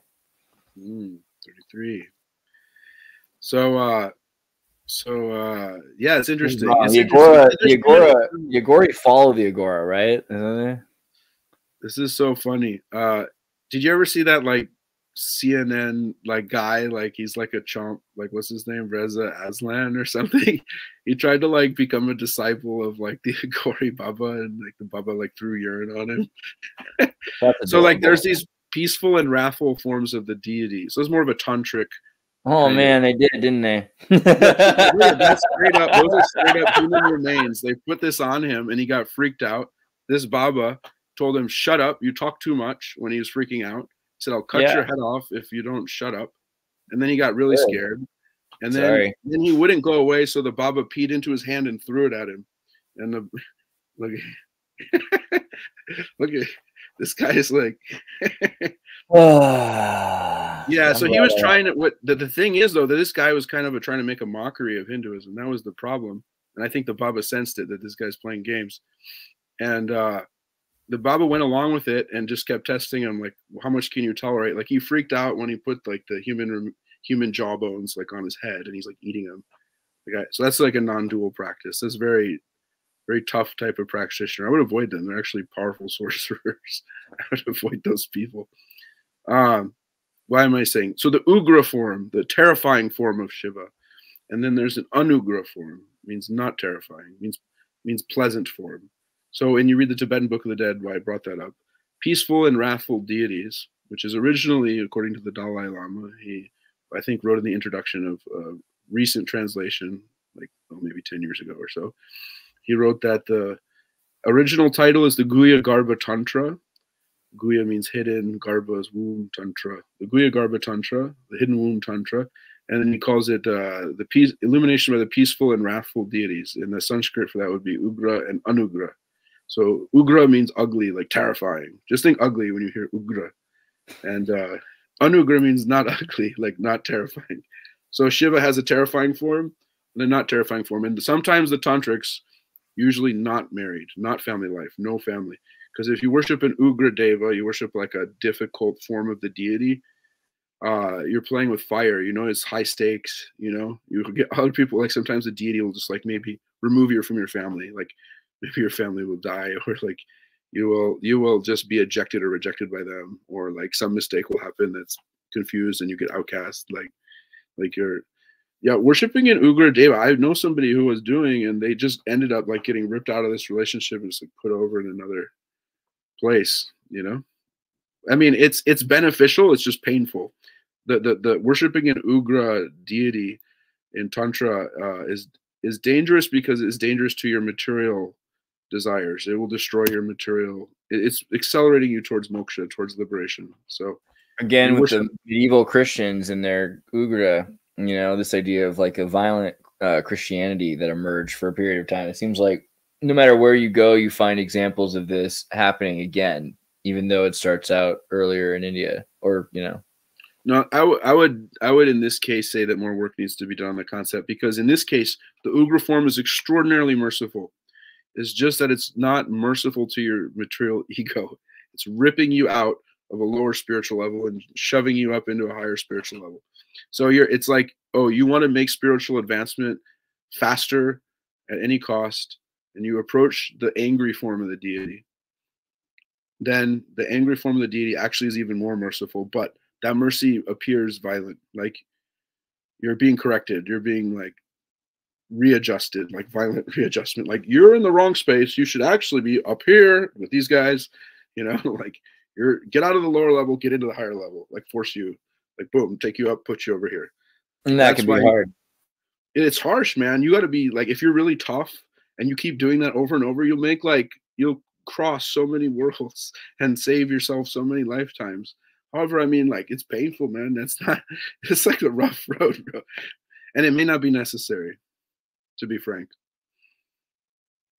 Speaker 3: Mm, 33. So uh so uh yeah, it's interesting.
Speaker 2: Wow,
Speaker 3: It's
Speaker 2: the. Aghora,
Speaker 3: There's
Speaker 2: the Aghora, the Aghori follow the Aghora, right? Isn't it?
Speaker 3: This is so funny. Uh did you ever see that like CNN like guy like he's like a chomp like what's his name Reza Aslan or something he tried to like become a disciple of like the Aghori Baba and like the Baba like threw urine on him so like there's these peaceful and wrathful forms of the deity so it's more of a tantric
Speaker 2: Oh man, they did, didn't they?
Speaker 3: That's straight up. Those are straight up human remains. They put this on him, and he got freaked out. This Baba told him, "Shut up! You talk too much." When he was freaking out, he said, "I'll cut
Speaker 2: Yeah.
Speaker 3: your head off if you don't shut up." And then he got really
Speaker 2: Oh.
Speaker 3: scared. And then,
Speaker 2: Sorry.
Speaker 3: then he wouldn't go away, so the Baba peed into his hand and threw it at him. And the look, look at this guy is like
Speaker 2: yeah.
Speaker 3: So he was trying to. What the, the thing is though that this guy was kind of a, trying to make a mockery of Hinduism. That was the problem, and I think the Baba sensed it that this guy's playing games, and uh, the Baba went along with it and just kept testing him. Like, how much can you tolerate? Like, he freaked out when he put like the human human jawbones like on his head, and he's like eating them. The guy, so that's like a non-dual practice. That's very very tough type of practitioner. I would avoid them. They're actually powerful sorcerers. I would avoid those people. Um, why am I saying? So the Ugra form, the terrifying form of Shiva, and then there's an Anugra form, means not terrifying, means means pleasant form. So when you read the Tibetan Book of the Dead, why I brought that up, peaceful and wrathful deities, which is originally, according to the Dalai Lama, he, I think, wrote in the introduction of a recent translation, like well, maybe 10 years ago or so. He wrote that the original title is the Guhya Garbha Tantra. Guhya means hidden, Garbha is womb, Tantra. The Guhya Garbha Tantra, the hidden womb Tantra. And then he calls it uh, the peace, illumination by the peaceful and wrathful deities. In the Sanskrit for that would be Ugra and Anugra. So Ugra means ugly, like terrifying. Just think ugly when you hear Ugra. And uh, Anugra means not ugly, like not terrifying. So Shiva has a terrifying form and a not terrifying form. And sometimes the tantrics, usually not married, not family life, no family. Because if you worship an Ugra Deva, you worship like a difficult form of the deity. Uh, you're playing with fire, you know, it's high stakes, you know. You get other people like sometimes the deity will just like maybe remove you from your family. Like maybe your family will die or like you will you will just be ejected or rejected by them or like some mistake will happen that's confused and you get outcast like like you're yeah worshiping an ugra deva i know somebody who was doing and they just ended up like getting ripped out of this relationship and just like put over in another place you know i mean it's it's beneficial it's just painful the the, the worshiping an ugra deity in tantra uh, is is dangerous because it's dangerous to your material desires. It will destroy your material. It's accelerating you towards moksha, towards liberation. So
Speaker 2: again, with the medieval Christians and their ugra, you know, this idea of like a violent uh, Christianity that emerged for a period of time. It seems like no matter where you go, you find examples of this happening again, even though it starts out earlier in India, or you know.
Speaker 3: No, I, w- I would I would in this case say that more work needs to be done on the concept because in this case the Ugra form is extraordinarily merciful it's just that it's not merciful to your material ego. It's ripping you out of a lower spiritual level and shoving you up into a higher spiritual level. So you're it's like, oh, you want to make spiritual advancement faster at any cost, and you approach the angry form of the deity. Then the angry form of the deity actually is even more merciful, but that mercy appears violent. Like you're being corrected, you're being like readjusted, like violent readjustment. Like you're in the wrong space. You should actually be up here with these guys. You know, like you're get out of the lower level, get into the higher level. Like force you, like boom, take you up, put you over here.
Speaker 2: And that That's can be hard.
Speaker 3: It's harsh, man. You got to be like if you're really tough and you keep doing that over and over, you'll make like you'll cross so many worlds and save yourself so many lifetimes. However, I mean, like it's painful, man. That's not. It's like a rough road, bro. And it may not be necessary to be frank.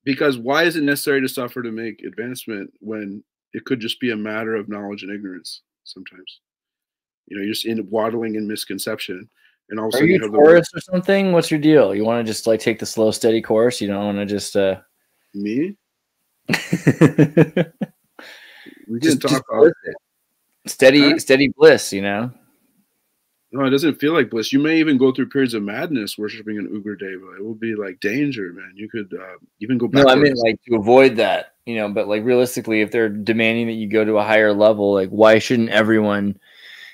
Speaker 3: Because why is it necessary to suffer to make advancement when it could just be a matter of knowledge and ignorance sometimes? You know, you're just in waddling in misconception. And also,
Speaker 2: Are you, you Taurus or something? What's your deal? You want to just like take the slow, steady course? You don't want to just uh
Speaker 3: me?
Speaker 2: we just, talk just steady, huh? steady bliss, you know.
Speaker 3: No, it doesn't feel like bliss. You may even go through periods of madness worshiping an Ugra Deva. It will be like danger, man. You could uh, even go back.
Speaker 2: No, I mean like to avoid that, you know. But like realistically, if they're demanding that you go to a higher level, like why shouldn't everyone?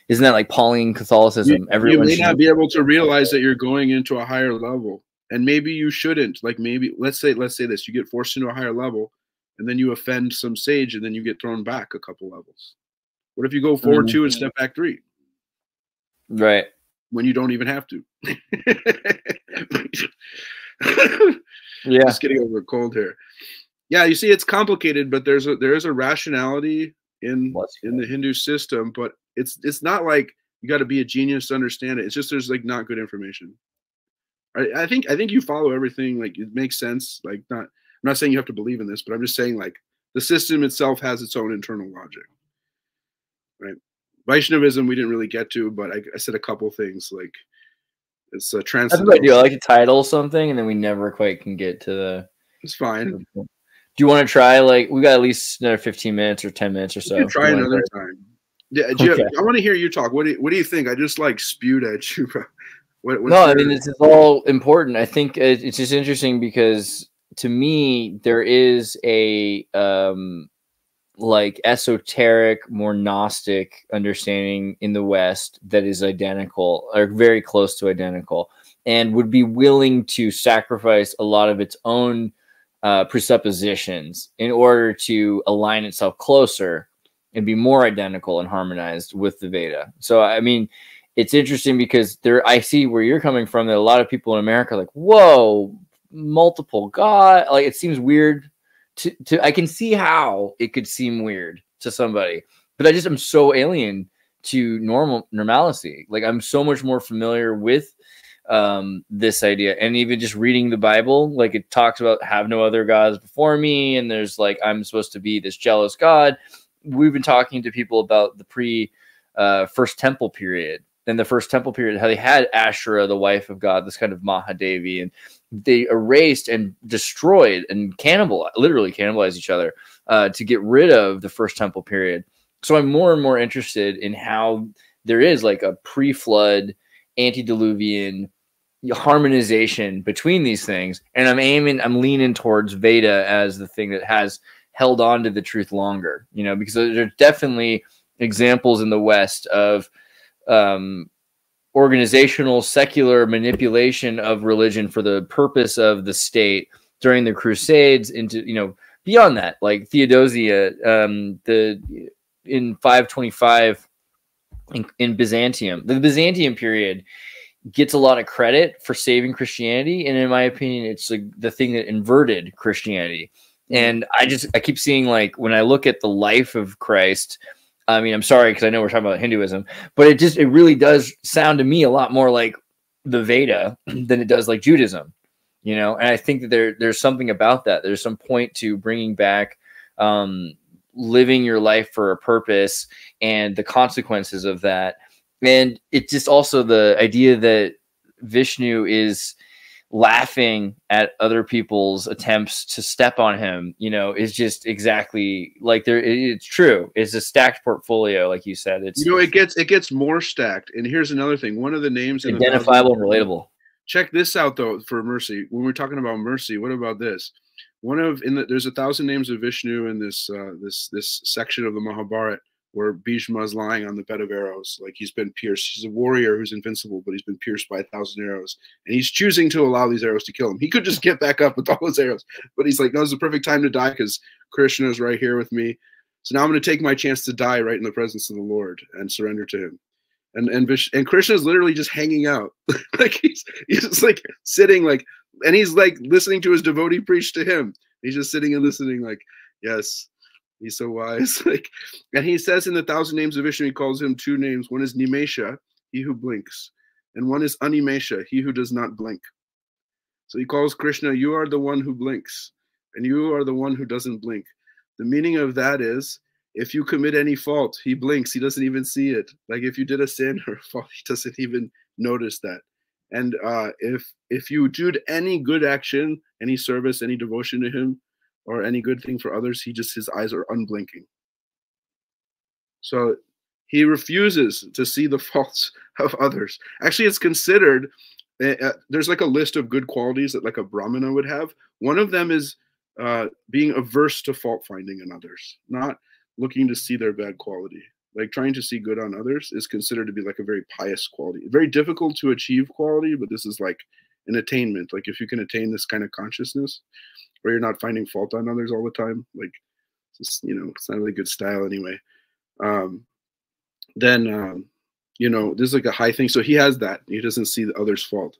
Speaker 2: Isn't that like Pauline Catholicism?
Speaker 3: You, everyone you may not be able to realize that you're going into a higher level, and maybe you shouldn't. Like maybe let's say let's say this: you get forced into a higher level, and then you offend some sage, and then you get thrown back a couple levels. What if you go forward mm-hmm. two and step back three?
Speaker 2: Right.
Speaker 3: When you don't even have to.
Speaker 2: yeah.
Speaker 3: Just getting over a cold here. Yeah, you see, it's complicated, but there's a there is a rationality in in the Hindu system, but it's it's not like you got to be a genius to understand it. It's just there's like not good information. I, I think I think you follow everything like it makes sense. Like not I'm not saying you have to believe in this, but I'm just saying like the system itself has its own internal logic. Right. Vaishnavism we didn't really get to, but I, I said a couple things like it's a.
Speaker 2: That's what I do. I like to title something, and then we never quite can get to the.
Speaker 3: It's fine.
Speaker 2: Do you want to try? Like we got at least another fifteen minutes or ten minutes or so.
Speaker 3: try another time. Yeah, okay. I want to hear you talk. What do you, What do you think? I just like spewed at you.
Speaker 2: what, no, I mean this is all important. I think it's just interesting because to me there is a um like esoteric, more Gnostic understanding in the West that is identical or very close to identical and would be willing to sacrifice a lot of its own uh, presuppositions in order to align itself closer and be more identical and harmonized with the Veda. So I mean, it's interesting because there I see where you're coming from. That a lot of people in America like, whoa, multiple God. Like it seems weird to, to I can see how it could seem weird to somebody, but I just am so alien to normal normalcy. Like I'm so much more familiar with um, this idea, and even just reading the Bible, like it talks about have no other gods before me, and there's like I'm supposed to be this jealous God. We've been talking to people about the pre uh, first temple period in the first temple period, how they had Asherah, the wife of God, this kind of Mahadevi, and they erased and destroyed and cannibalized, literally cannibalized each other uh, to get rid of the first temple period. So I'm more and more interested in how there is like a pre-flood, antediluvian harmonization between these things, and I'm aiming, I'm leaning towards Veda as the thing that has held on to the truth longer. You know, because there's definitely examples in the West of um, organizational secular manipulation of religion for the purpose of the state during the crusades into you know beyond that like theodosia um the in 525 in, in byzantium. The byzantium period gets a lot of credit for saving christianity and in my opinion it's like the thing that inverted christianity. And i just i keep seeing like when i look at the life of christ I mean, I'm sorry because I know we're talking about Hinduism, but it just it really does sound to me a lot more like the Veda than it does like Judaism, you know. And I think that there there's something about that. There's some point to bringing back um, living your life for a purpose and the consequences of that. And it just also the idea that Vishnu is laughing at other people's attempts to step on him, you know, is just exactly like there. It's true. It's a stacked portfolio, like you said. It's
Speaker 3: you know, it gets it gets more stacked. And here's another thing: one of the names
Speaker 2: identifiable and relatable.
Speaker 3: Check this out though for mercy. When we're talking about mercy, what about this? One of in the there's a thousand names of Vishnu in this uh, this this section of the Mahabharata where Bhishma is lying on the bed of arrows, like he's been pierced. He's a warrior who's invincible, but he's been pierced by a thousand arrows, and he's choosing to allow these arrows to kill him. He could just get back up with all those arrows, but he's like, "No, it's the perfect time to die because Krishna is right here with me." So now I'm going to take my chance to die right in the presence of the Lord and surrender to Him. And and Vish, and is literally just hanging out, like he's he's just like sitting like, and he's like listening to his devotee preach to him. He's just sitting and listening, like, yes, He's so wise. like, and he says in the thousand names of Vishnu, he calls him two names. One is Nimesha, he who blinks, and one is Animesha, he who does not blink. So he calls Krishna, you are the one who blinks, and you are the one who doesn't blink. The meaning of that is if you commit any fault, he blinks, he doesn't even see it. Like if you did a sin or fault, he doesn't even notice that. And uh, if if you do any good action, any service, any devotion to him, or any good thing for others, he just his eyes are unblinking. So he refuses to see the faults of others. Actually, it's considered uh, there's like a list of good qualities that like a brahmana would have. One of them is uh, being averse to fault finding in others, not looking to see their bad quality. Like trying to see good on others is considered to be like a very pious quality. Very difficult to achieve quality, but this is like an attainment. Like if you can attain this kind of consciousness, where you're not finding fault on others all the time. Like, just you know, it's not really good style anyway. Um, then um, you know, this is like a high thing. So he has that. He doesn't see the other's fault.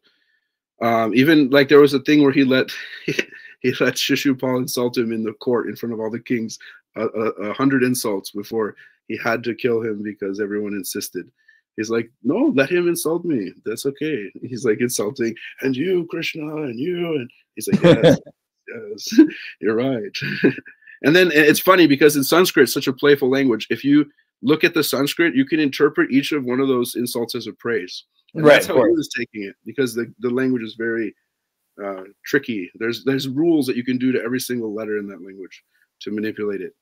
Speaker 3: Um, even like there was a thing where he let he, he let Shishupal insult him in the court in front of all the kings, a, a, a hundred insults before he had to kill him because everyone insisted. He's like, no, let him insult me. That's okay. He's like insulting, and you, Krishna, and you, and he's like, yes, yes, you're right. and then it's funny because in Sanskrit, it's such a playful language. If you look at the Sanskrit, you can interpret each of one of those insults as a praise. And right, that's how he was taking it because the, the language is very uh, tricky. There's there's rules that you can do to every single letter in that language to manipulate it.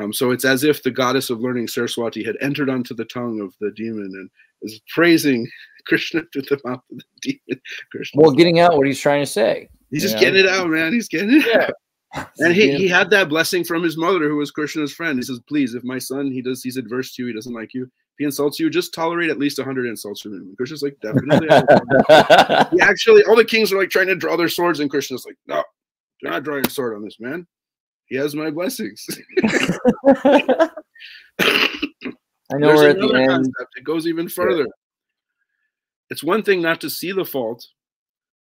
Speaker 3: Um, so it's as if the goddess of learning Saraswati had entered onto the tongue of the demon and is praising Krishna to the mouth of the demon. Krishna.
Speaker 2: Well, getting out what he's trying to say.
Speaker 3: He's just know? getting it out, man. He's getting it yeah. out. And he, he had that blessing from his mother, who was Krishna's friend. He says, "Please, if my son he does he's adverse to you, he doesn't like you. If he insults you, just tolerate at least hundred insults from him." Krishna's like, "Definitely." he actually, all the kings are like trying to draw their swords, and Krishna's like, "No, you're not drawing a sword on this man. He has my blessings."
Speaker 2: I know
Speaker 3: There's
Speaker 2: we're at the end.
Speaker 3: concept. It goes even further. It's one thing not to see the fault,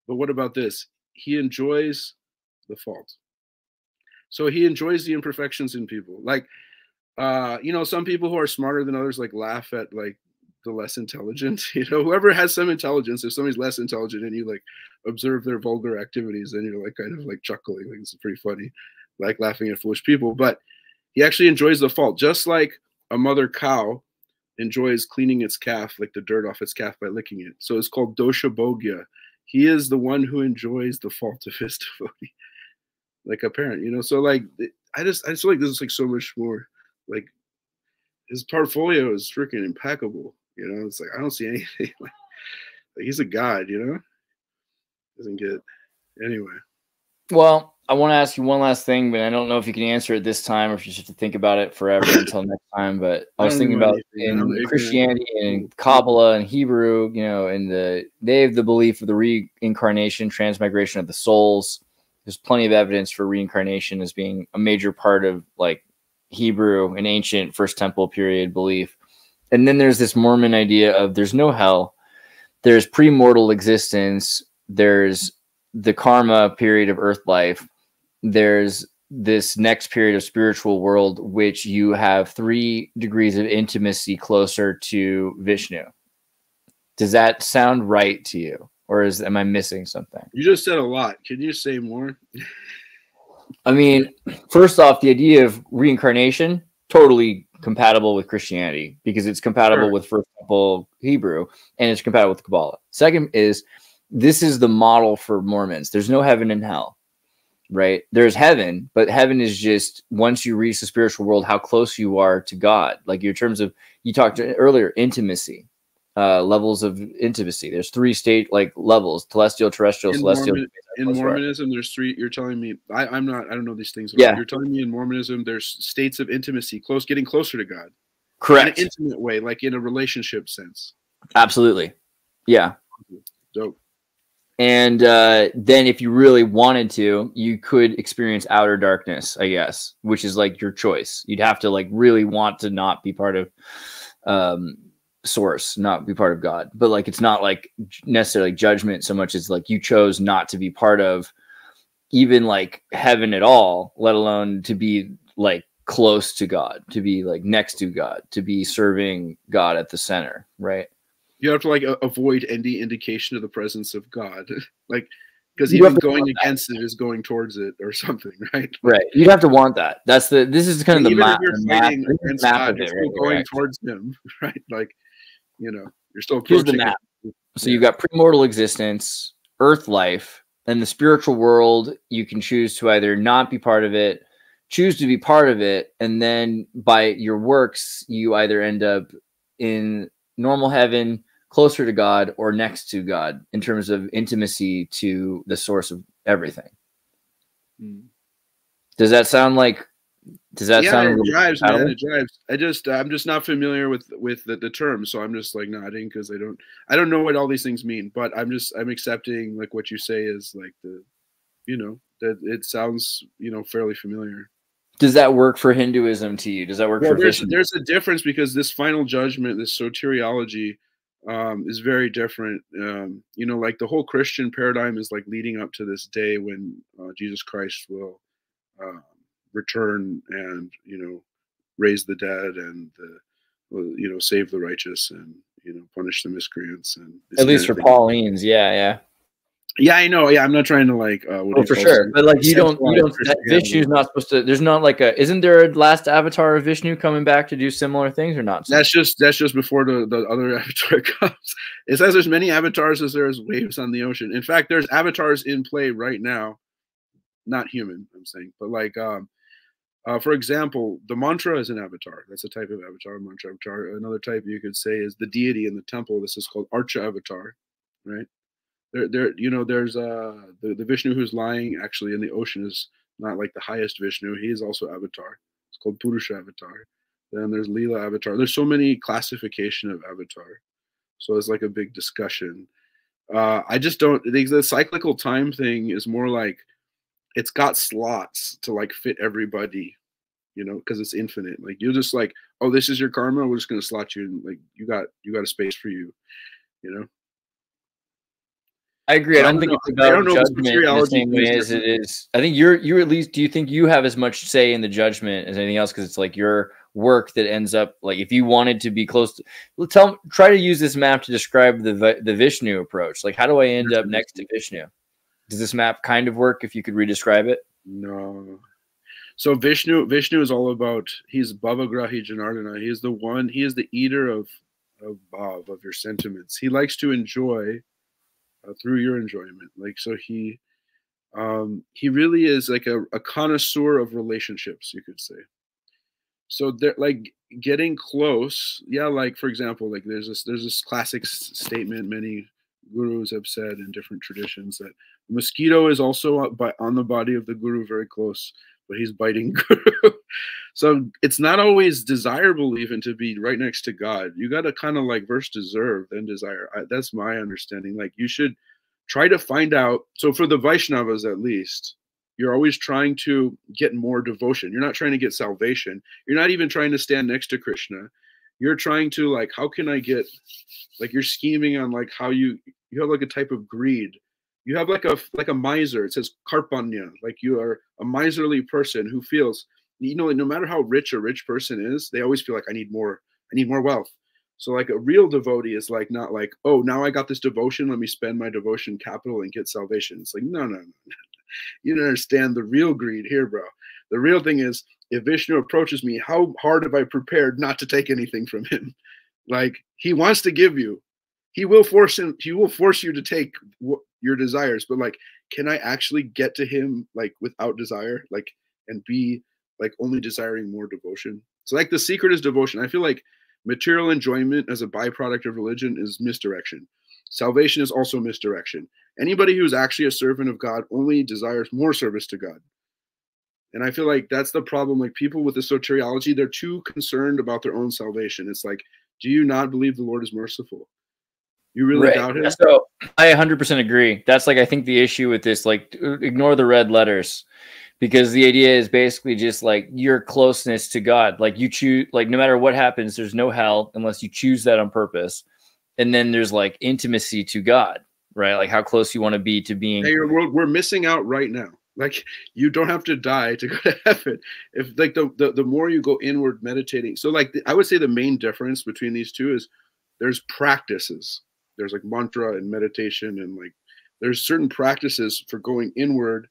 Speaker 3: but what about this? He enjoys the fault. So he enjoys the imperfections in people. Like, uh, you know, some people who are smarter than others like laugh at like the less intelligent. You know, whoever has some intelligence, if somebody's less intelligent and you like observe their vulgar activities, then you're like kind of like chuckling. Like it's pretty funny, like laughing at foolish people. But he actually enjoys the fault, just like a mother cow enjoys cleaning its calf, like the dirt off its calf by licking it. So it's called dosha bhogya. He is the one who enjoys the fault of his devotee, like a parent, you know. So like, I just I just feel like this is like so much more like his portfolio is freaking impeccable. You know, it's like I don't see anything like, like he's a god. You know, doesn't get anyway.
Speaker 2: Well, I want to ask you one last thing, but I don't know if you can answer it this time or if you just have to think about it forever until next time. But I
Speaker 3: I
Speaker 2: was
Speaker 3: don't
Speaker 2: thinking about in. Christianity and Kabbalah and Hebrew, you know, and the they have the belief of the reincarnation, transmigration of the souls. There's plenty of evidence for reincarnation as being a major part of like Hebrew and ancient First Temple period belief. And then there's this Mormon idea of there's no hell, there's premortal existence, there's the karma period of earth life, there's this next period of spiritual world, which you have three degrees of intimacy closer to Vishnu. Does that sound right to you? Or is am I missing something?
Speaker 3: You just said a lot. Can you say more?
Speaker 2: I mean, first off, the idea of reincarnation totally compatible with Christianity because it's compatible
Speaker 3: Sure.
Speaker 2: with First Temple Hebrew and it's compatible with Kabbalah. Second is this is the model for Mormons. There's no heaven and hell, right? There's heaven, but heaven is just once you reach the spiritual world, how close you are to God. Like your terms of you talked earlier, intimacy, uh, levels of intimacy. There's three state like levels: celestial, terrestrial,
Speaker 3: In
Speaker 2: celestial.
Speaker 3: Mormon- in. Mormonism, there's three. You're telling me I, I'm not. I don't know these things.
Speaker 2: Yeah.
Speaker 3: You're telling me in Mormonism, there's states of intimacy, close, getting closer to God,
Speaker 2: Correct.
Speaker 3: in an intimate way, like in a relationship sense.
Speaker 2: Absolutely. Yeah.
Speaker 3: Dope.
Speaker 2: And uh, then if you really wanted to, you could experience outer darkness, I guess, which is like your choice. You'd have to like really want to not be part of um source, not be part of God. But like it's not like necessarily judgment so much as like you chose not to be part of even like heaven at all, let alone to be like close to God, to be like next to God, to be serving God at the center, right?
Speaker 3: You have to like avoid any indication of the presence of God, like because
Speaker 2: You
Speaker 3: even going
Speaker 2: want that.
Speaker 3: against it is going towards it or something, right?
Speaker 2: Right. You'd have to want that. That's the this is kind of the
Speaker 3: even
Speaker 2: map,
Speaker 3: if you're
Speaker 2: the map, this is
Speaker 3: against
Speaker 2: map
Speaker 3: God,
Speaker 2: of
Speaker 3: you're
Speaker 2: it,
Speaker 3: still
Speaker 2: right?
Speaker 3: going
Speaker 2: Right.
Speaker 3: towards Him, right? Like, you know, you're still
Speaker 2: Here's the map. So you've got premortal existence, earth life, and the spiritual world. You can choose to either not be part of it, choose to be part of it, and then by your works, you either end up in normal heaven, closer to God, or next to God in terms of intimacy to the source of everything.
Speaker 3: Mm.
Speaker 2: Does that sound like? Does that
Speaker 3: yeah,
Speaker 2: sound?
Speaker 3: it drives, man. It drives. I just, I'm just not familiar with with the, the terms, so I'm just like nodding because I don't, I don't know what all these things mean. But I'm just, I'm accepting like what you say is like the, you know, that it sounds, you know, fairly familiar.
Speaker 2: Does that work for Hinduism to you? Does that work
Speaker 3: Well,
Speaker 2: for
Speaker 3: there's, there's a difference because this final judgment, this soteriology, um, is very different. Um, you know, like the whole Christian paradigm is like leading up to this day when uh, Jesus Christ will uh, return and you know raise the dead and the, you know save the righteous and you know punish the miscreants and
Speaker 2: At least for
Speaker 3: kind of thing.
Speaker 2: Pauline's, yeah, yeah.
Speaker 3: Yeah, I know. Yeah, I'm not trying to like. Uh, what
Speaker 2: Oh, for sure.
Speaker 3: it?
Speaker 2: But like you don't, you don't. That
Speaker 3: Christianity.
Speaker 2: Vishnu's not supposed to. There's not like a. Isn't there a last avatar of Vishnu coming back to do similar things or not?
Speaker 3: That's just that's just before the, the other avatar comes. It says there's many avatars as there's waves on the ocean. In fact, there's avatars in play right now, not human. I'm saying, but like, um, uh, for example, the mantra is an avatar. That's a type of avatar. Mantra avatar. Another type you could say is the deity in the temple. This is called Archa avatar, right? There, there, you know, there's uh the, the Vishnu who's lying actually in the ocean is not like the highest Vishnu. He is also avatar. It's called Purusha avatar. Then there's Leela avatar. There's so many classification of avatar. So it's like a big discussion. Uh, I just don't. The, the cyclical time thing is more like it's got slots to like fit everybody. you know, because it's infinite. Like you're just like, oh, this is your karma. We're just gonna slot you in. Like you got you got a space for you, you know.
Speaker 2: I agree. I
Speaker 3: I
Speaker 2: don't
Speaker 3: don't
Speaker 2: think
Speaker 3: know-
Speaker 2: it's
Speaker 3: I
Speaker 2: about
Speaker 3: don't know
Speaker 2: judgment the same way as it is. I think you're you at least. Do you think you have as much say in the judgment as anything else? Because it's like your work that ends up like if you wanted to be close to. Well, tell try to use this map to describe the the Vishnu approach. Like, how do I end up mm-hmm. next to Vishnu? Does this map kind of work if you could redescribe it?
Speaker 3: No. So Vishnu Vishnu is all about he's Bhavagrahi Janardana. He is the one, he is the eater of of bhav, of your sentiments. He likes to enjoy uh, through your enjoyment. Like so he um he really is like a, a connoisseur of relationships, you could say. So they're like getting close, yeah, like for example, like there's this there's this classic s- statement many gurus have said in different traditions that mosquito is also on- by- on the body of the guru very close but he's biting. Guru so it's not always desirable even to be right next to god. You got to kind of like first deserve then desire. I, that's my understanding. Like you should try to find out so for the vaishnavas at least you're always trying to get more devotion. You're not trying to get salvation. You're not even trying to stand next to krishna. You're trying to like how can i get like you're scheming on like how you you have like a type of greed you have like a like a miser. It says karpanya like you are a miserly person who feels you know no matter how rich a rich person is they always feel like i need more i need more wealth. So like a real devotee is like not like oh now i got this devotion let me spend my devotion capital and get salvation. It's like no no no. You don't understand the real greed here bro. The real thing is if vishnu approaches me how hard have i prepared not to take anything from him? Like he wants to give you he will force him he will force you to take wh- your desires but like can i actually get to him like without desire? Like and be like only desiring more devotion? So like the secret is devotion. I feel like material enjoyment as a byproduct of religion is misdirection. Salvation is also misdirection. Anybody who's actually a servant of god only desires more service to god. And i feel like that's the problem. Like people with the soteriology they're too concerned about their own salvation. It's like do you not believe the lord is merciful you really
Speaker 2: Right.
Speaker 3: doubt him
Speaker 2: So I 100% agree. That's like I think the issue with this. Like, uh, ignore the red letters, because the idea is basically just like your closeness to God. Like you choose, like no matter what happens, there's no hell unless you choose that on purpose. And then there's like intimacy to God, right? Like how close you want to be to being.
Speaker 3: hey, we're, we're missing out right now. Like you don't have to die to go to heaven. If like the, the the more you go inward meditating, so like the, I would say the main difference between these two is there's practices. There's like mantra and meditation and like there's certain practices for going inward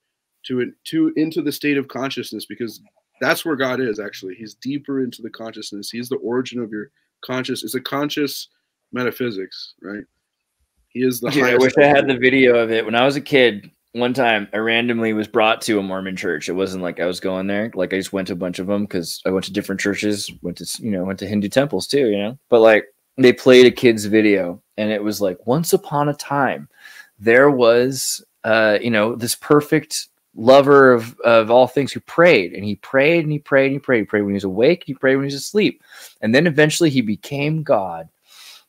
Speaker 3: to it to into the state of consciousness because that's where God is actually. He's deeper into the consciousness. He's the origin of your conscious. It's a conscious metaphysics, right? He is the
Speaker 2: Dude, I wish I had the video of it. When I was a kid, one time I randomly was brought to a Mormon church. It wasn't like I was going there. Like I just went to a bunch of them because I went to different churches, went to you know, went to Hindu temples too, you know. But like they played a kid's video and it was like once upon a time there was uh, you know, this perfect lover of, of all things who prayed and he prayed and he prayed and he prayed. He prayed when he was awake, he prayed when he was asleep. And then eventually he became God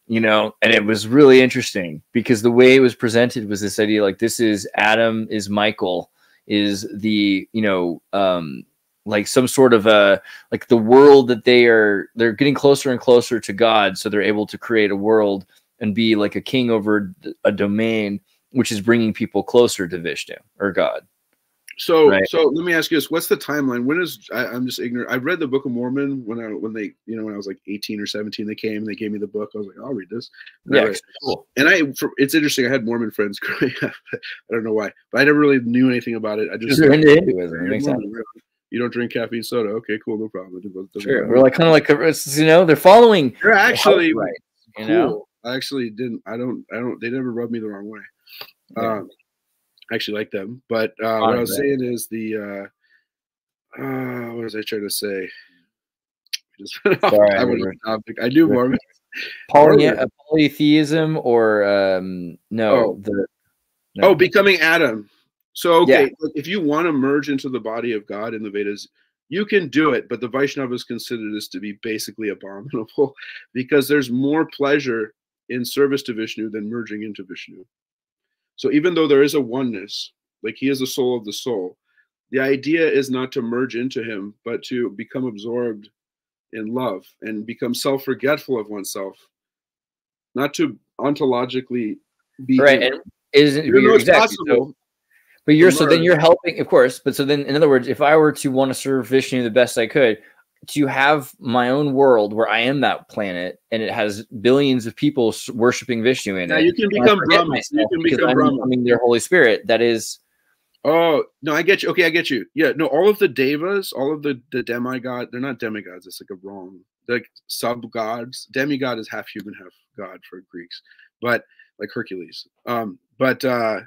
Speaker 2: you know and it was really interesting because the way it was presented was this idea like this is adam is michael is the you know um like some sort of a like the world that they are they're getting closer and closer to god so they're able to create a world and be like a king over a domain which is bringing people closer to vishnu or god
Speaker 3: So,
Speaker 2: Right.
Speaker 3: so let me ask you this: What's the timeline? When is I, I'm just ignorant. I read the Book of Mormon when I when they you know when I was like 18 or 17. They came and they gave me the book. I was like, I'll read this. And I
Speaker 2: yeah
Speaker 3: read
Speaker 2: cool
Speaker 3: And I, for, it's interesting. I had Mormon friends growing up. I don't know why, but I never really knew anything about it. I just
Speaker 2: you're into hinduism it
Speaker 3: You're
Speaker 2: makes sense
Speaker 3: Mormon, really? You don't drink caffeine soda. Okay, cool, no problem. It doesn't- doesn't
Speaker 2: sure
Speaker 3: matter.
Speaker 2: we're like kind of like you know they're following
Speaker 3: They're actually
Speaker 2: right you
Speaker 3: cool.
Speaker 2: know
Speaker 3: I actually didn't. I don't. I don't. They never rubbed me the wrong way.
Speaker 2: Yeah.
Speaker 3: Um, I actually like them, but uh, what I was saying is the. Uh, uh, what was I trying to say? Just
Speaker 2: Sorry,
Speaker 3: I,
Speaker 2: I
Speaker 3: went
Speaker 2: remember.
Speaker 3: topic. I do. Mormon.
Speaker 2: Poly- uh, polytheism or um no
Speaker 3: Oh.
Speaker 2: the no.
Speaker 3: Oh, becoming Adam. So okay,
Speaker 2: Yeah.
Speaker 3: if you want to merge into the body of God in the Vedas, you can do it, but the Vaishnavas consider this to be basically abominable because there's more pleasure in service to Vishnu than merging into Vishnu. So even though there is a oneness, like he is the soul of the soul, the idea is not to merge into him, but to become absorbed in love and become self-forgetful of oneself, not to ontologically be
Speaker 2: right.
Speaker 3: him.
Speaker 2: And isn't
Speaker 3: You know it's
Speaker 2: exactly so-
Speaker 3: possible.
Speaker 2: But you're so then you're helping, of course. But so then, in other words, if I were to want to serve Vishnu the best I could, to have my own world where I am that planet and it has billions of people worshiping Vishnu in
Speaker 3: Yeah,
Speaker 2: it,
Speaker 3: you can become Brahma. You can become
Speaker 2: I'm
Speaker 3: Brahma.
Speaker 2: becoming their Holy Spirit. That is,
Speaker 3: Oh no, I get you. Okay, I get you. Yeah, no, all of the devas, all of the the demigod, they're not demigods. It's like a wrong, like sub gods. Demigod is half human, half god for Greeks, but like Hercules. Um, but uh,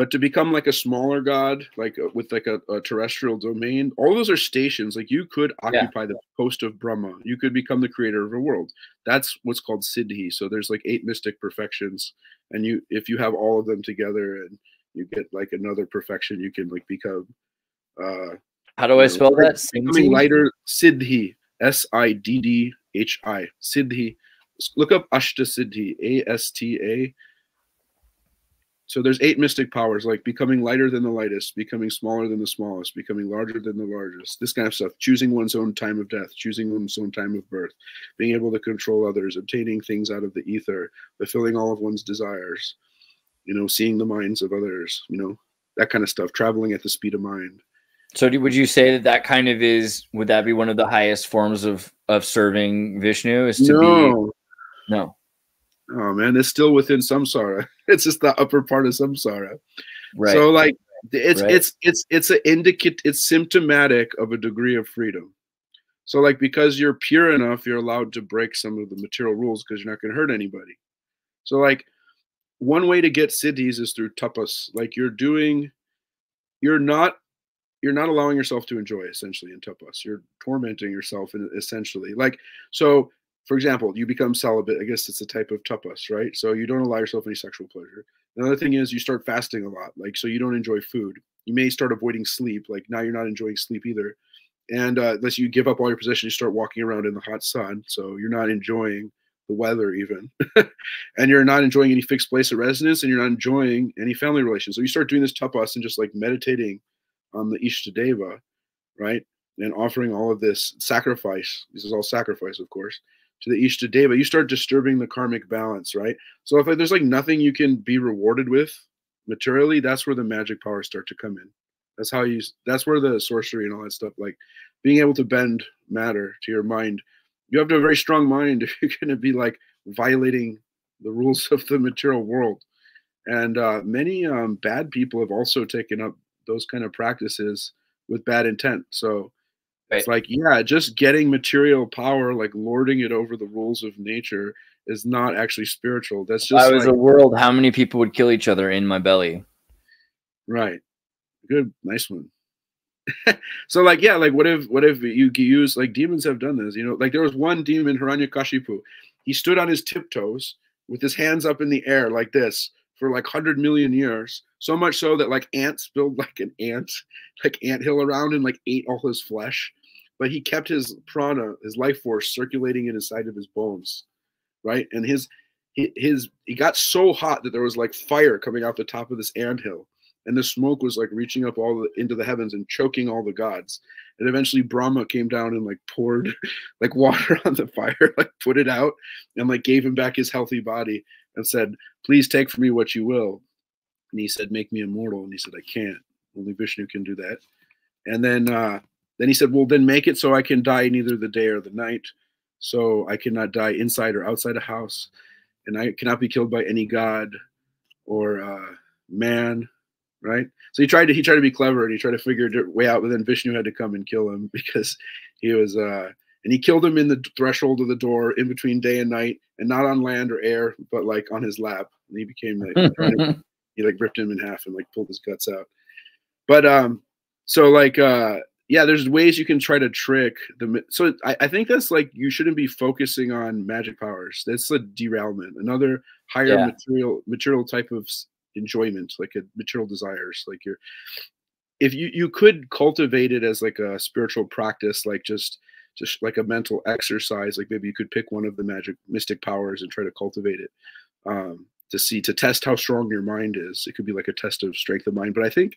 Speaker 3: but to become like a smaller god, like uh, with like a, a terrestrial domain, all those are stations. Like you could occupy the post of Brahma. You could become the creator of a world. That's what's called siddhi. So there's like eight mystic perfections, and you if you have all of them together and you get like another perfection, you can like become uh
Speaker 2: how do I
Speaker 3: know,
Speaker 2: spell
Speaker 3: light-
Speaker 2: that?
Speaker 3: becoming
Speaker 2: Siddhi?
Speaker 3: lighter siddhi s i d d h i siddhi look up ashta siddhi a s t a so there's eight mystic powers like becoming lighter than the lightest becoming smaller than the smallest becoming larger than the largest this kind of stuff choosing one's own time of death choosing one's own time of birth being able to control others obtaining things out of the ether fulfilling all of one's desires you know seeing the minds of others you know that kind of stuff traveling at the speed of mind
Speaker 2: So do, would you say that that kind of is? Would that be one of the highest forms of of serving Vishnu? Is to
Speaker 3: no
Speaker 2: be no,
Speaker 3: Oh man, it's still within samsara. It's just the upper part of samsara.
Speaker 2: right?
Speaker 3: So like it's
Speaker 2: Right.
Speaker 3: it's it's it's an indicate it's symptomatic of a degree of freedom. So like because you're pure enough, you're allowed to break some of the material rules because you're not going to hurt anybody. So like one way to get siddhis is through tapas. Like you're doing, you're not you're not allowing yourself to enjoy essentially in tapas. You're tormenting yourself in essentially. Like so for example, you become celibate. I guess it's a type of tapas, right? So you don't allow yourself any sexual pleasure. Another thing is you start fasting a lot, like so you don't enjoy food. You may start avoiding sleep, like now you're not enjoying sleep either. And uh, unless you give up all your possessions, you start walking around in the hot sun, so you're not enjoying the weather even, and you're not enjoying any fixed place of residence, and you're not enjoying any family relations. So you start doing this tapas and just like meditating on the Ishtadeva, right, and offering all of this sacrifice. This is all sacrifice, of course to the Ishtadeva, you start disturbing the karmic balance, right? So if there's like nothing you can be rewarded with materially, that's where the magic powers start to come in. That's how you. That's where the sorcery and all that stuff, like being able to bend matter to your mind. You have to have a very strong mind if you're going to be like violating the rules of the material world. And uh, many um, bad people have also taken up those kind of practices with bad intent. So it's like, yeah, just getting material power, like lording it over the rules of nature, is not actually spiritual. That's
Speaker 2: If
Speaker 3: just
Speaker 2: I was
Speaker 3: like,
Speaker 2: a world, how many people would kill each other in my belly?
Speaker 3: right. Good, nice one. so, like, yeah, like, what if, what if you use like demons have done this? You know, like there was one demon, Hiranyakashipu. He stood on his tiptoes with his hands up in the air like this for like hundred million years. So much so that like ants built like an ant, like ant hill around and like ate all his flesh. But he kept his prana, his life force, circulating inside of his bones, right? And his his he got so hot that there was like fire coming out the top of this ant hill, and the smoke was like reaching up all the, into the heavens and choking all the gods. And eventually Brahma came down and like poured like water on the fire, like put it out, and like gave him back his healthy body and said, "Please take from me what you will." And he said, "Make me immortal." And he said, "I can't. Only Vishnu can do that." And then uh, then he said, "Well, then make it so I can die neither the day or the night, so I cannot die inside or outside a house, and I cannot be killed by any god or uh, man." Right. So he tried to he tried to be clever and he tried to figure a way out, but then Vishnu had to come and kill him because he was uh and he killed him in the threshold of the door in between day and night and not on land or air but like on his lap and he became like he like ripped him in half and like pulled his guts out but um so like uh yeah there's ways you can try to trick the so I, I think that's like you shouldn't be focusing on magic powers that's a derailment another higher
Speaker 2: Yeah.
Speaker 3: material material type of enjoyment like a material desires like you're if you you could cultivate it as like a spiritual practice like just just like a mental exercise like maybe you could pick one of the magic mystic powers and try to cultivate it um to see to test how strong your mind is it could be like a test of strength of mind but i think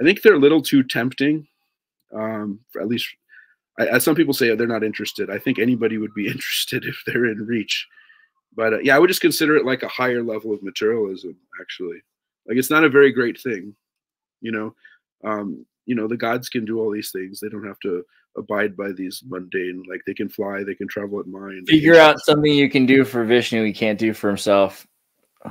Speaker 3: I think they're a little too tempting. Um, at least, I, as some people say, they're not interested. I think anybody would be interested if they're in reach. But uh, yeah, I would just consider it like a higher level of materialism. Actually, like it's not a very great thing. You know, um, you know the gods can do all these things. They don't have to abide by these mundane. Like they can fly, they can travel at mind.
Speaker 2: Figure out something you can do for Vishnu he can't do for himself.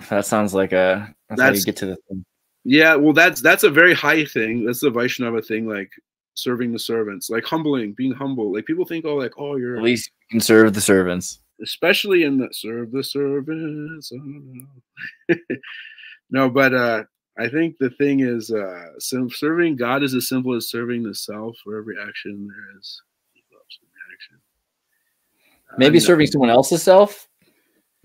Speaker 2: That sounds like a that's, how you get to the thing.
Speaker 3: Yeah, well, that's that's a very high thing. That's the Vaishnava thing, like serving the servants, like humbling, being humble. Like people think, oh, like oh, you're
Speaker 2: At least you can serve the servants.
Speaker 3: especially in the serve the servants. oh, no. but uh, I think the thing is, uh, serving God is as simple as serving the self. For every action there is.
Speaker 2: Maybe
Speaker 3: Uh,
Speaker 2: serving someone else's self.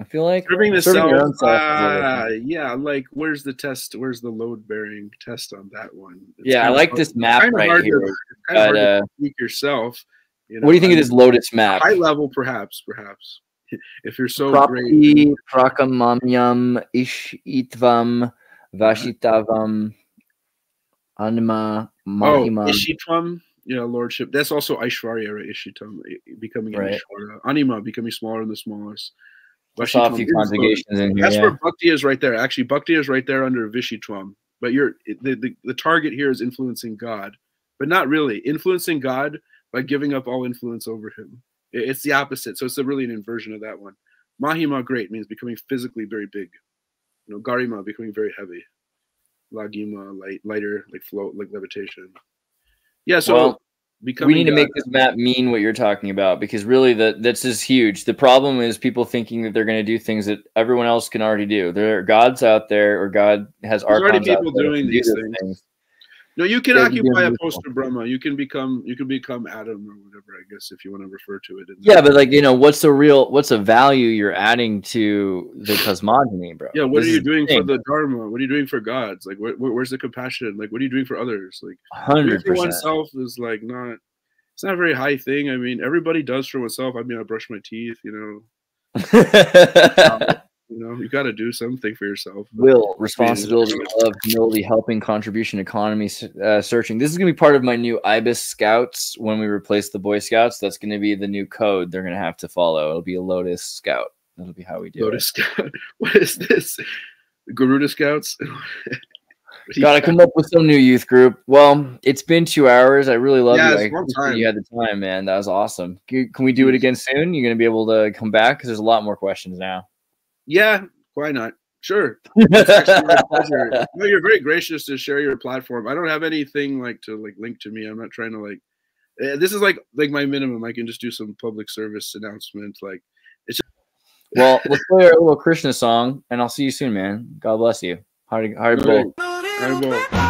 Speaker 2: I feel like
Speaker 3: Serving the
Speaker 2: Serving your
Speaker 3: self,
Speaker 2: own self is a little
Speaker 3: uh, yeah, like where's the test? Where's the load bearing test on that one? It's
Speaker 2: yeah, I like
Speaker 3: hard-
Speaker 2: this map
Speaker 3: kinda
Speaker 2: right
Speaker 3: hard to-
Speaker 2: here.
Speaker 3: hard
Speaker 2: But,
Speaker 3: to
Speaker 2: uh,
Speaker 3: yourself. You
Speaker 2: what do you think
Speaker 3: I
Speaker 2: of this Lotus map?
Speaker 3: High level, perhaps, perhaps. If you're so great,
Speaker 2: Prapti prakamamyam ish itvam vashitavam anima
Speaker 3: oh,
Speaker 2: mahima.
Speaker 3: Ishitvam, yeah, lordship. That's also Aishwarya, right? Ishitam, becoming
Speaker 2: Right.
Speaker 3: Anima, becoming smaller and the smallest.
Speaker 2: I saw a few conjugations in here.
Speaker 3: That's
Speaker 2: yeah.
Speaker 3: where Bhakti is right there. Actually, Bhakti is right there under Vishitwam. But you're the, the, the target here is influencing God, but not really influencing God by giving up all influence over him. I- It's the opposite. So it's a, really an inversion of that one. Mahima, great, means becoming physically very big. You know, Garima, becoming very heavy. Laghima, light, lighter, like float, like levitation. Yeah, so
Speaker 2: Well,
Speaker 3: becoming
Speaker 2: we need to make this map mean what you're talking about because really that that's just huge. The problem is people thinking that they're going to do things that everyone else can already do. There are gods out there, or God has
Speaker 3: There's already people doing
Speaker 2: can do
Speaker 3: these things. No, you can
Speaker 2: Yeah,
Speaker 3: occupy a post of Brahma. You can become you can become Adam or whatever, I guess, if you want to refer to it.
Speaker 2: Yeah, but like you know, what's the real, what's the value you're adding to the cosmogony, bro?
Speaker 3: yeah, what
Speaker 2: This
Speaker 3: are you
Speaker 2: is the
Speaker 3: doing for the Dharma? What are you doing for gods? Like, where, where- where's the compassion? Like, what are you doing for others? Like, doing
Speaker 2: Hundred
Speaker 3: for
Speaker 2: percent.
Speaker 3: oneself is like not. It's not a very high thing. I mean, everybody does for oneself. I mean, I brush my teeth. You know, you know, you got to do something for yourself.
Speaker 2: Will responsibility, love, humility, helping, contribution, economy, uh, searching. This is gonna be part of my new IBIS Scouts when we replace the Boy Scouts. That's gonna be the new code they're gonna have to follow. It'll be a Lotus Scout. That'll be how we do
Speaker 3: Lotus Scout. What is this? Garuda Scouts.
Speaker 2: it. Got to come up with some new youth group. Well, it's been two hours. I really love
Speaker 3: Yeah,
Speaker 2: you. I. You had the time, man. That was awesome. Can can we do it again soon? You're gonna be able to come back because there's a lot more questions now.
Speaker 3: Yeah, why not? Sure. It's actually pleasure. No, you're very gracious to share your platform. I don't have anything like to like link to me. I'm not trying to like. eh, This is like like my minimum. I can just do some public service announcement. Like, it's Just...
Speaker 2: Well, let's play our little Krishna song, and I'll see you soon, man. God bless you. Hari, Hari
Speaker 3: All